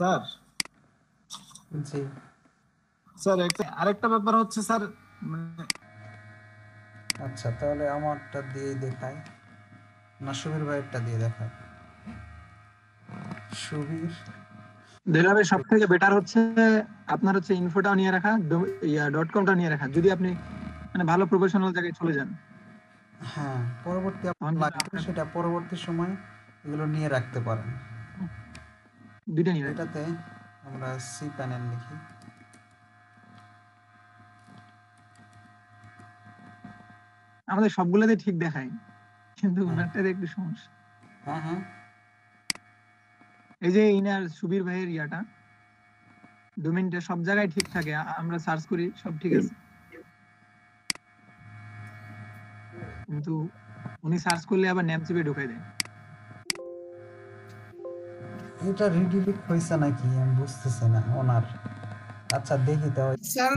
Sir? জি। Sir একটা- আরেকটা ব্যাপার হচ্ছে স্যার মানে আচ্ছা তাহলে আমারটা দিয়ে দেখাই। না সুবীর ভাইয়েরটা দিয়ে দেখাই। সুবীর সব থেকে বেটার হচ্ছে আপনার হচ্ছে ইনফোটাও নিয়ে রাখা ইয়া ডট কমটা নিয়ে রাখা। যদি আপনি মানে ভালো প্রফেশনাল জায়গায় চলে যান। হ্যাঁ পরবর্তী আপনার লাগবে আপনার- সেটা পরবর্তী সময় এগুলো নিয়ে রাখতে পারেন। দুইটা নিয়ে এটাতে আমরা সি প্যানেল লিখি। আমাদের সবগুলোতে ঠিক দেখায় কিন্তু ওনারটাতে একটু সমস্যা। হ্যাঁ হ্যাঁ। এই যে ইনার সুবীর ভাইয়ের ইয়াটা ডোমেইনটা সব জায়গায় ঠিক থাকে আমরা সার্চ করি সব ঠিক আছে। কিন্তু উনি সার্চ করলে আবার নেম চেপে ঢুকাই দেয়। এটা রিডিলিট হয়েছে নাকি? আমি বুঝতেছি না ওনার। আচ্ছা দেখি তো। স্যার।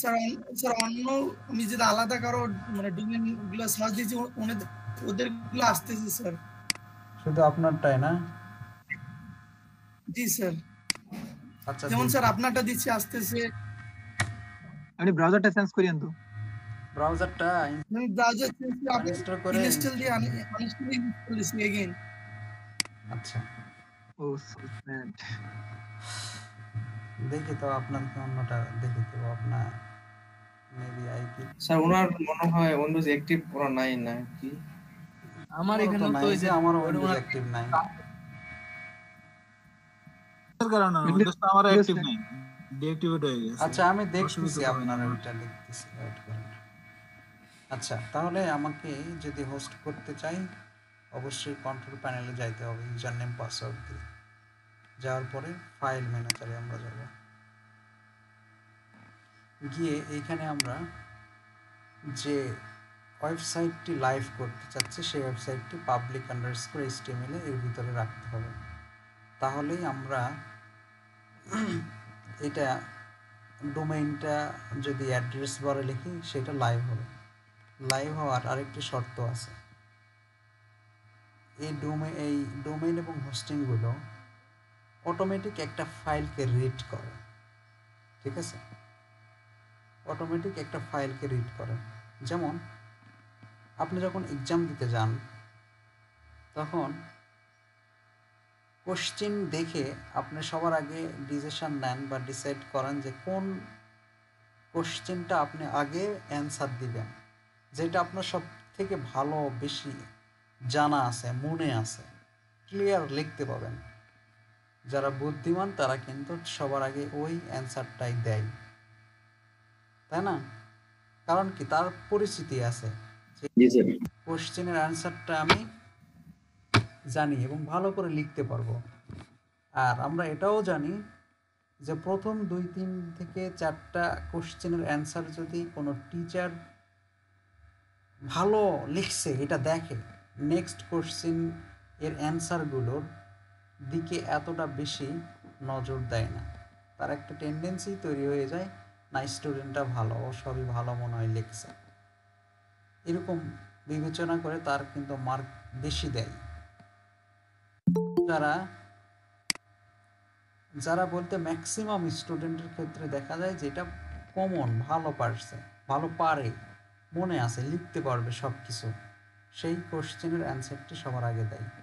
স্যার স্যার অন্য আমি যদি আলাদা কারও মানে ডোমেনগুলো সার্চ দিয়েছি ওদেরগুলো আসতেছে স্যার। শুধু আপনারটাই না? জি স্যার। আচ্ছা যেমন স্যার আপনারটা দিচ্ছি আসতেছে। আপনি ব্রাউজারটা চেঞ্জ করি আনতো ব্রাউজারটা আমি ব্রাউজার ইনস্টল করে ইনস্টল দিয়ে আনইনস্টল ইনস্টল দিচ্ছি এগেইন আচ্ছা. দেখি তো আপনার কি অন্যটা দেখি তো আপনার মেবি আইপি স্যার ওনার মনে হয় উইন্ডোজ অ্যাক্টিভ করা নাই নাকি আমার এখানে তো ওই যে আমার উইন্ডোজ অ্যাক্টিভ নাই। কারণে Windows তো আমার অ্যাক্টিভ নেই। ডিঅ্যাক্টিভেট হয়ে গেছে। আচ্ছা আমি না। আপনার ওইটা দেখতেছি ওয়েট করেন। আচ্ছা তাহলে আমাকে যদি হোস্ট করতে চাই অবশ্যই কন্ট্রোল প্যানেলে যাইতে হবে ইউজার নেম পাসওয়ার্ড দিয়ে। যাওয়ার পরে ফাইল ম্যানেজারে আমরা যাব। গিয়ে এইখানে আমরা যে ওয়েবসাইটটি লাইভ করতে চাচ্ছি, সেই ওয়েবসাইটটি পাবলিক আন্ডারস্কোর এইচটিএমএল এর ভিতরে রাখতে হবে। তাহলেই আমরা এটা ডোমেইনটা যদি অ্যাড্রেস বারে লিখি, সেটা লাইভ হবে। লাইভ হওয়ার আরেকটি শর্ত আছে। এই ডোমে এই ডোমেইন এবং হোস্টিংগুলো অটোমেটিক একটা ফাইলকে রিড করে। ঠিক আছে? অটোমেটিক একটা ফাইলকে রিড করে। যেমন, আপনি যখন এক্সাম দিতে যান, তখন কোশ্চেন দেখে আপনি সবার আগে ডিসিশন নেন বা ডিসাইড করেন যে কোন কোশ্চেনটা আপনি আগে অ্যান্সার দিবেন। যেটা আপনার সব থেকে ভালো, বেশি জানা আছে, মনে আছে ক্লিয়ার লিখতে পাবেন যারা বুদ্ধিমান তারা কিন্তু সবার আগে ওই অ্যান্সারটাই দেয়। তাই না? কারণ কি? তার পরিচিতি আছে। কোশ্চেনের অ্যান্সারটা আমি জানি এবং ভালো করে লিখতে পারব। আর আমরা এটাও জানি যে প্রথম দুই তিন থেকে চারটা কোশ্চেনের অ্যান্সার যদি কোনো টিচার ভালো লিখছে এটা দেখে নেক্সট কোশ্চেন এর অ্যান্সারগুলোর দিকে এতটা বেশি নজর দেয় না। তার একটা টেন্ডেন্সি তৈরি হয়ে যায়, না স্টুডেন্টটা ভালো, ও সবই ভালো মনে হয় লিখছে। এরকম বিবেচনা করে তার কিন্তু মার্ক বেশি দেয়। যারা যারা বলতে ম্যাক্সিমাম স্টুডেন্টের ক্ষেত্রে দেখা যায় যেটা কমন ভালো পারছে, ভালো পারে, মনে আছে, লিখতে পারবে সব কিছু সেই কোশ্চেনের অ্যান্সারটি সবার আগে দেয়।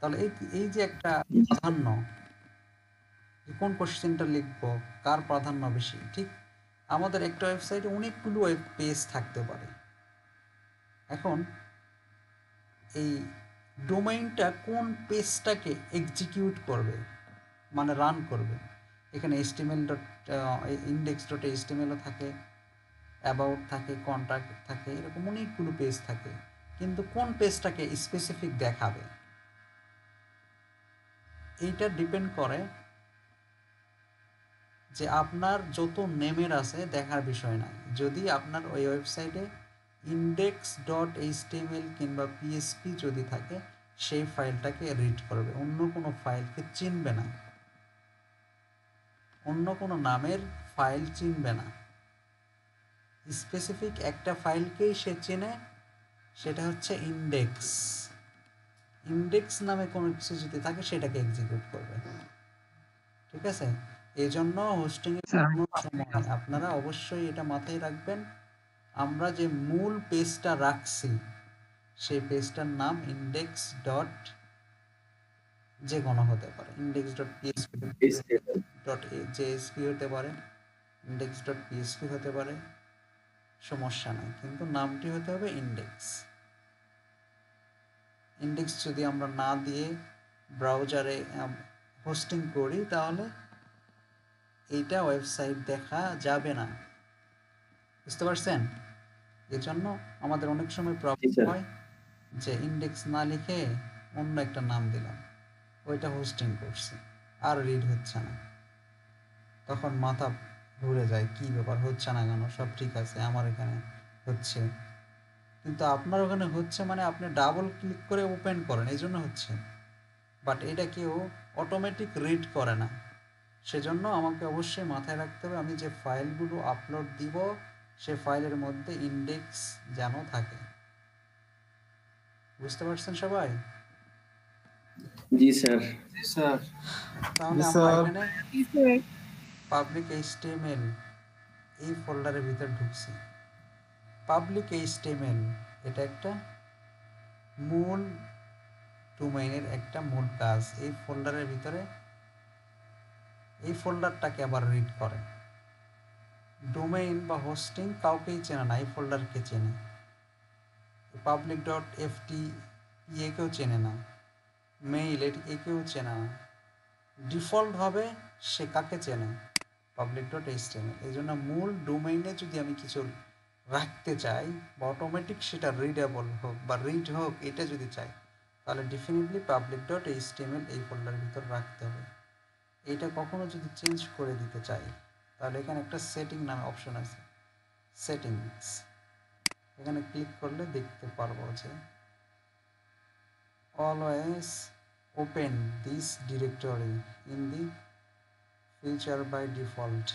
তাহলে এই এই যে একটা প্রাধান্য কোন কোশ্চেনটা লিখব, কার প্রাধান্য বেশি, ঠিক? আমাদের একটা ওয়েবসাইটে অনেকগুলো ওয়েব পেজ থাকতে পারে। এখন এই ডোমাইনটা কোন পেজটাকে এক্সিকিউট করবে মানে রান করবে? এখানে এইচটিএমএল ডট ইন্ডেক্স ডট এইচটিএমএলও থাকে অ্যাবাউট থাকে কন্ট্যাক্ট থাকে, এরকম অনেকগুলো পেজ থাকে। কিন্তু কোন পেজটাকে স্পেসিফিক দেখাবে? এইটা ডিপেন্ড করে যে আপনার যত নেমের আছে দেখার বিষয় নাই। যদি আপনার ওই ওয়েবসাইটে ইন্ডেক্স ডট এইচটিএমএল কিংবা পিএসপি যদি থাকে, সেই ফাইলটাকে রিড করবে। অন্য কোনো ফাইলকে চিনবে না। অন্য কোনো নামের ফাইল চিনবে না। স্পেসিফিক একটা ফাইলকেই সে চেনে, সেটা হচ্ছে ইন্ডেক্স ইন্ডেক্স নামে কোনো কিছু যদি থাকে সেটাকে এক্সিকিউট করবে। ঠিক আছে? এই জন্য হোস্টিং আপনারা অবশ্যই এটা মাথায় রাখবেন। আমরা যে মূল পেজটা রাখছি সেই পেজটার নাম ইন্ডেক্স ডট যে কোনো হতে পারে। Index dot PSP dot JSP হতে পারে। ইন্ডেক্স ডট পিএসপি হতে পারে। সমস্যা নাই। কিন্তু নামটি হতে হবে ইন্ডেক্স ইন্ডেক্স যদি আমরা না দিয়ে ব্রাউজারে হোস্টিং করি তাহলে এইটা ওয়েবসাইট দেখা যাবে না। বুঝতে পারছেন? এজন্য আমাদের অনেক সময় প্রবলেম হয় যে ইন্ডেক্স না লিখে অন্য একটা নাম দিলাম। ওইটা হোস্টিং করছে আর রিড হচ্ছে না। তখন মাথা ঘুরে যায় কি ব্যাপার? হচ্ছে না কেন? সব ঠিক আছে আমার এখানে হচ্ছে। কিন্তু আপনার ওখানে হচ্ছে মানে আপনি ডাবল ক্লিক করে ওপেন করেন এই জন্য হচ্ছে। বাট এটা কেউ অটোমেটিক রিড করে না। সেজন্য আমাকে অবশ্যই মাথায় রাখতে হবে আমি যে ফাইলগুলো আপলোড দিব সে ফাইলের মধ্যে ইন্ডেক্স যেন থাকে। বুঝতে পারছেন সবাই? জি স্যার। স্যার। তাহলে আমরা. এখানে পাবলিক এইচটিএমএল এই ফোল্ডারের ভিতর ঢুকছি। পাবলিক এইচটিএমএল এটা একটা মূল ডোমেইনের একটা মূল কাজ। এই ফোল্ডারের ভিতরে, এই ফোল্ডারটাকে আবার রিড করে ডোমেইন বা হোস্টিং কাউকেই চেনে না, এই ফোল্ডারকে চেনে। পাবলিক ডট এফটি ইয়ে কেউ চেনে না। মেইল একেও চেনে না। ডিফল্টভাবে সে কাকে চেনে? পাবলিক ডট এইচটিএমএল এই জন্য মূল ডোমেইনে যদি আমি কিছু রাখতে চাই বা অটোমেটিক সেটা রিডেবল হোক বা রিড হোক, এটা যদি চাই, তাহলে ডেফিনেটলি পাবলিক ডট এইচটিএমএল এই ফোল্ডারের ভিতর রাখতে হবে। এইটা কখনো যদি চেঞ্জ করে দিতে চাই, তাহলে এখানে একটা সেটিং নামে অপশন আছে সেটিংস এখানে ক্লিক করলে দেখতে পারব যে always open this directory in the future by default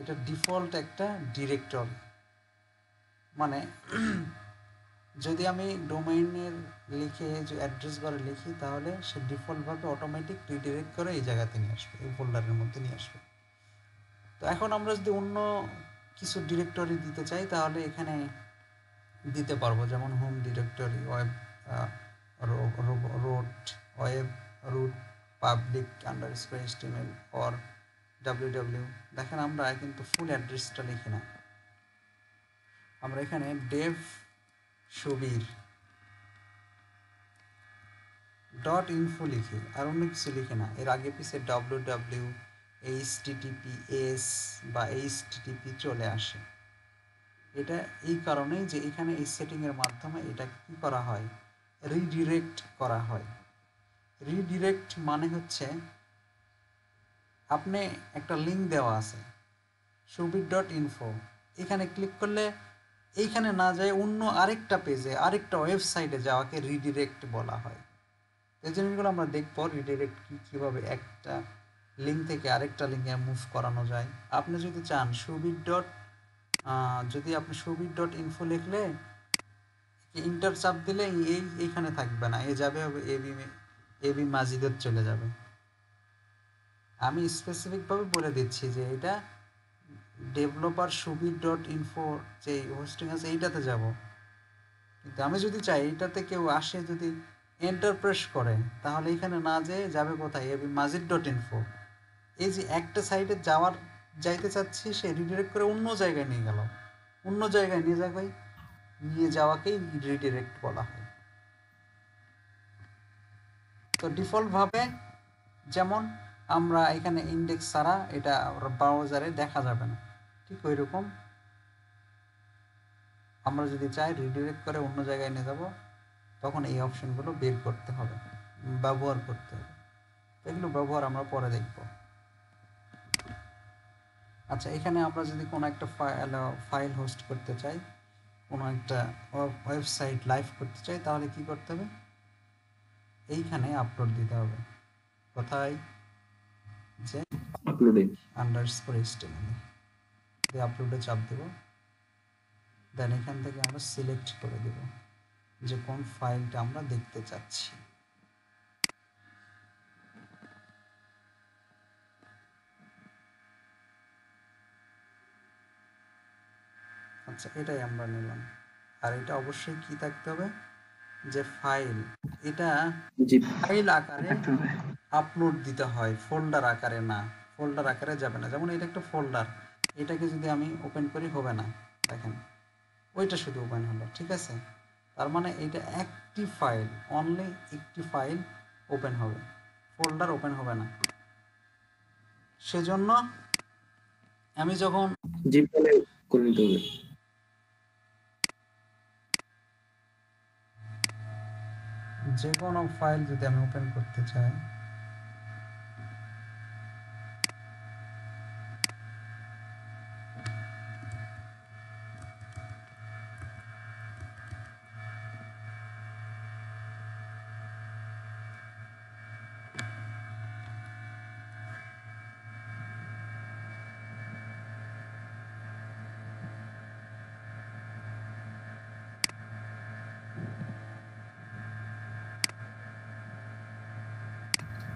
এটা ডিফল্ট একটা ডিরেক্টরি। মানে যদি আমি ডোমেইনের লিখে, যে অ্যাড্রেস বারে লিখি, তাহলে সে ডিফল্টভাবে অটোমেটিক রিডিরেক্ট করে এই জায়গাতে নিয়ে আসবে, এই ফোল্ডারের মধ্যে নিয়ে আসবে। তো এখন আমরা যদি অন্য কিছু ডিরেক্টরি দিতে চাই, তাহলে এখানে দিতে পারব, যেমন home directory web road web root public under square HTML or W W দেখেন আমরা কিন্তু ফুল অ্যাড্রেসটা লিখি না। আমরা এখানে ডেভ সুবীর ডট ইনফো লিখি, আর অন্য কিছু লিখি না। এর আগে পিছে ডাব্লিউ ডাব্লিউ এইচ এস বা এইচ চলে আসে। এটা এই কারণেই যে এখানে এই সেটিংয়ের মাধ্যমে এটা কি করা হয়? রিডিরেক্ট করা হয়। রিডিরেক্ট মানে হচ্ছে আপনি একটা লিঙ্ক দেওয়া আছে, সুবির ডট ইনফো এখানে ক্লিক করলে এইখানে না যায় অন্য আরেকটা পেজে আরেকটা ওয়েবসাইটে যাওয়াকে রিডিরেক্ট বলা হয়। এই জিনিসগুলো আমরা দেখব রিডিরেক্ট কী, কীভাবে একটা লিঙ্ক থেকে আরেকটা লিঙ্কে মুভ করানো যায়। আপনি যদি চান সুবির ডট যদি আপনি সুবির ডট ইনফো লিখলে ইন্টার চাপ দিলে এই, এইখানে থাকবে না, এ যাবে এবি এবি মাজিদের চলে যাবে। আমি স্পেসিফিকভাবে বলে দিচ্ছি যে এটা ডেভেলপার সুবির ডট ইনফো যে হোস্টিং আছে, এইটাতে যাব। কিন্তু আমি যদি চাই এইটাতে কেউ আসে, যদি এন্টারপ্রেস করে, তাহলে এখানে না যেয়ে যাবে কোথায়? এবি মাজিদ ডট ইনফো এই যে একটা সাইডে যাওয়ার, যাইতে চাচ্ছি, সে রিডিরেক্ট করে অন্য জায়গায় নিয়ে গেল। অন্য জায়গায় নিয়ে যাবে নিয়ে যাওয়াকেই রিডিরেক্ট বলা হয়। তো ডিফল্টভাবে যেমন আমরা এখানে ইন্ডেক্স ছাড়া এটা ব্রাউজারে দেখা যাবে না। ঠিক ওই রকম আমরা যদি চাই রিডিরেক্ট করে অন্য জায়গায় নিয়ে যাব, তখন এই অপশনগুলো বের করতে হবে, ব্যবহার করতে হবে। এগুলো ব্যবহার আমরা পরে দেখব। আচ্ছা এখানে আমরা যদি কোনো একটা ফাইল ফাইল হোস্ট করতে চাই, কোনো একটা ওয়েবসাইট লাইভ করতে চাই, তাহলে কি করতে হবে? এইখানে আপলোড দিতে হবে। কোথায়? খুলে আন্ডারস্কোর এইচটিএমএল দিয়ে আপলোডে চাপ দেব। দেন এখান থেকে আমরা সিলেক্ট করে দেব যে কোন ফাইলটা আমরা দেখতে চাচ্ছি। আচ্ছা এটাই আমরা নিলাম। আর এটা অবশ্যই কি থাকতে হবে? যে ফাইল এটা ফাইল আকারে আপলোড দিতে হয় ফোল্ডার আকারে না। ফোল্ডার আকারে যাবে না। যেমন এটা একটা ফোল্ডার এটাকে যদি আমি ওপেন করি হবে না। দেখেন ওইটা শুধু ওপেন হলো ঠিক আছে? তার মানে এটা একটি ফাইল অনলি একটি ফাইল ওপেন হবে। ফোল্ডার ওপেন হবে না। সেজন্য আমি যখন জিপ করে নিতে হবে। যে কোনো ফাইল যদি আমি ওপেন করতে চাই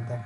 that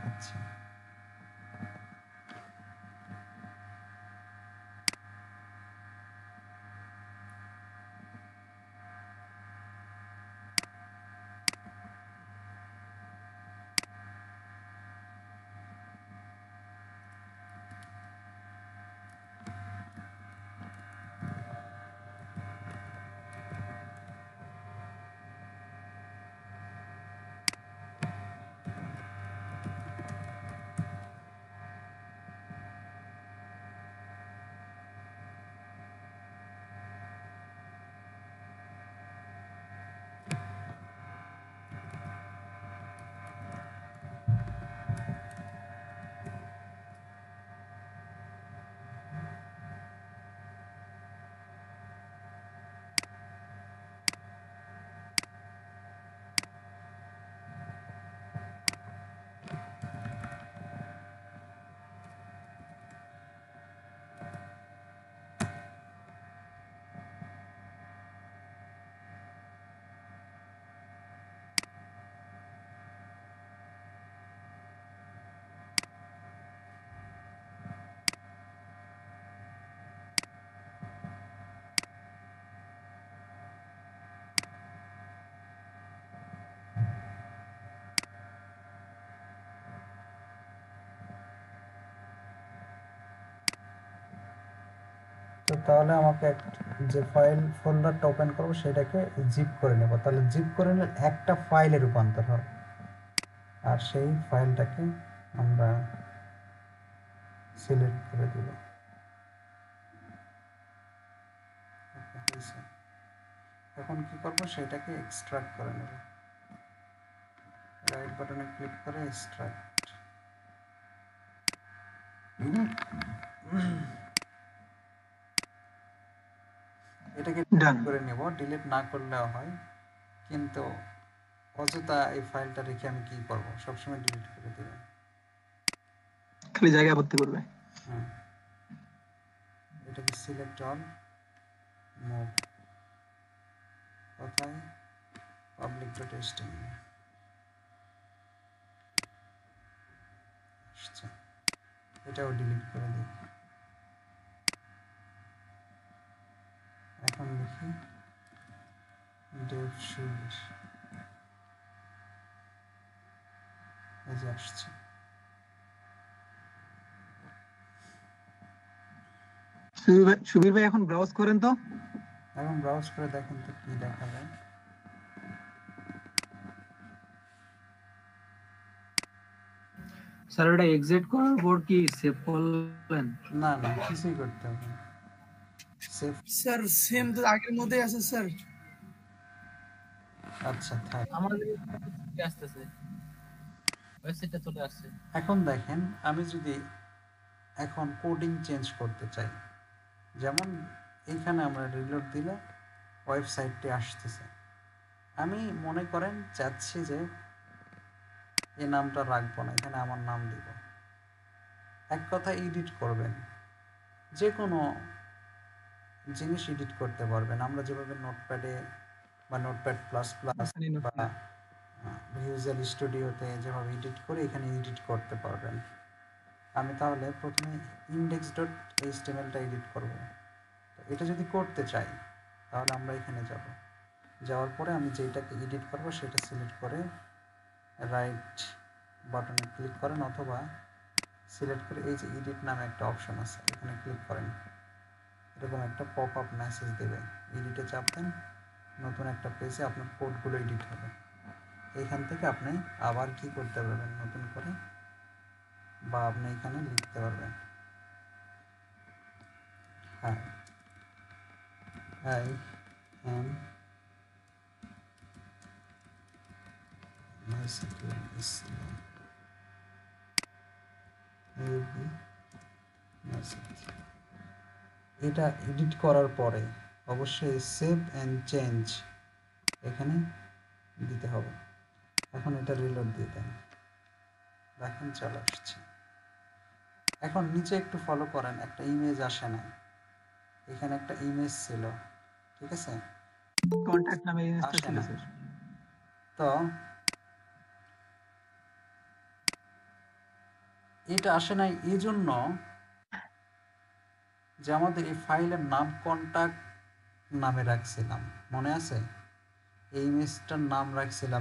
তো তাহলে আমাকে যে ফাইল ফোল্ডারটা ওপেন করব, সেটাকে জিপ করে নেব। তাহলে জিপ করে নিলে একটা ফাইলে রূপান্তর হয়। আর সেই ফাইলটাকে আমরা সিলেক্ট করে দিব। এখন কি করব? সেটাকে এক্সট্রাক্ট করে নেব। রাইট বাটনে ক্লিক করে এক্সট্রাক্ট এটাকে. ডিলিট করে নেব ডিলিট না করলেও হয়। কিন্তু অযথা এই ফাইলটা রেখে আমি কি করব? সবসময় ডিলিট করে দেব খালি জায়গা ভর্তি করবে। এটাকে সিলেক্ট অল মুভ কোথায়? পাবলিক ডট এসটিএমএল এটাও ডিলিট করে দিই। দেখি। ডেভ সুবির এই যে আসছে। সুবীর ভাই এখন ব্রাউজ করেন তো। এখন ব্রাউজ করে দেখেন তো কি দেখা যায়। স্যার ওটা এক্সিট করার পর কি সেভ করলেন? না না কিছুই করতে হবে স্যার সেম তো আগের মধ্যেই আছে স্যার। আচ্ছা থাক। আমাদের আসতেছে। ওয়েবসাইটটা চলে আসছে। এখন দেখেন আমি যদি এখন কোডিং চেঞ্জ করতে চাই যেমন এইখানে আমরা রিলোড দিলে ওয়েবসাইটটি আসতেছে। আমি মনে করেন চাচ্ছি যে এই নামটা রাখব না এখানে আমার নাম দিব। এক কথা এডিট করবেন। যে কোনো জিনিস এডিট করতে পারবেন। আমরা যেভাবে নোটপ্যাডে বা নোটপ্যাড প্লাস প্লাস বা। ভিউজাল স্টুডিওতে যেভাবে এডিট করে এখানে এডিট করতে পারবেন। আমি তাহলে প্রথমে ইন্ডেক্স ডট এইচটিএমএলটা এডিট করব। তো এটা যদি করতে চাই তাহলে আমরা এখানে যাব। যাওয়ার পরে আমি যেটাকে এডিট করব সেটা সিলেক্ট করে রাইট বাটনে ক্লিক করেন অথবা সিলেক্ট করে এই যে এডিট নামে একটা অপশন আছে এখানে ক্লিক করেন। এরকম একটা পপ আপ মেসেজ দেবে এডিটে চাপ দেন, নতুন একটা পেজে আপনার কোডগুলো এডিট হবে। এখান থেকে আপনি আবার কি করতে পারবেন নতুন করে? বা আপনি এখানে লিখতে পারবেন। হ্যাঁ আই এম MySQL Islam এটা এডিট করার পরে অবশ্যই সেভ অ্যান্ড চেঞ্জ এখানে দিতে হবে। এখন এটা রিলোড দিয়ে দেন। দেখেন চলে আসছে। এখন নিচে একটু ফলো করেন একটা ইমেজ আসে না। এখানে একটা ইমেজ ছিল ঠিক আছে? কন্ট্যাক্ট নামে আসে না। তো এটা আসে নাই এই জন্য যে আমাদের এই ফাইলের নাম কন্টাক্ট নামে রাখছিলাম। মনে আছে? এই ইমেজটার নাম রাখছিলাম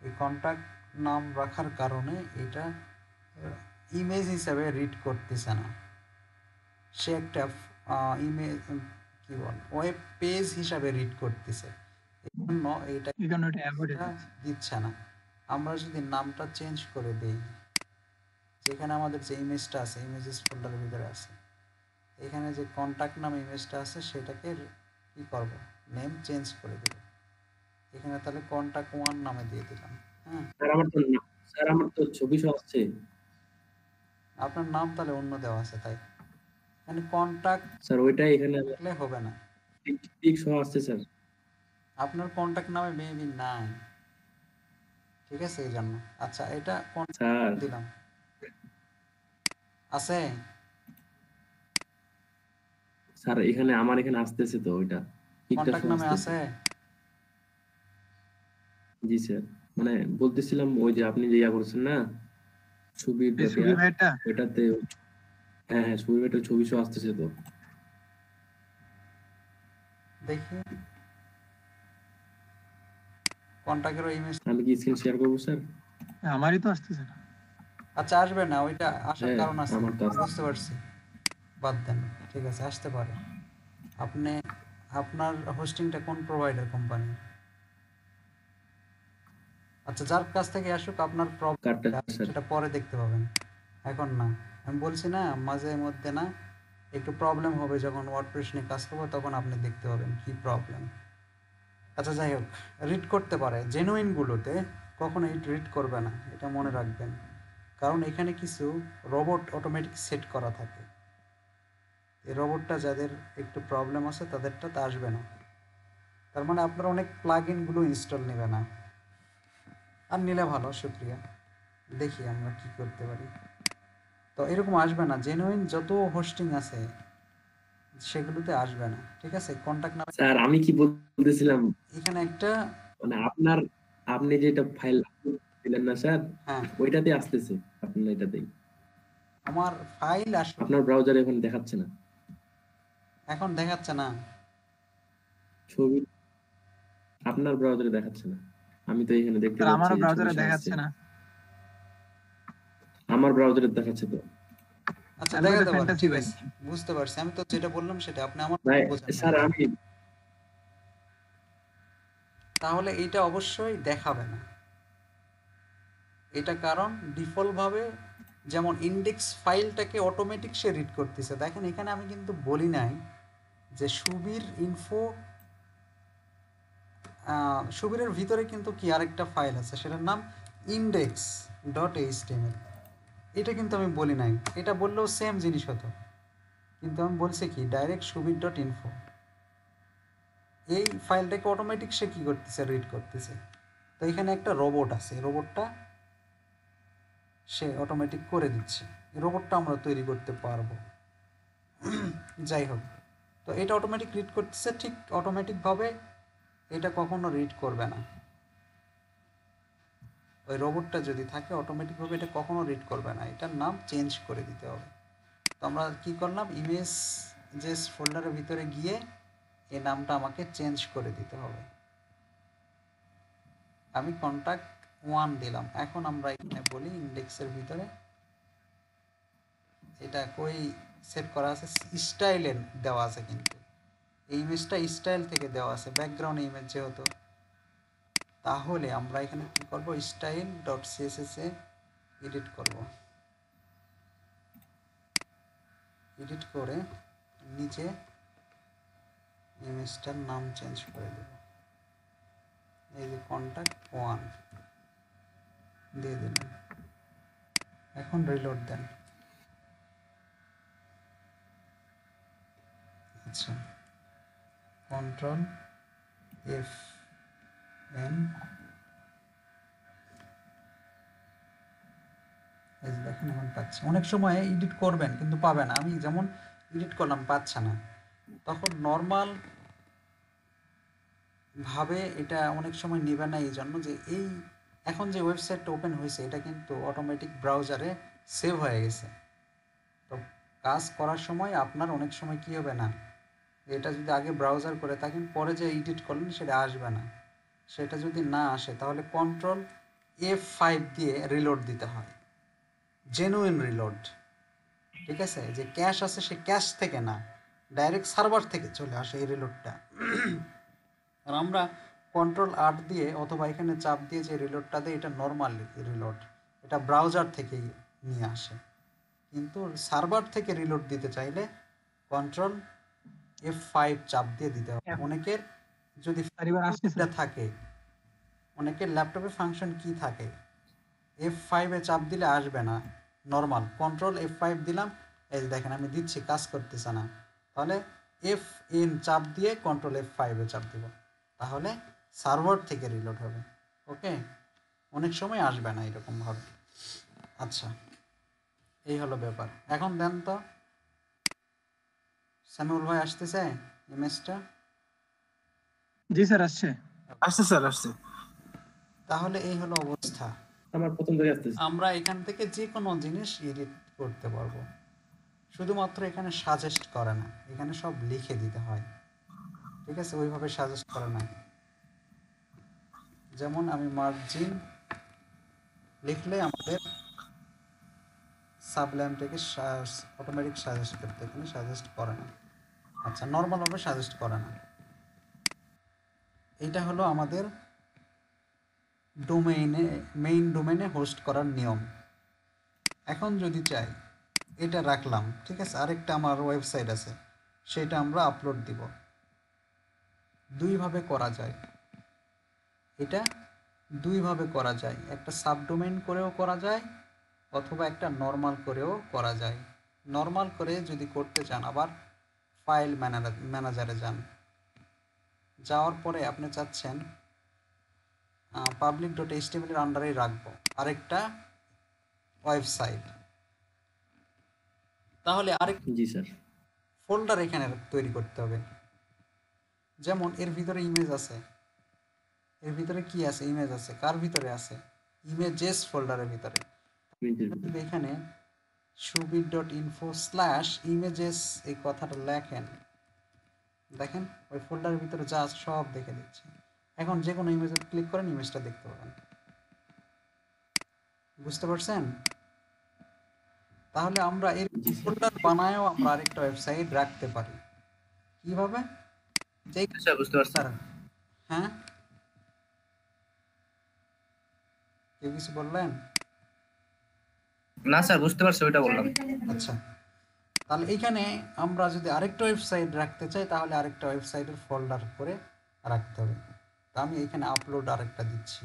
এই কন্টাক্ট নাম রাখার কারণে এটা ইমেজ হিসাবে রিড করতেছে না। সে একটা ইমেজ কি বল ওয়েব পেজ হিসাবে রিড করতেছে। জন্য এটা দিচ্ছে না। আমরা যদি নামটা চেঞ্জ করে দেই যেখানে আমাদের যে ইমেজটা আছে ইমেজেস ফোল্ডারের ভিতরে আছে এখানে যে কন্টাক্ট নামে ইমেজটা আছে সেটাকে কি করব নেম চেঞ্জ করে দেব। এখানে তাহলে কন্টাক্ট ওয়ান নামে দিয়ে দিলাম হ্যাঁ। স্যার আমার তো স্যার আমার তো ছবি সহ আসছে আপনার নাম তাহলে অন্য দেওয়া আছে তাই। এখানে কন্টাক্ট স্যার ওইটাই এখানে লিখলে হবে না। টিক সহ আসছে স্যার। আপনার কন্টাক্ট নামে মেবি নাই ঠিক আছে এই জন্য। আচ্ছা এটা দিলাম। আছে? স্যার এখানে আমার এখানে আসতেছে তো ওইটা। কন্টাক্ট নামে আছে? জি স্যার। মানে বলতেছিলাম ওই যে আপনি যে ইয়া করছেন না ভাইটা? ওইটাতে হ্যাঁ হ্যাঁ ছবির একটা ছবি সহ আসতেছে তো। দেখি। কন্টাক্টের ইমেজ আমি কি স্ক্রিন শেয়ার করব স্যার? আমারই তো আসতেছে না। আচ্ছা আসবে না ওইটা আসার হ্যাঁ, কারণ আছে। বুঝতে পারছি। বাদ দেন ঠিক আছে আসতে পারে। আপনি আপনার হোস্টিংটা কোন প্রোভাইডার কোম্পানি আচ্ছা যার কাছ থেকে আসুক আপনার সেটা পরে দেখতে পাবেন। এখন না আমি বলছি না মাঝে মধ্যে না একটু প্রবলেম হবে যখন ওয়ার্ডপ্রেস নিয়ে কাজ করব তখন আপনি দেখতে পাবেন কি প্রবলেম আচ্ছা যাই হোক রিড করতে পারে। জেনুইনগুলোতে কখনো রিড করবে না এটা মনে রাখবেন। কারণ এখানে কিছু রোবট অটোমেটিক সেট করা থাকে। এই রোবটটা যাদের একটু প্রবলেম আছে তাদেরটা তা আসবে না। তার মানে আপনার অনেক প্লাগ ইনগুলো ইনস্টল নেবে না। আর নিলে ভালো শুক্রিয়া দেখি আমরা কি করতে পারি। তো এরকম আসবে না। জেনুইন যত হোস্টিং আছে সেগুলোতে আসবে না। ঠিক আছে? কন্টাক্ট নামে স্যার আমি কি বলতেছিলাম? এখানে একটা মানে আপনার আপনি যেটা ফাইল দিলেন না স্যার? হ্যাঁ। ওইটাতে আসতেছে আপনার এটাতেই। আমার ফাইল আসবে আপনার ব্রাউজারে এখন দেখাচ্ছে না। এখন দেখাচ্ছে না। ছবি আপনার ব্রাউজারে দেখাচ্ছে না। আমি তো এখানে দেখতে পাচ্ছি যে ব্রাউজারে দেখাচ্ছে না। আমার ব্রাউজারে দেখাচ্ছে তো। আচ্ছা দেখাতে। আছে। বুঝতে পারছি। আমি তো যেটা বললাম সেটা আপনি আমার ভাই স্যার আমি তাহলে এটা অবশ্যই দেখাবে না। এটা কারণ ডিফল্টভাবে যেমন ইন্ডেক্স ফাইলটাকে অটোমেটিক সে রিড করতেছে। দেখেন, এখানে আমি কিন্তু বলি নাই যে সুবির ইনফো সুবিরের ভিতরে কিন্তু কি আরেকটা ফাইল আছে, সেটার নাম ইন্ডেক্স ডট এইচটিএমএল এটা কিন্তু আমি বলি নাই। এটা বললেও সেম জিনিস হতো। কিন্তু আমি বলছি কি ডাইরেক্ট সুবির ডট ইনফো এই ফাইলটাকে অটোমেটিক সে কি করতেছে? রিড করতেছে। তো এখানে একটা রোবট আছে। রোবটটা সে অটোমেটিক করে দিচ্ছে। রোবটটা আমরা তৈরি করতে পারব। যাই হোক, তো এটা অটোমেটিক রিড করতেছে, ঠিক অটোমেটিকভাবে এটা কখনো রিড করবে না। ওই রোবটটা যদি থাকে অটোমেটিকভাবে এটা কখনো রিড করবে না। এটার নাম চেঞ্জ করে দিতে হবে। তো আমরা কি করলাম? ইমেজ যে ফোল্ডারের ভিতরে গিয়ে এই নামটা আমাকে চেঞ্জ করে দিতে হবে। আমি কন্ট্যাক্ট ওয়ান দিলাম। এখন আমরা এখানে বলি ইন্ডেক্সের ভিতরে। এটা কই সেট করা আছে? স্টাইলে দেওয়া আছে কিন্তু। এই ইমেজটা স্টাইল থেকে দেওয়া আছে ব্যাকগ্রাউন্ড ইমেজ যেহেতু। তাহলে আমরা এখানে কি করব? স্টাইল ডট সিএসএস এ এডিট করব। এডিট করে নিচে ইমেজটার নাম চেঞ্জ করে দেব। এই যে কন্ট্যাক্ট ওয়ান দিয়ে দিলাম। এখন রিলোড দেন। আচ্ছা। কন্ট্রোল এফ এন দেখেন এখন পাচ্ছে। অনেক সময় এডিট করবেন কিন্তু পাবে না। আমি যেমন এডিট করলাম, পাচ্ছে না। তখন নর্মাল ভাবে এটা অনেক সময় নেবে না এই জন্য যে এই এখন যে ওয়েবসাইটটা ওপেন হয়েছে, এটা কিন্তু অটোমেটিক ব্রাউজারে সেভ হয়ে গেছে। তো কাজ করার সময় আপনার অনেক সময় কি হবে না? এটা যদি আগে ব্রাউজার করে থাকেন, পরে যে এডিট করলেন, সেটা আসবে না। সেটা যদি না আসে, তাহলে কন্ট্রোল এফ ফাইভ দিয়ে রিলোড দিতে হয়। জেনুইন রিলোড ঠিক আছে? যে ক্যাশ আছে, সে ক্যাশ থেকে না ডাইরেক্ট সার্ভার থেকে চলে আসে এই রিলোডটা আর আমরা কন্ট্রোল আট দিয়ে অথবা এখানে চাপ দিয়ে যে রিলোডটা দেয় এটা নর্মাল রিলোড এটা ব্রাউজার থেকেই নিয়ে আসে। কিন্তু সার্ভার থেকে রিলোড দিতে চাইলে কন্ট্রোল এফ ফাইভ চাপ দিয়ে দিতে হবে। অনেকের যদি থাকে অনেকের ল্যাপটপে ফাংশন কি থাকে? এফ ফাইভে চাপ দিলে আসবে না নর্মাল কন্ট্রোল এফ ফাইভ দিলাম এই যে দেখেন আমি দিচ্ছি কাজ করতেছে না। তাহলে এফ এন চাপ দিয়ে কন্ট্রোল এফ ফাইভে চাপ দিব। তাহলে সার্ভার থেকে রিলোড হবে। ওকে? অনেক সময় আসবে না এরকমভাবে। আচ্ছা এই হলো ব্যাপার। এখন দেন তো। স্যামুল ভাই আসতেছে? ইমেজটা? জি স্যার আসছে। আসছে স্যার আসছে। তাহলে এই হলো অবস্থা। আমার প্রথম থেকে আসতেছে। আমরা এখান থেকে যে কোনো জিনিস এডিট করতে পারব। শুধুমাত্র এখানে সাজেস্ট করে না। এখানে সব লিখে দিতে হয়। ঠিক আছে? ওইভাবে সাজেস্ট করে না। যেমন আমি মার্জিন লিখলে আমাদের সাবল্যামটাকে অটোমেটিক সাজেস্ট করতে এখানে সাজেস্ট করে না। আচ্ছা নর্মালভাবে সাজেস্ট করে না। এটা হলো আমাদের ডোমেইনে মেইন ডোমেইনে হোস্ট করার নিয়ম। এখন যদি চাই, এটা রাখলাম, ঠিক আছে? আরেকটা আমার ওয়েবসাইট আছে, সেটা আমরা আপলোড দিব। দুইভাবে করা যায়। এটা দুইভাবে করা যায়। একটা সাবডোমেইন করেও করা যায় অথবা একটা নর্মাল করেও করা যায়। নর্মাল করে যদি করতে চান আবার ফাইল ম্যানেজারে যান। যাওয়ার পরে আপনি চাচ্ছেন পাবলিক ডট এইচটিএমএল এর আন্ডারেই রাখব। আরেকটা ওয়েবসাইট। তাহলে আরেক জি স্যার। ফোল্ডার এখানে তৈরি করতে হবে। যেমন এর ভিতরে ইমেজ আছে। এর ভিতরে কি আছে? ইমেজ আছে। কার ভিতরে আছে? ইমেজেস ফোল্ডারের ভিতরে। এখানে Subir dot info slash images এই কথাটা লেখেন দেখেন ওই ফোল্ডারের ভিতরে যা আছে সব দেখে দিচ্ছে এখন যে কোনো ইমেজে ক্লিক করেন ইমেজটা দেখতে পাবেন। বুঝতে পারছেন? তাহলে আমরা এর ফোল্ডার বানায়ও আমরা আরেকটা ওয়েবসাইট রাখতে পারি। কীভাবে? যেই স্যার বুঝতে পারছেন হ্যাঁ? কেউ কিছু বললেন? না স্যার বুঝতে পারছি ওইটা বললাম। আচ্ছা। তাহলে এইখানে আমরা যদি আরেকটা ওয়েবসাইট রাখতে চাই তাহলে আরেকটা ওয়েবসাইটের ফোল্ডার করে রাখতে হবে। তা আমি এখানে আপলোড আরেকটা দিচ্ছি।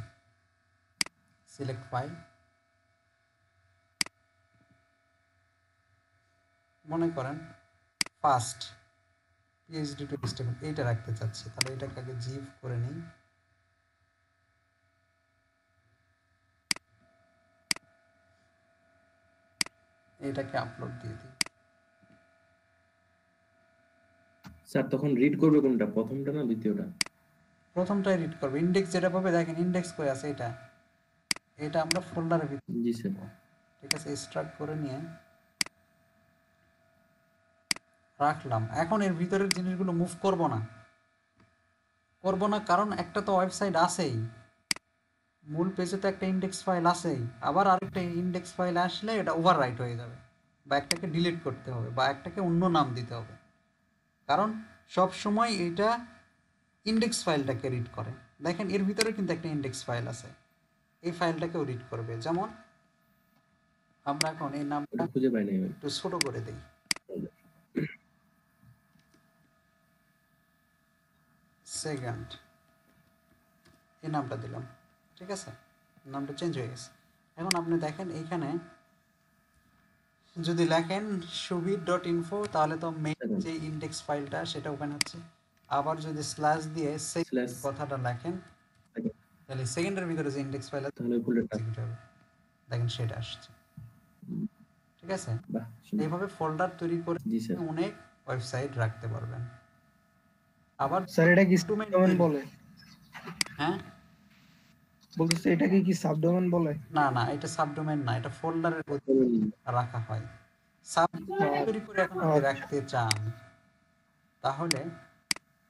Select file. মনে করেন ফার্স্ট পিএইচডি টু স্টেবল এইটা রাখতে চাচ্ছি। তাহলে এটাকে আগে জিভ করে নিই। এটাকে আপলোড দিয়ে দিই। স্যার তখন রিড করবে কোনটা? প্রথমটা না দ্বিতীয়টা? প্রথমটাই রিড করবে। ইন্ডেক্স যেটা পাবে দেখেন ইন্ডেক্স কই আছে এটা? এটা আমরা ফোল্ডারের ভিতরে জি স্যার। ঠিক আছে এক্সট্রাক্ট করে নিয়ে রাখলাম। এখন এর ভিতরের জিনিসগুলো মুভ করব না। করব না কারণ একটা তো ওয়েবসাইট আছেই। মূল পেজে তো একটা ইন্ডেক্স ফাইল আছেই। আবার আরেকটা ইন্ডেক্স ফাইল আসলে এটা ওভাররাইট হয়ে যাবে বা একটাকে ডিলিট করতে হবে বা একটাকে অন্য নাম দিতে হবে। কারণ সব সময় এটা ইন্ডেক্স ফাইলটাকে রিড করে। দেখেন এর ভিতরে কিন্তু একটা ইন্ডেক্স ফাইল আছে। এই ফাইলটাকেও রিড করবে। যেমন আমরা এখন এই নামটা খুঁজে পাই আমি। একটু ছোট করে দেই। সেকেন্ড এই নামটা দিলাম। ঠিক আছে? নামটা চেঞ্জ হয়ে গেছে। এখন আপনি দেখেন এইখানে যদি লেখেন সুবির ডট ইনফো তাহলে তো মেইন যে ইন্ডেক্স ফাইলটা সেটা ওপেন হচ্ছে। আবার যদি স্ল্যাশ দিয়ে সেই কথাটা লেখেন তাহলে সেকেন্ডের ভিতরে যে ইন্ডেক্স ফাইল আছে তাহলে ফোল্ডারটা execute হবে। দেখেন সেটা আসছে। ঠিক আছে? এইভাবে ফোল্ডার তৈরি করে অনেক ওয়েবসাইট রাখতে পারবেন। আবার স্যার এটা কি বলে? হ্যাঁ? বলতেছে এটাকে কি সাবডোমেন বলে? না না এটা সাবডোমেন না এটা ফোল্ডারের রাখা হয়। সাব তৈরি করে এখন যদি রাখতে চান। তাহলে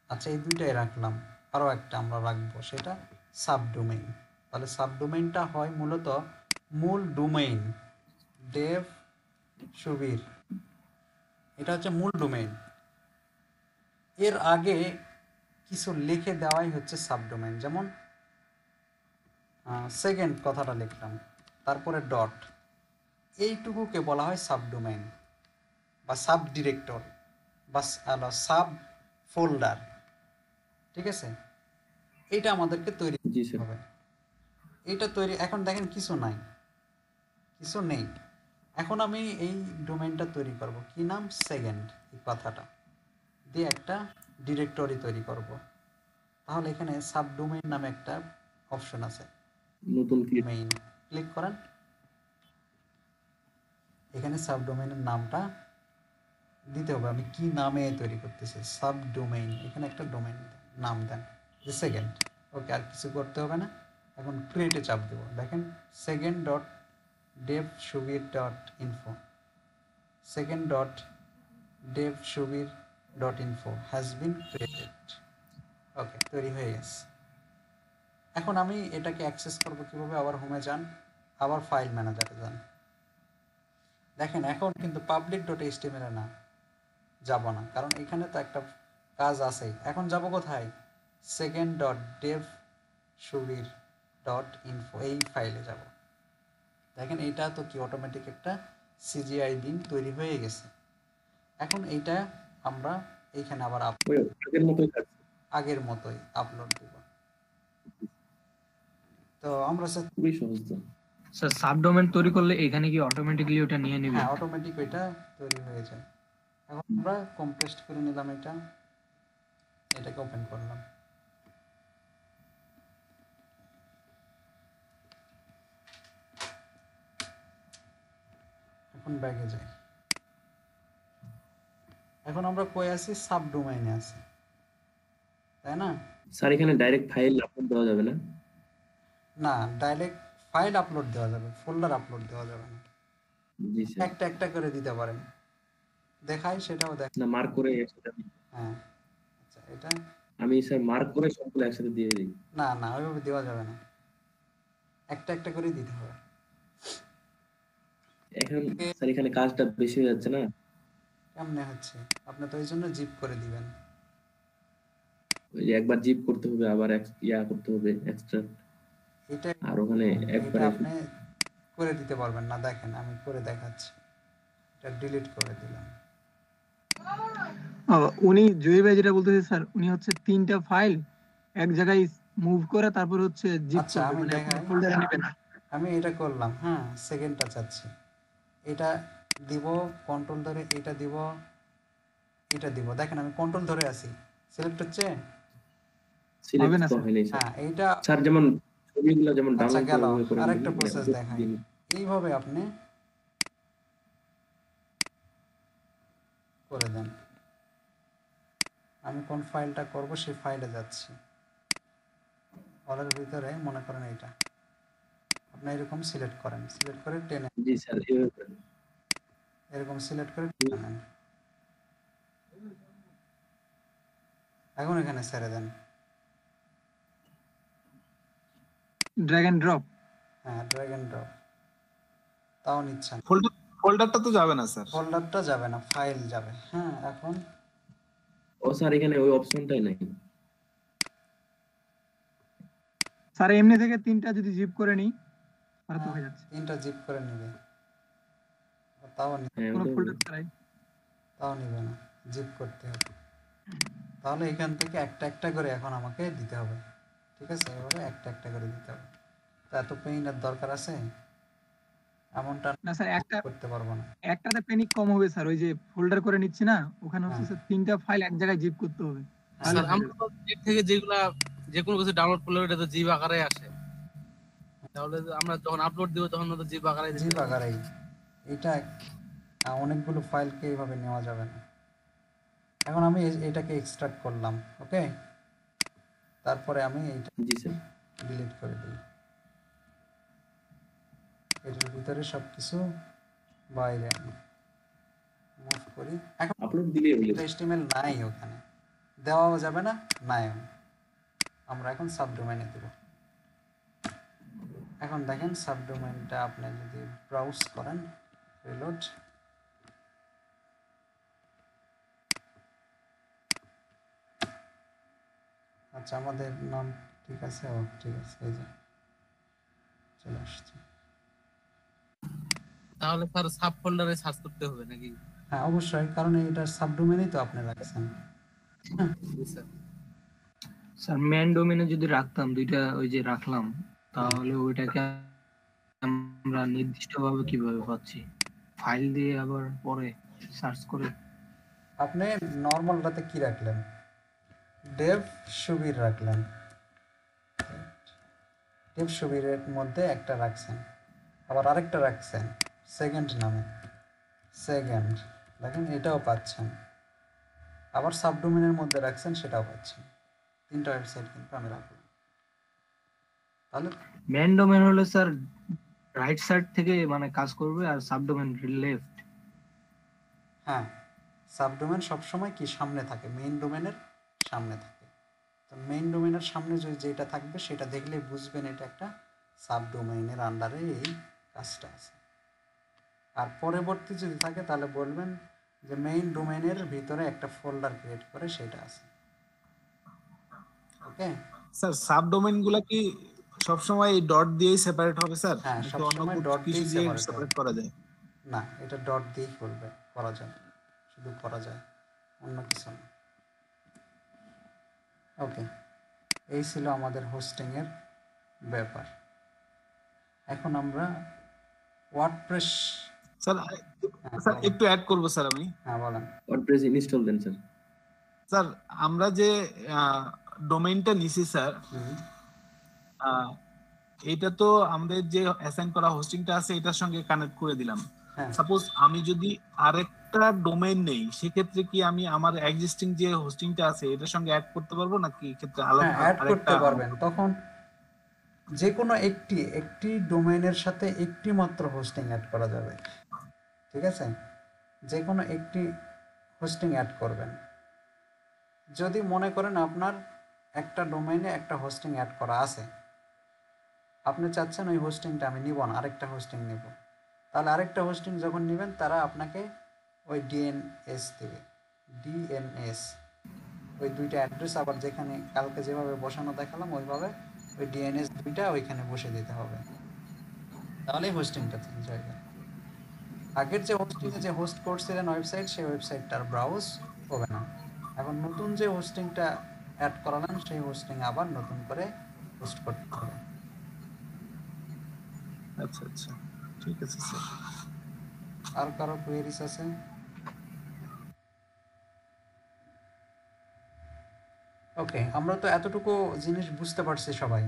আচ্ছা এই দুইটাই রাখলাম। আরও একটা আমরা রাখব সেটা সাবডোমেইন। তাহলে সাবডোমেইনটা হয় মূলত মূল ডোমেইন দেব সুবীর। এটা হচ্ছে মূল ডোমেইন। এর আগে কিছু লিখে দেওয়াই হচ্ছে সাবডোমেইন। যেমন সেকেন্ড কথাটা লিখলাম। তারপরে ডট এইটুকুকে বলা হয় সাবডোমেইন বা সাব ডিরেক্টর বা সাব ফোল্ডার ঠিক আছে? এটা আমাদেরকে তৈরি হবে। এটা তৈরি এখন দেখেন কিছু নাই। কিছু নেই। এখন আমি এই ডোমেনটা তৈরি করব। কি নাম? সেকেন্ড এই কথাটা। দিয়ে একটা ডিরেক্টরি তৈরি করব। তাহলে এখানে সাব ডোমেইন নামে একটা অপশন আছে। নতুন কি মেইন ক্লিক করেন। এখানে সাব ডোমেইনের নামটা দিতে হবে। আমি কি নামে তৈরি করতেছি? সাব ডোমেইন এখানে একটা ডোমেইন নাম দেন। যে সেকেন্ড ওকে, আর কিছু করতে হবে না। এখন ক্রিয়েটে চাপ দেবো। দেখেন second dot dev Subir dot info second dot dev Subir dot info has been created okay, তৈরি হয়ে গেছে। এখন আমি এটাকে অ্যাক্সেস করব কীভাবে? আবার হোমে যান আবার ফাইল ম্যানেজারে যান। দেখেন এখন কিন্তু পাবলিক ডট এইচটিএমএল না যাব না। কারণ এখানে তো একটা কাজ আছে। এখন যাব কোথায়? Second dot dev Subir dot info এই ফাইলে যাব। দেখেন এটা তো কি অটোমেটিক একটা সিজিআই বিন তৈরি হয়ে গেছে। এখন এইটা আমরা এইখানে আবার আপ- ওই আগের মতোই থাকছে আগের মতোই আপলোড দেব। তো আমরা স্যার খুবই সহজ তো। স্যার সাবডোমেন তৈরি করলে এখানে কি অটোমেটিক্যালি ওটা নিয়ে নেবে? হ্যাঁ অটোমেটিক ওইটা তৈরি হয়ে যায়। এখন আমরা কম্প্রেসড করে নিলাম এটা। এটাকে ওপেন করলাম। এখন ব্যাগে যাই। এখন আমরা কই আছি? সাব ডোমাইনে আছি। তাই না? স্যার এখানে ডাইরেক্ট ফাইল আপলোড দেওয়া যাবে না? না ডাইরেক্ট ফাইল আপলোড দেওয়া যাবে ফোল্ডার আপলোড দেওয়া যাবে না। জি স্যার। একটা একটা করে দিতে পারেন। দেখাই সেটাও দেখ না মার্ক করে হ্যাঁ এটা আমি স্যার মার্ক করে সবগুলো একসাথে দিয়ে দিই। না না ওইভাবে দেওয়া যাবে না। একটা একটা করে দিতে হবে। এখন স্যার এখানে কাজটা বেশি হয়ে যাচ্ছে না? কেমনে হচ্ছে? আপনি তো ওই জন্য জিপ করে দিবেন। ওই যে একবার জিপ করতে হবে আবার ইয়া করতে হবে এক্সট্রা আর ওখানে এটা একবারে আপনি করে দিতে পারবেন না দেখেন আমি করে দেখাচ্ছি। এটা ডিলিট করে দিলাম। উনি জয়ী ভাই যেটা বলতেছে স্যার উনি হচ্ছে তিনটা ফাইল এক জায়গায় মুভ করে তারপর হচ্ছে জিপ আচ্ছা, আমি ফোল্ডারে নেবেন আমি এটা করলাম হ্যাঁ সেকেন্ডটা চাচ্ছি। এটা দিব কন্ট্রোল ধরে এটা দিব এটা দিব। দেখেন আমি কন্ট্রোল ধরে আছি। সিলেক্ট হচ্ছে? সিলেক্ট। হয়নি হ্যাঁ এইটা স্যার যেমন ছবিগুলো যেমন আচ্ছা, ডাউনলোড গেল। আরেকটা দিন। দেখাই। এইভাবে আপনি করে দেন। আমি কোন ফাইলটা করব সেই ফাইলে যাচ্ছি। অলের ভিতরে মনে করেন এইটা। আপনি এরকম সিলেক্ট করেন। সিলেক্ট করে টেনে জি স্যার এরকম সিলেক্ট করে টেনে নেন। এখন এখানে ছেড়ে দেন। ড্র্যাগ এন্ড ড্রপ হ্যাঁ ড্র্যাগ এন্ড ড্রপ তাও নিচ্ছেন। ফোল্ডার ফোল্ডারটা তো যাবে না স্যার। ফোল্ডারটা যাবে না ফাইল যাবে। হ্যাঁ এখন? ও স্যার এখানে ওই অপশনটাই নাই। স্যার এমনি থেকে তিনটা যদি জিপ করে নিই তাহলে তো হয়ে যাচ্ছে। তিনটা জিপ করে নেবে। তাও নি- হ্যাঁ কোনো ফোল্ডার ছাড়াই। তাও নিবে না জিপ করতে হবে। তাহলে এখান থেকে একটা একটা করে এখন আমাকে দিতে হবে। ঠিক আছে এবারে একটা একটা করে দিতে হবে। তা এত পেইনের দরকার আছে এমনটা না স্যার একটা করতে পারব না। একটাতে প্যানিক কম হবে স্যার ওই যে ফোল্ডার করে নিচ্ছি না ওখানে হচ্ছে হ্যাঁ। স্যার তিনটা ফাইল এক জায়গায় জিপ করতে হবে। হ্যাঁ, স্যার আমরা তো থেকে যেগুলা যে কোনো কিছু ডাউনলোড করলে ওটা তো জিপ আকারে আসে। তাহলে আমরা যখন আপলোড দিব তখন তো জিপ আকারে জিপ আকারেই। এটা অনেকগুলো ফাইলকে এইভাবে নেওয়া যাবে না। এখন আমি এটাকে এক্সট্রাক্ট করলাম ওকে তারপরে আমি এইটা জি স্যার। ডিলিট করে দিই এটার ভিতরে সব কিছু বাইরে আনি মুভ করি। এখন আপলোড হলো HTML নাই ওখানে। দেওয়াও যাবে না নাই আমরা এখন সাবডোমেনে দেব। এখন দেখেন সাবডোমেনটা আপনি যদি ব্রাউজ করেন রিলোড আচ্ছা আমাদের নাম ঠিক আছে ও ঠিক আছে এই যে। চলে আসছে। তাহলে স্যার সাব ফোল্ডারে সার্চ করতে হবে নাকি? হ্যাঁ অবশ্যই কারণ এটার সাবডোমেনই তো আপনি রাখছেন। স্যার। স্যার ম্যান ডোমেনে যদি রাখতাম দুইটা ওই যে রাখলাম তাহলে ওইটাকে আমরা নির্দিষ্টভাবে কীভাবে পাচ্ছি? ফাইল দিয়ে আবার পরে সার্চ করে। আপনি নর্মালটাতে কি রাখলেন? ডেভ সুবির রাখলেন। ডেভ সুবিরের মধ্যে একটা রাখছেন আবার আরেকটা রাখছেন সেকেন্ড নামে। সেকেন্ড দেখেন এটাও পাচ্ছেন। আবার সাবডোমেনের মধ্যে রাখছেন সেটাও পাচ্ছেন। তিনটা ওয়েবসাইট কিন্তু আমি রাখলাম। তাহলে ম্যান ডোমেন হলে স্যার রাইট সাইড থেকে মানে কাজ করবে আর সাবডোমেন লেফট হ্যাঁ সাবডোমেন সবসময় কি সামনে থাকে? মেইন ডোমেনের সামনে থাকে। তো মেইন ডোমেনের সামনে যে যেটা থাকবে সেটা দেখলে বুঝবেন এটা একটা সাবডোমেইনের আন্ডারে এই কাজটা আছে। আর পরবর্তী যদি থাকে তাহলে বলবেন যে মেইন ডোমেনের ভিতরে একটা ফোল্ডার ক্রিয়েট করে সেটা আছে। ওকে স্যার সাবডোমেনগুলা কি সবসময় এই ডট দিয়েই সেপারেট হবে স্যার? হ্যাঁ, সবসময় দিয়েই দিয়ে। সেপারেট করা যায়? না এটা ডট দিয়েই করবে করা যায়। শুধু করা যায় অন্য কিছু না। ওকে এই ছিল আমাদের হোস্টিংয়ের ব্যাপার। এখন আমরা ওয়ার্ডপ্রেস স্যার স্যার একটু অ্যাড করব স্যার আমি। হ্যাঁ বলেন। ওয়ার্ডপ্রেস ইনস্টল দেন স্যার স্যার আমরা যে ডোমেইনটা নিছি স্যার এইটা তো আমাদের যে অ্যাসাইন করা হোস্টিংটা আছে এটার সঙ্গে কানেক্ট করে দিলাম। সাপোজ আমি যদি আরেকটা ডোমেইন নেই সেক্ষেত্রে কি আমি আমার এক্সিস্টিং যে হোস্টিংটা আছে এটার সঙ্গে অ্যাড করতে পারব নাকি ক্ষেত্রে আলাদা হ্যাঁ অ্যাড করতে পারবেন। তখন যে কোনো একটি একটি ডোমেইনের সাথে একটি মাত্র হোস্টিং অ্যাড করা যাবে। ঠিক আছে? যে কোনো একটি হোস্টিং অ্যাড করবেন। যদি মনে করেন আপনার একটা ডোমেইনে একটা হোস্টিং অ্যাড করা আছে আপনি চাচ্ছেন ওই হোস্টিংটা আমি নিব না আরেকটা হোস্টিং নেব। তাহলে আরেকটা হোস্টিং যখন নেবেন, তারা আপনাকে ওই ডিএনএস দেবে। ডিএনএস ওই দুইটা অ্যাড্রেস আবার যেখানে কালকে যেভাবে বসানো দেখালাম, ওইভাবে ওই ডিএনএস দুইটা ওইখানে বসে দিতে হবে। তাহলে হোস্টিংটা চেঞ্জ হয়ে যাবে। আগের যে হোস্টিংয়ে যে হোস্ট করছিলেন ওয়েবসাইট সেই ওয়েবসাইটটা আর ব্রাউজ হবে না। এখন নতুন যে হোস্টিংটা অ্যাড করালেন, সেই হোস্টিং আবার নতুন করে হোস্ট করতে হবে। আচ্ছা আচ্ছা। ঠিক আছে স্যার আর কারও কোয়েরিজ আছে? ওকে আমরা তো এতটুকু জিনিস বুঝতে পারছি সবাই।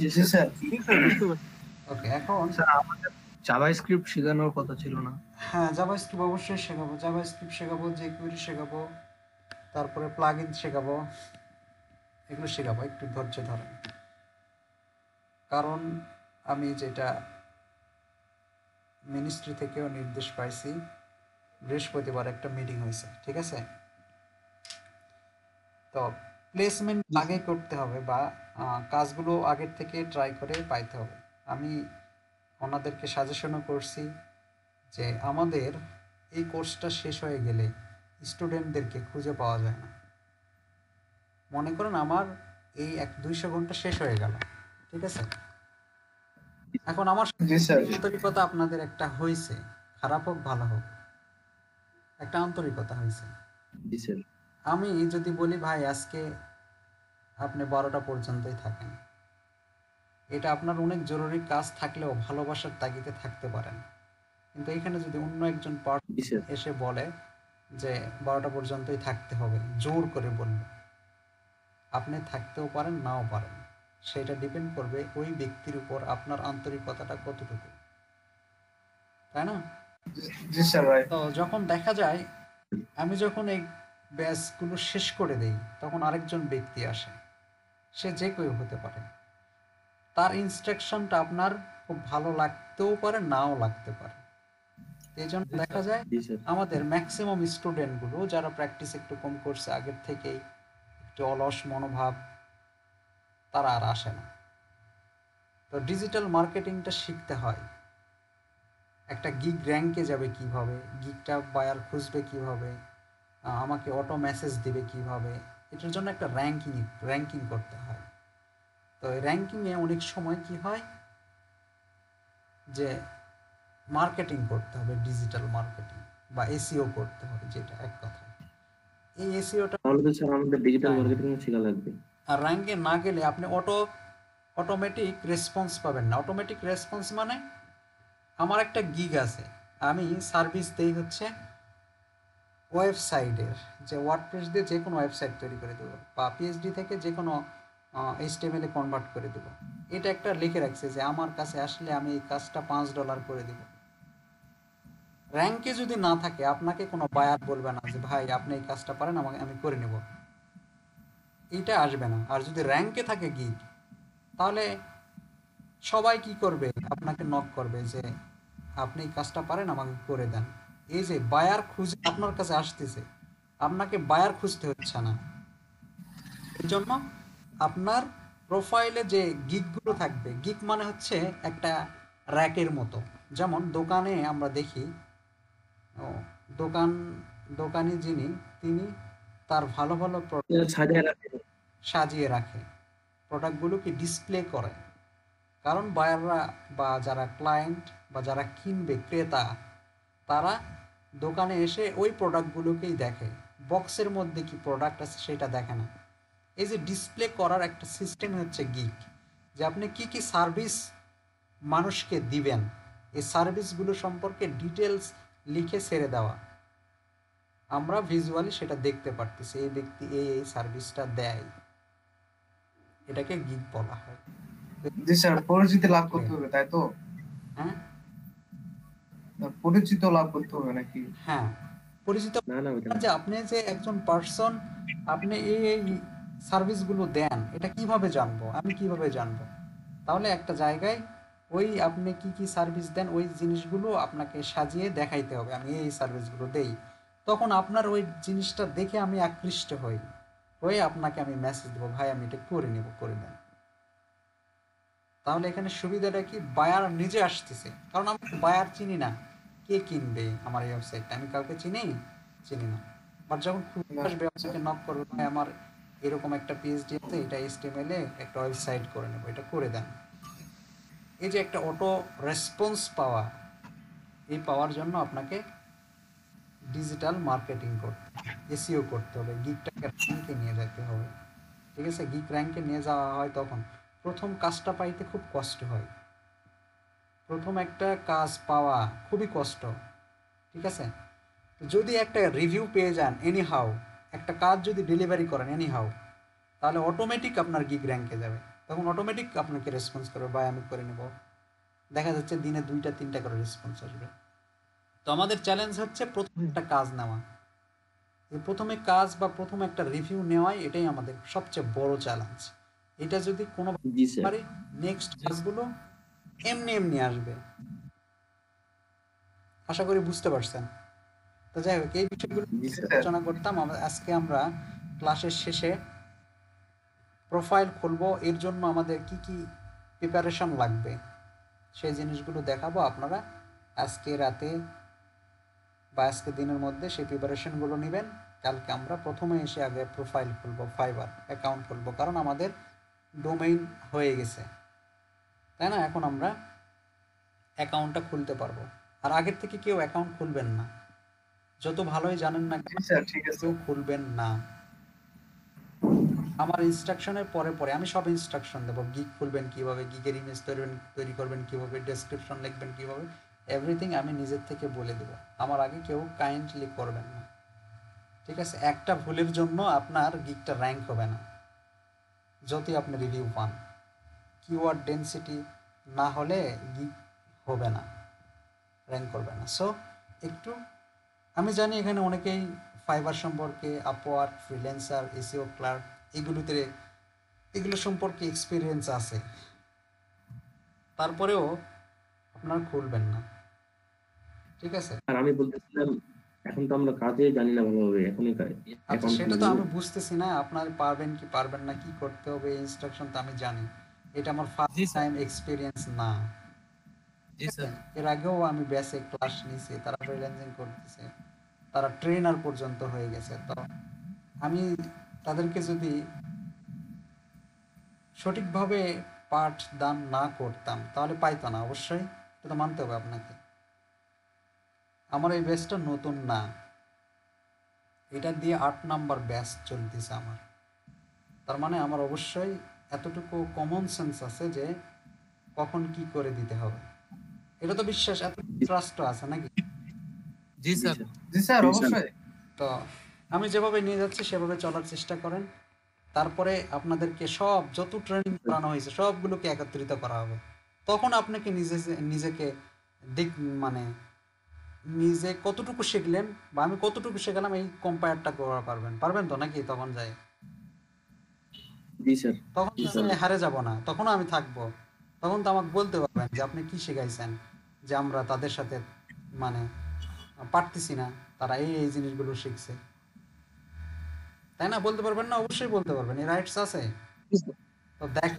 জি স্যার জি স্যার বুঝতে পারছি। ওকে এখন স্যার আমাদের জাভাস্ক্রিপ্ট শেখানোর কথা ছিল না। হ্যাঁ জাভাস্ক্রিপ্ট অবশ্যই শেখাবো। জাভাস্ক্রিপ্ট শেখাবো জেকুইরি শেখাবো তারপরে প্লাগইন শেখাবো এগুলো শেখাবো একটু ধৈর্য ধরেন। কারণ আমি যেটা মিনিস্ট্রি থেকেও নির্দেশ পাইছি, বৃহস্পতিবার একটা মিটিং হয়েছে ঠিক আছে? তো প্লেসমেন্ট আগে করতে হবে বা কাজগুলো আগের থেকে ট্রাই করে পাইতে হবে। আমি ওনাদেরকে সাজেশনও করছি যে আমাদের এই কোর্সটা শেষ হয়ে গেলে স্টুডেন্টদেরকে খুঁজে পাওয়া যায় না। মনে করেন আমার এই এক দুইশো ঘণ্টা শেষ হয়ে গেল, ঠিক আছে? এখন আমার আন্তরিকতা আপনাদের একটা হয়েছে খারাপ হোক ভালো হোক। একটা আন্তরিকতা হয়েছে আমি যদি বলি ভাই আজকে আপনি বারোটা পর্যন্তই থাকেন। এটা আপনার অনেক জরুরি কাজ থাকলেও ভালোবাসার তাগিদে থাকতে পারেন। কিন্তু এখানে যদি অন্য একজন পার্ট এসে বলে যে বারোটা পর্যন্তই থাকতে হবে। জোর করে বলবে। আপনি থাকতেও পারেন নাও পারেন। সেটা ডিপেন্ড করবে ওই ব্যক্তির উপর আপনার আন্তরিকতাটা কতটুকু। তাই না? জি স্যার রাইট তো যখন দেখা যায় আমি যখন এই ব্যাচগুলো শেষ করে দেই তখন আরেকজন ব্যক্তি আসে। সে যে কেউ হতে পারে। তার ইনস্ট্রাকশনটা আপনার খুব ভালো লাগতেও পারে নাও লাগতে পারে। এই জন্য দেখা যায় আমাদের ম্যাক্সিমাম স্টুডেন্টগুলো যারা প্র্যাকটিস একটু কম করছে আগের থেকেই একটু অলস মনোভাব তারা আর আসে না। তো ডিজিটাল মার্কেটিংটা শিখতে হয়। একটা গিগ র্যাঙ্কে যাবে কীভাবে? গিগটা বায়ার খুঁজবে কীভাবে? আমাকে অটো মেসেজ দিবে কীভাবে? এটার জন্য একটা র্যাঙ্কিং র্যাঙ্কিং করতে হয়। তো র্যাঙ্কিংয়ে অনেক সময় কি হয়? যে মার্কেটিং করতে হবে ডিজিটাল মার্কেটিং বা এসিও করতে হবে যেটা এক কথা এই এসিওটা স্যার আমাদের ডিজিটাল হ্যাঁ। মার্কেটিং শেখা লাগবে। র্যাঙ্কে না গেলে আপনি অটো অটোমেটিক রেসপন্স পাবেন না। অটোমেটিক রেসপন্স মানে আমার একটা গিগ আছে। আমি সার্ভিস দেই হচ্ছে ওয়েবসাইটের যে ওয়ার্ডপ্রেস দিয়ে যে কোনো ওয়েবসাইট তৈরি করে দেবো বা পিএইচডি থেকে যে কোনো এইচটিএমএল কনভার্ট করে দেবো। এটা একটা লিখে রাখছে যে আমার কাছে আসলে আমি এই কাজটা পাঁচ ডলার করে দেবো। র্যাঙ্কে যদি না থাকে, আপনাকে কোনো বায়ার বলবে না যে, ভাই, আপনি এই কাজটা পারেন, আমাকে, আমি করে নেব। এইটা আসবে না। আর যদি র্যাঙ্কে থাকে গিগ তাহলে সবাই কি করবে? আপনাকে নক করবে যে, আপনি কাজটা পারেন, আমাকে করে দেন। এই যে বায়ার খুঁজে আপনার কাছে আসতেছে, আপনাকে বায়ার খুঁজতে হচ্ছে না। এই জন্য আপনার প্রোফাইলে যে গিকগুলো থাকবে গিক মানে হচ্ছে একটা র্যাকের মতো। যেমন দোকানে আমরা দেখি দোকান, দোকানি যিনি, তিনি তার ভালো ভালো product সাজায় রাখে। সাজিয়ে রাখে। প্রোডাক্টগুলোকে ডিসপ্লে করে। কারণ বায়াররা বা যারা ক্লায়েন্ট বা যারা কিনবে ক্রেতা তারা দোকানে এসে ওই প্রোডাক্টগুলোকেই দেখে। বক্সের মধ্যে কি প্রোডাক্ট আছে সেটা দেখে না। এই যে ডিসপ্লে করার একটা সিস্টেম হচ্ছে গিক যে আপনি কি কি সার্ভিস মানুষকে দিবেন এই সার্ভিসগুলো সম্পর্কে ডিটেলস লিখে ছেড়ে দেওয়া। আমরা ভিজুয়ালি সেটা দেখতে পারতেছি এই ব্যক্তি এই এই সার্ভিসটা দেয়। এটাকে গিগ বলা হয়। জি স্যার পরিচিতি লাভ করতে হবে তাই তো? হ্যাঁ? পরিচিত লাভ করতে হবে নাকি? হ্যাঁ পরিচিত। যে আপনি যে একজন পার্সন আপনি এই এই সার্ভিসগুলো দেন এটা কীভাবে জানব? আমি কীভাবে জানব? তাহলে একটা জায়গায় ওই আপনি কি কি সার্ভিস দেন ওই জিনিসগুলো আপনাকে সাজিয়ে দেখাইতে হবে। আমি এই সার্ভিসগুলো দেই। তখন আপনার ওই জিনিসটা দেখে আমি আকৃষ্ট হই। হয়ে আপনাকে আমি মেসেজ দেবো ভাই আমি এটা করে নেব করে দেন। তাহলে এখানে সুবিধাটা কি? বায়ার নিজে আসতেছে। কারণ আমি বায়ার চিনি না। কে কিনবে আমার এই ওয়েবসাইটটা আমি কাউকে চিনি? চিনি না। বাট যখন খুব আসবে আপনাকে নক করবে ভাই আমার এরকম একটা পিএইচডি আছে এটা এসটিএমএল এ একটা ওয়েবসাইট করে নেব এটা করে দেন। এই যে একটা অটো রেসপন্স পাওয়া এই পাওয়ার জন্য আপনাকে ডিজিটাল মার্কেটিং করতে এসিও করতে হবে গিকটাকে র্যাঙ্কে নিয়ে যেতে হবে, ঠিক আছে? গিক র্যাঙ্কে নিয়ে যাওয়া হয় তখন। প্রথম কাজটা পাইতে খুব কষ্ট হয়। প্রথম একটা কাজ পাওয়া খুবই কষ্ট, ঠিক আছে? যদি একটা রিভিউ পেয়ে যান এনি হাউ একটা কাজ যদি ডেলিভারি করেন এনি হাউ তাহলে অটোমেটিক আপনার গিগ র্যাঙ্কে যাবে। তখন অটোমেটিক আপনাকে রেসপন্স করবে বা আমি করে নেব। দেখা যাচ্ছে দিনে দুইটা, তিনটা করে রেসপন্স আসবে। তো আমাদের চ্যালেঞ্জ হচ্ছে প্রথম একটা কাজ নেওয়া। প্রথমে কাজ বা প্রথম একটা রিভিউ নেওয়াই এটাই আমাদের সবচেয়ে বড় চ্যালেঞ্জ এটা যদি কোনো পারি নেক্সট কাজগুলো এমনি এমনি আসবে। আশা করি বুঝতে পারছেন। তো যাই হোক এই বিষয়গুলো আলোচনা করতাম। আজকে আমরা ক্লাসের শেষে প্রোফাইল খুলবো। এর জন্য আমাদের কি কি প্রিপারেশন লাগবে? সেই জিনিসগুলো দেখাবো। আপনারা আজকে রাতে বা আজকে দিনের মধ্যে সেই প্রিপারেশনগুলো নেবেন। কালকে আমরা প্রথমে এসে আগে প্রোফাইল খুলবো ফাইবার অ্যাকাউন্ট খুলবো কারণ আমাদের ডোমেইন হয়ে গেছে। তাই না? এখন আমরা অ্যাকাউন্টটা খুলতে পারব। আর আগের থেকে কেউ অ্যাকাউন্ট খুলবেন না। যত ভালোই জানেন না ঠিক আছে। কেউ খুলবেন না। আমার ইনস্ট্রাকশনের পরে পরে আমি সব ইনস্ট্রাকশন দেবো। গিগ খুলবেন কীভাবে গিগের ইমেজ তৈরি তৈরি করবেন কীভাবে ডেসক্রিপশন লিখবেন কীভাবে। এভরিথিং আমি নিজের থেকে বলে দেবো। আমার আগে কেউ কাইন্ডলি করবেন না। ঠিক আছে? একটা ভুলের জন্য আপনার গিগটা র্যাঙ্ক হবে না। যদি আপনি রিভিউ পান। কিওয়ার্ড ডেন্সিটি না হলে গিগ হবে না। র্যাঙ্ক করবে না। সো একটু, আমি জানি এখানে অনেকেই ফাইবার সম্পর্কে আপওয়ার্ক ফ্রিল্যান্সার এসিও ক্লার্ক এগুলোতে, এগুলো সম্পর্কে এক্সপিরিয়েন্স আছে। তারপরেও আপনার খুলবেন না। ঠিক আছে? আর আমি বলতেছিলাম এখন তো আমরা কাজে জানি না ভালোভাবে এখনই আচ্ছা সেটা তো আমি বুঝতেছি না আপনার পারবেন কি পারবেন না কি করতে হবে ইনস্ট্রাকশন তো আমি জানি। এটা আমার ফার্স্ট টাইম এক্সপিরিয়েন্স না। এর আগেও আমি ক্লাস নিয়েছি তারা ফ্রিল্যান্সিং করতেছে তারা ট্রেনার পর্যন্ত হয়ে গেছে। তো আমি তাদেরকে যদি সঠিকভাবে পাঠ দান না করতাম তাহলে পাইতো না অবশ্যই। এটা তো মানতে হবে আপনাকে। আমার এই ব্যাচটা নতুন না। এটা দিয়ে আট নাম্বার ব্যাচ চলতেছে আমার। তার মানে আমার অবশ্যই এতটুকু কমন সেন্স আছে যে কখন কি করে দিতে হবে। এটা তো বিশ্বাস এত ট্রাস্ট আছে নাকি? জি স্যার। জি স্যার অবশ্যই। তো আমি যেভাবে নিয়ে যাচ্ছি সেভাবে চলার চেষ্টা করেন। তারপরে আপনাদেরকে সব যত ট্রেনিং করানো হয়েছে সবগুলোকে একত্রিত করা হবে। তখন আপনাকে নিজে নিজেকে দিক মানে নিজে কতটুকু শিখলেন বা আমি কতটুকু শেখালাম এই কম্পায়ারটা করা পারবেন? পারবেন তো নাকি তখন যাই? তখন। আমি হারে যাব না। তখনও আমি থাকব। তখন তো আমাকে বলতে পারবেন যে আপনি কি শিখাইছেন যে আমরা তাদের সাথে মানে পারতেছি না তারা এই এই জিনিসগুলো শিখছে। তাই না? বলতে পারবেন না? অবশ্যই বলতে পারবেন। এই রাইটস আছে? তো দেখ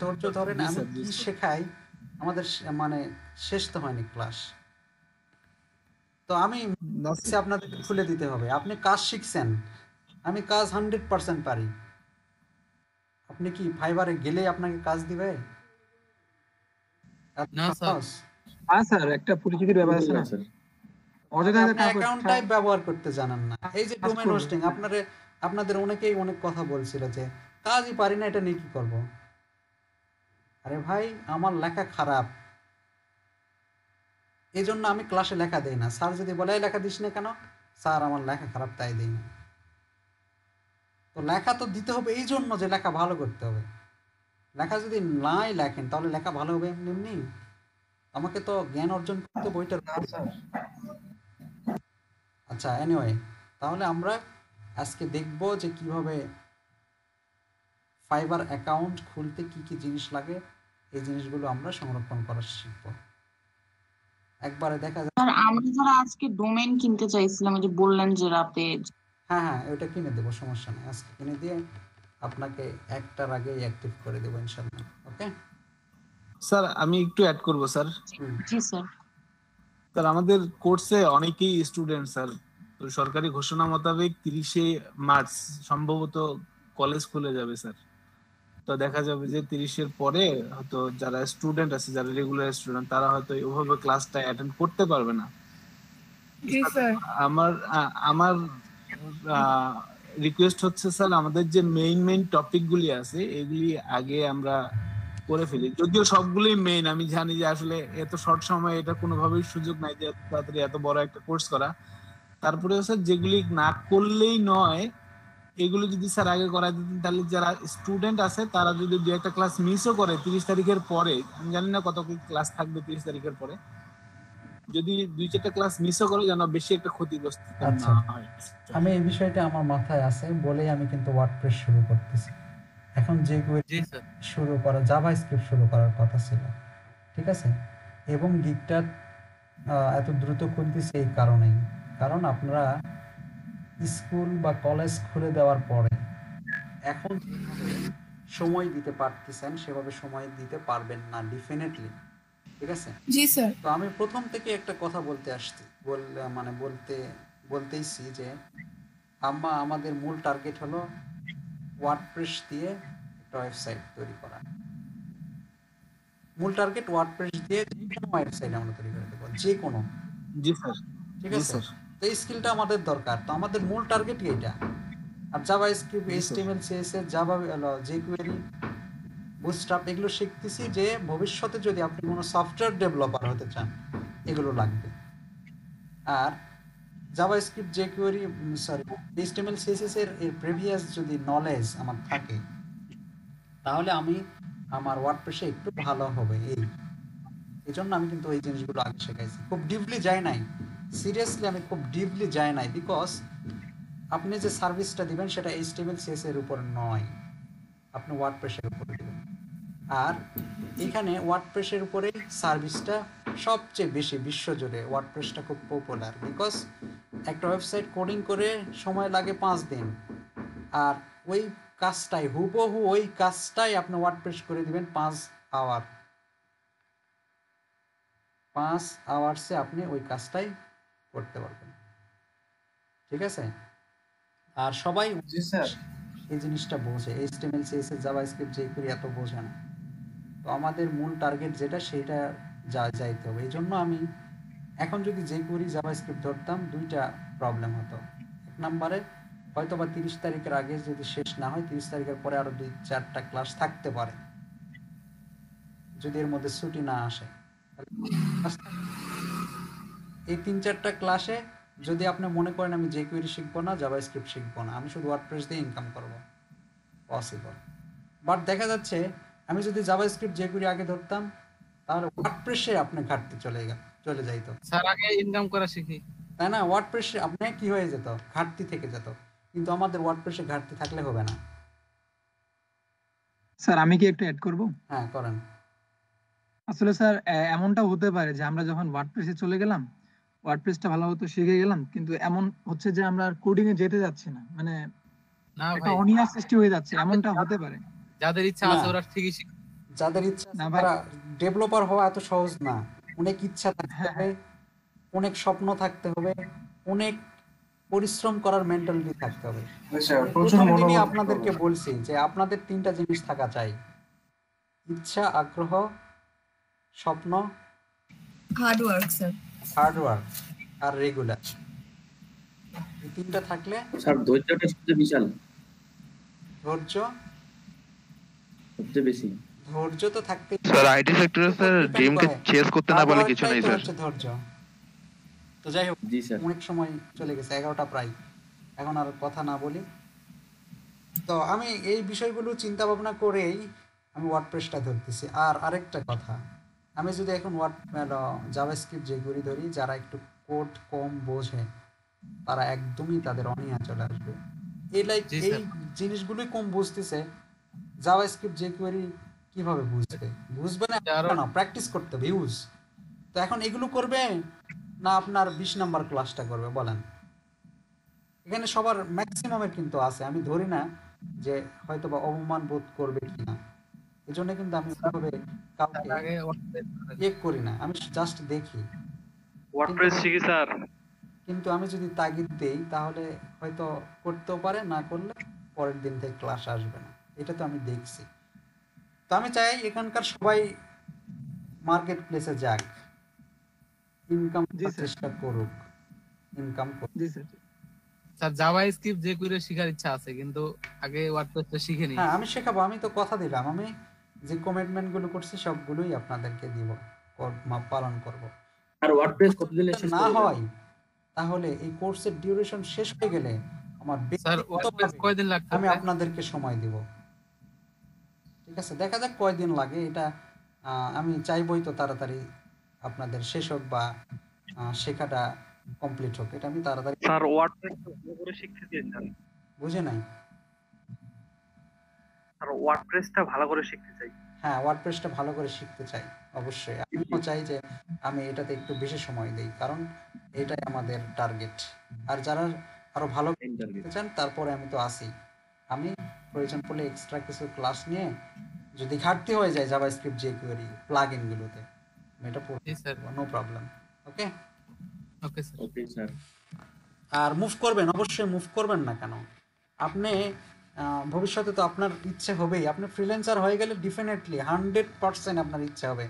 ধৈর্য ধরেন আমি কি শেখাই আমাদের মানে শেষ তো হয়নি ক্লাস তো আমি আপনাদের খুলে দিতে হবে। আপনি কাজ শিখছেন। আমি কাজ হান্ড্রেড পার্সেন্ট পারি। আপনি কি ফাইবারে গেলে আপনাকে কাজ দিবে? না, স্যার। হ্যাঁ স্যার একটা পরিচিতির ব্যাপার আছে না। স্যার। অযথা অ্যাকাউন্ট টাইপ ব্যবহার করতে জানেন না। এই যে করবে। হোস্টিং আপনাদের আপনাদের অনেকেই অনেক কথা বলছিল যে কাজই পারি না এটা নিয়ে কি করব? আরে ভাই আমার লেখা খারাপ। এই জন্য আমি ক্লাসে লেখা দেই না। স্যার যদি বলে লেখা দিস না কেন? স্যার আমার লেখা খারাপ তাই দিই না। তো লেখা তো দিতে হবে এই জন্য যে লেখা ভালো করতে হবে। লেখা যদি নাই লেখেন তাহলে লেখা ভালো হবে এমনি এমনি। আমাকে তো জ্ঞান অর্জন করতে বইটা আচ্ছা এনিওয়ে তাহলে আমরা আজকে দেখব যে কীভাবে ফাইবার অ্যাকাউন্ট খুলতে কি কি জিনিস লাগে এই জিনিসগুলো আমরা সংরক্ষণ করা শিখব। একবারে দেখা যায়। স্যার আমরা যারা আজকে ডোমেন কিনতে চাইছিলাম যে বললেন যে রাতে হ্যাঁ হ্যাঁ ওইটা কিনে দেবো সমস্যা নেই। আজকে কিনে দিয়ে আপনাকে একটার আগেই অ্যাক্টিভ করে দেবো ইনশাল্লাহ ওকে? স্যার আমি একটু অ্যাড করব স্যার? জি স্যার। স্যার আমাদের কোর্সে অনেকেই স্টুডেন্ট স্যার। তো সরকারি ঘোষণা মোতাবেক তিরিশে মার্চ সম্ভবত কলেজ খুলে যাবে স্যার। তো দেখা যাবে যে তিরিশের পরে হয়তো যারা স্টুডেন্ট আছে যারা রেগুলার স্টুডেন্ট তারা হয়তো ওভাবে ক্লাসটা অ্যাটেন্ড করতে পারবে না। আমার আমার রিকোয়েস্ট হচ্ছে স্যার আমাদের যে মেইন মেইন টপিক গুলি আছে এগুলি আগে আমরা করে ফেলি। যদিও সবগুলোই মেইন আমি জানি যে আসলে এত শর্ট সময় এটা কোনোভাবেই সুযোগ নাই যে তাড়াতাড়ি এত বড় একটা কোর্স করা। তারপরে স্যার যেগুলি না করলেই নয় এগুলো যদি স্যার আগে করা দিতেন তাহলে যারা স্টুডেন্ট আছে তারা যদি দু একটা ক্লাস মিসও করে তিরিশ তারিখের পরে আমি জানি না কত ক্লাস থাকবে তিরিশ তারিখের পরে যদি দুই চারটা ক্লাস মিসও করে যেন বেশি একটা ক্ষতিগ্রস্ত আচ্ছা। আমি এই বিষয়টা আমার মাথায় আছে বলেই আমি কিন্তু ওয়ার্ডপ্রেস শুরু করতেছি। এখন যে শুরু করা জাভা স্ক্রিপ্ট শুরু করার কথা ছিল ঠিক আছে? এবং গিকটা এত দ্রুত খুলতেছে এই কারণেই। কারণ আপনারা স্কুল বা কলেজ খুলে দেওয়ার পরে এখন যেভাবে সময় দিতে পারতেছেন সেভাবে সময় দিতে পারবেন না ডেফিনেটলি ঠিক আছে? জি স্যার। তো আমি প্রথম থেকে একটা কথা বলতে আসছি বল মানে বলতে বলতেইছি যে আম্মা আমাদের মূল টার্গেট হলো ওয়ার্ডপ্রেস দিয়ে একটা ওয়েবসাইট তৈরি করা। মূল টার্গেট ওয়ার্ডপ্রেস দিয়ে যে কোনো ওয়েবসাইট আমরা তৈরি করে দেবো যে কোনো। জি স্যার। ঠিক আছে? স্যার। তো এই স্কিলটা আমাদের দরকার। তো আমাদের মূল টার্গেট এইটা। আর JavaScript. HTML CSS Java jQuery Bootstrap এগুলো শিখতেছি যে ভবিষ্যতে যদি আপনি কোনো সফটওয়্যার ডেভেলপার হতে চান এগুলো লাগবে। আর JavaScript jQuery sorry HTML CSS এর এর প্রিভিয়াস যদি নলেজ আমার থাকে তাহলে আমি আমার ওয়ার্ডপ্রেসে একটু ভালো হবে এই। এই জন্য আমি কিন্তু এই জিনিসগুলো আগে শেখাইছি। খুব ডিপলি যাই নাই। সিরিয়াসলি আমি খুব ডিপলি যাই নাই বিকজ আপনি যে সার্ভিসটা দিবেন, সেটা এইচটিএমএল সিএস এর উপর নয়। আপনি ওয়ার্ড প্রেসের উপরে দেবেন। আর এখানে ওয়ার্ডপ্রেসের উপরেই সার্ভিসটা সবচেয়ে বেশি বিশ্বজুড়ে ওয়ার্ডপ্রেসটা খুব পপুলার বিকজ একটা ওয়েবসাইট কোডিং করে সময় লাগে পাঁচ দিন। আর ওই কাজটাই, হুবহু ওই কাজটাই আপনি ওয়ার্ড প্রেস করে দিবেন পাঁচ আওয়ার পাঁচ আওয়ার্সে আপনি ওই কাজটাই করতে পারবেন। ঠিক আছে? আর সবাই এই জিনিসটা বোঝে। এইচটিএমএল সিএসএস জাভাস্ক্রিপ্ট যে করি এত বোঝে না। তো আমাদের মূল টার্গেট যেটা সেটা যা যাইতে হবে। এই জন্য আমি এখন যদি যে করি জাভাস্ক্রিপ্ট ধরতাম দুইটা প্রবলেম হতো। এক নম্বরে হয়তো বা তিরিশ তারিখের আগে যদি শেষ না হয় তিরিশ তারিখের পরে আরও দুই চারটা ক্লাস থাকতে পারে। যদি এর মধ্যে ছুটি না আসে। এই তিন চারটা ক্লাসে যদি আপনি মনে করেন আমি যে কোয়েরি শিখব না জাভা স্ক্রিপ্ট শিখব না আমি শুধু ওয়ার্ডপ্রেস দিয়ে ইনকাম করব। পসিবল বাট দেখা যাচ্ছে আমি যদি জাভা স্ক্রিপ্ট যে কোয়েরি আগে ধরতাম তাহলে ওয়ার্ডপ্রেসে আপনি ঘাটতে চলে গেল চলে যাইতো। স্যার আগে ইনকাম করা শিখি। তাই না ওয়ার্ডপ্রেসে আপনি কি হয়ে যেত? ঘাটতি থেকে যেত। কিন্তু আমাদের ওয়ার্ডপ্রেসে ঘাটতি থাকলে হবে না। স্যার আমি কি একটু অ্যাড করব? হ্যাঁ করেন। আসলে স্যার এমনটা হতে পারে যে আমরা যখন ওয়ার্ডপ্রেসে চলে গেলাম ওয়ার্ডপ্রেসটা ভালো হতো শিখে গেলাম। কিন্তু এমন হচ্ছে যে আমরা কোডিং এ যেতে যাচ্ছি না। মানে না একটা ভাই। অনিয়া সৃষ্টি হয়ে যাচ্ছে এমনটা হতে পারে। যাদের ইচ্ছা আছে ওরা ঠিকই শিখে যাদের ইচ্ছা না ভাই। তারা ডেভেলপার হওয়া এত সহজ না। অনেক ইচ্ছা থাকতে হ্যাঁ, হবে অনেক স্বপ্ন থাকতে হবে অনেক পরিশ্রম করার মেন্টালিটি থাকতে হবে। আচ্ছা প্রচুর প্রথম আপনাদেরকে বলছি যে আপনাদের তিনটা জিনিস থাকা চাই। ইচ্ছা আগ্রহ স্বপ্ন। Hard work sir hard work আর রেগুলার এই তিনটা থাকলে স্যার ধৈর্যটা সবচেয়ে বিশাল। ধৈর্য? সবচেয়ে বেশি। ধৈর্য তো থাকতে স্যার আইটি সেক্টরে স্যার ড্রিমকে চেস করতে না পারলে কিছু নেই স্যার ধৈর্য। তো যাই হোক জি স্যার অনেক সময় চলে গেছে এগারোটা প্রায়। এখন আর কথা না বলি। তো আমি এই বিষয়গুলো চিন্তা ভাবনা করেই আমি ওয়ার্ডপ্রেসটা ধরতেছি। আর আরেকটা কথা আমি যদি এখন ওয়ার্ড জাভাস্ক্রিপ্ট যেগুলি ধরি যারা একটু কোড কম বোঝে তারা একদমই তাদের অনিয়া চলে আসবে। এই লাইক এই জিনিসগুলোই কম বুঝতেছে জাভাস্ক্রিপ্ট যে কোয়েরি কীভাবে বুঝবে? বুঝবে না প্র্যাকটিস করতে হবে ইউজ তো এখন এগুলো করবে না আপনার বিশ নাম্বার ক্লাসটা করবে বলেন? এখানে সবার ম্যাক্সিমামের কিন্তু আছে আমি ধরি না যে হয়তো বা অপমান বোধ করবে কিনা। এই জন্য কিন্তু আমি ওইভাবে কাউকে আগে WordPress ইয়ে করি না আমি জাস্ট দেখি। ওয়ার্ডপ্রেস শিখি স্যার। কিন্তু আমি যদি তাগিদ দেই তাহলে হয়তো করতেও পারে না করলে পরের দিন থেকে ক্লাস আসবে না। এটা তো আমি দেখছি। তো আমি চাই এখানকার সবাই মার্কেট প্লেসে যাক। ইনকাম জি, স্যার। চেষ্টা করুক। ইনকাম করুক। জি স্যার। স্যার জাভা স্ক্রিপ্ট যে করে শেখার ইচ্ছা আছে কিন্তু আগে ওয়ার্ডপ্রেসটা শিখে নি হ্যাঁ আমি শেখাবো আমি তো কথা দিলাম। আমি যে কমিটমেন্টগুলো করছি সবগুলোই আপনাদেরকে দিব মা- পালন করব। আর ওয়ার্ডপ্রেস কতদিনে শেষ না হয় তাহলে এই কোর্সের ডিউরেশন শেষ হয়ে গেলে আমার স্যার ব্যক্তিগতভাবে ওয়ার্ডপ্রেস কয়দিন লাগতে আমি আপনাদেরকে সময় দিব। ঠিক আছে দেখা যাক কয়দিন লাগে। এটা আহ, আমি চাইবই তো তাড়াতাড়ি আপনাদের শেষ হোক বা আহ, শেখাটা কমপ্লিট হোক। এটা আমি তাড়াতাড়ি স্যার ওয়ার্ডপ্রেস শিখতে স্যার বুঝে নাই? স্যার ওয়ার্ডপ্রেসটা ভালো করে শিখতে চাই। হ্যাঁ ওয়ার্ডপ্রেসটা ভালো করে শিখতে চাই অবশ্যই। আমিও চাই যে আমি এটাতে একটু বেশি সময় দিই কারণ এটাই আমাদের টার্গেট আর যারা আরও ভালো চান তারপরে আমি তো আসি আমি প্রয়োজন পড়লে এক্সট্রা কিছু ক্লাস নিয়ে যদি ঘাটতি হয়ে যায় জাভা স্ক্রিপ্ট যে কোয়েরি প্লাগ ইন গুলোতে এটা পড়তে sir no problem okay okay sir okay sir আর মুভ করবেন অবশ্যই মুভ করবেন না কেন? আপনি ভবিষ্যতে তো আপনার ইচ্ছে হবেই। আপনি ফ্রিল্যান্সার হয়ে গেলে ডেফিনেটলি হান্ড্রেড পার্সেন্ট আপনার ইচ্ছে হবে।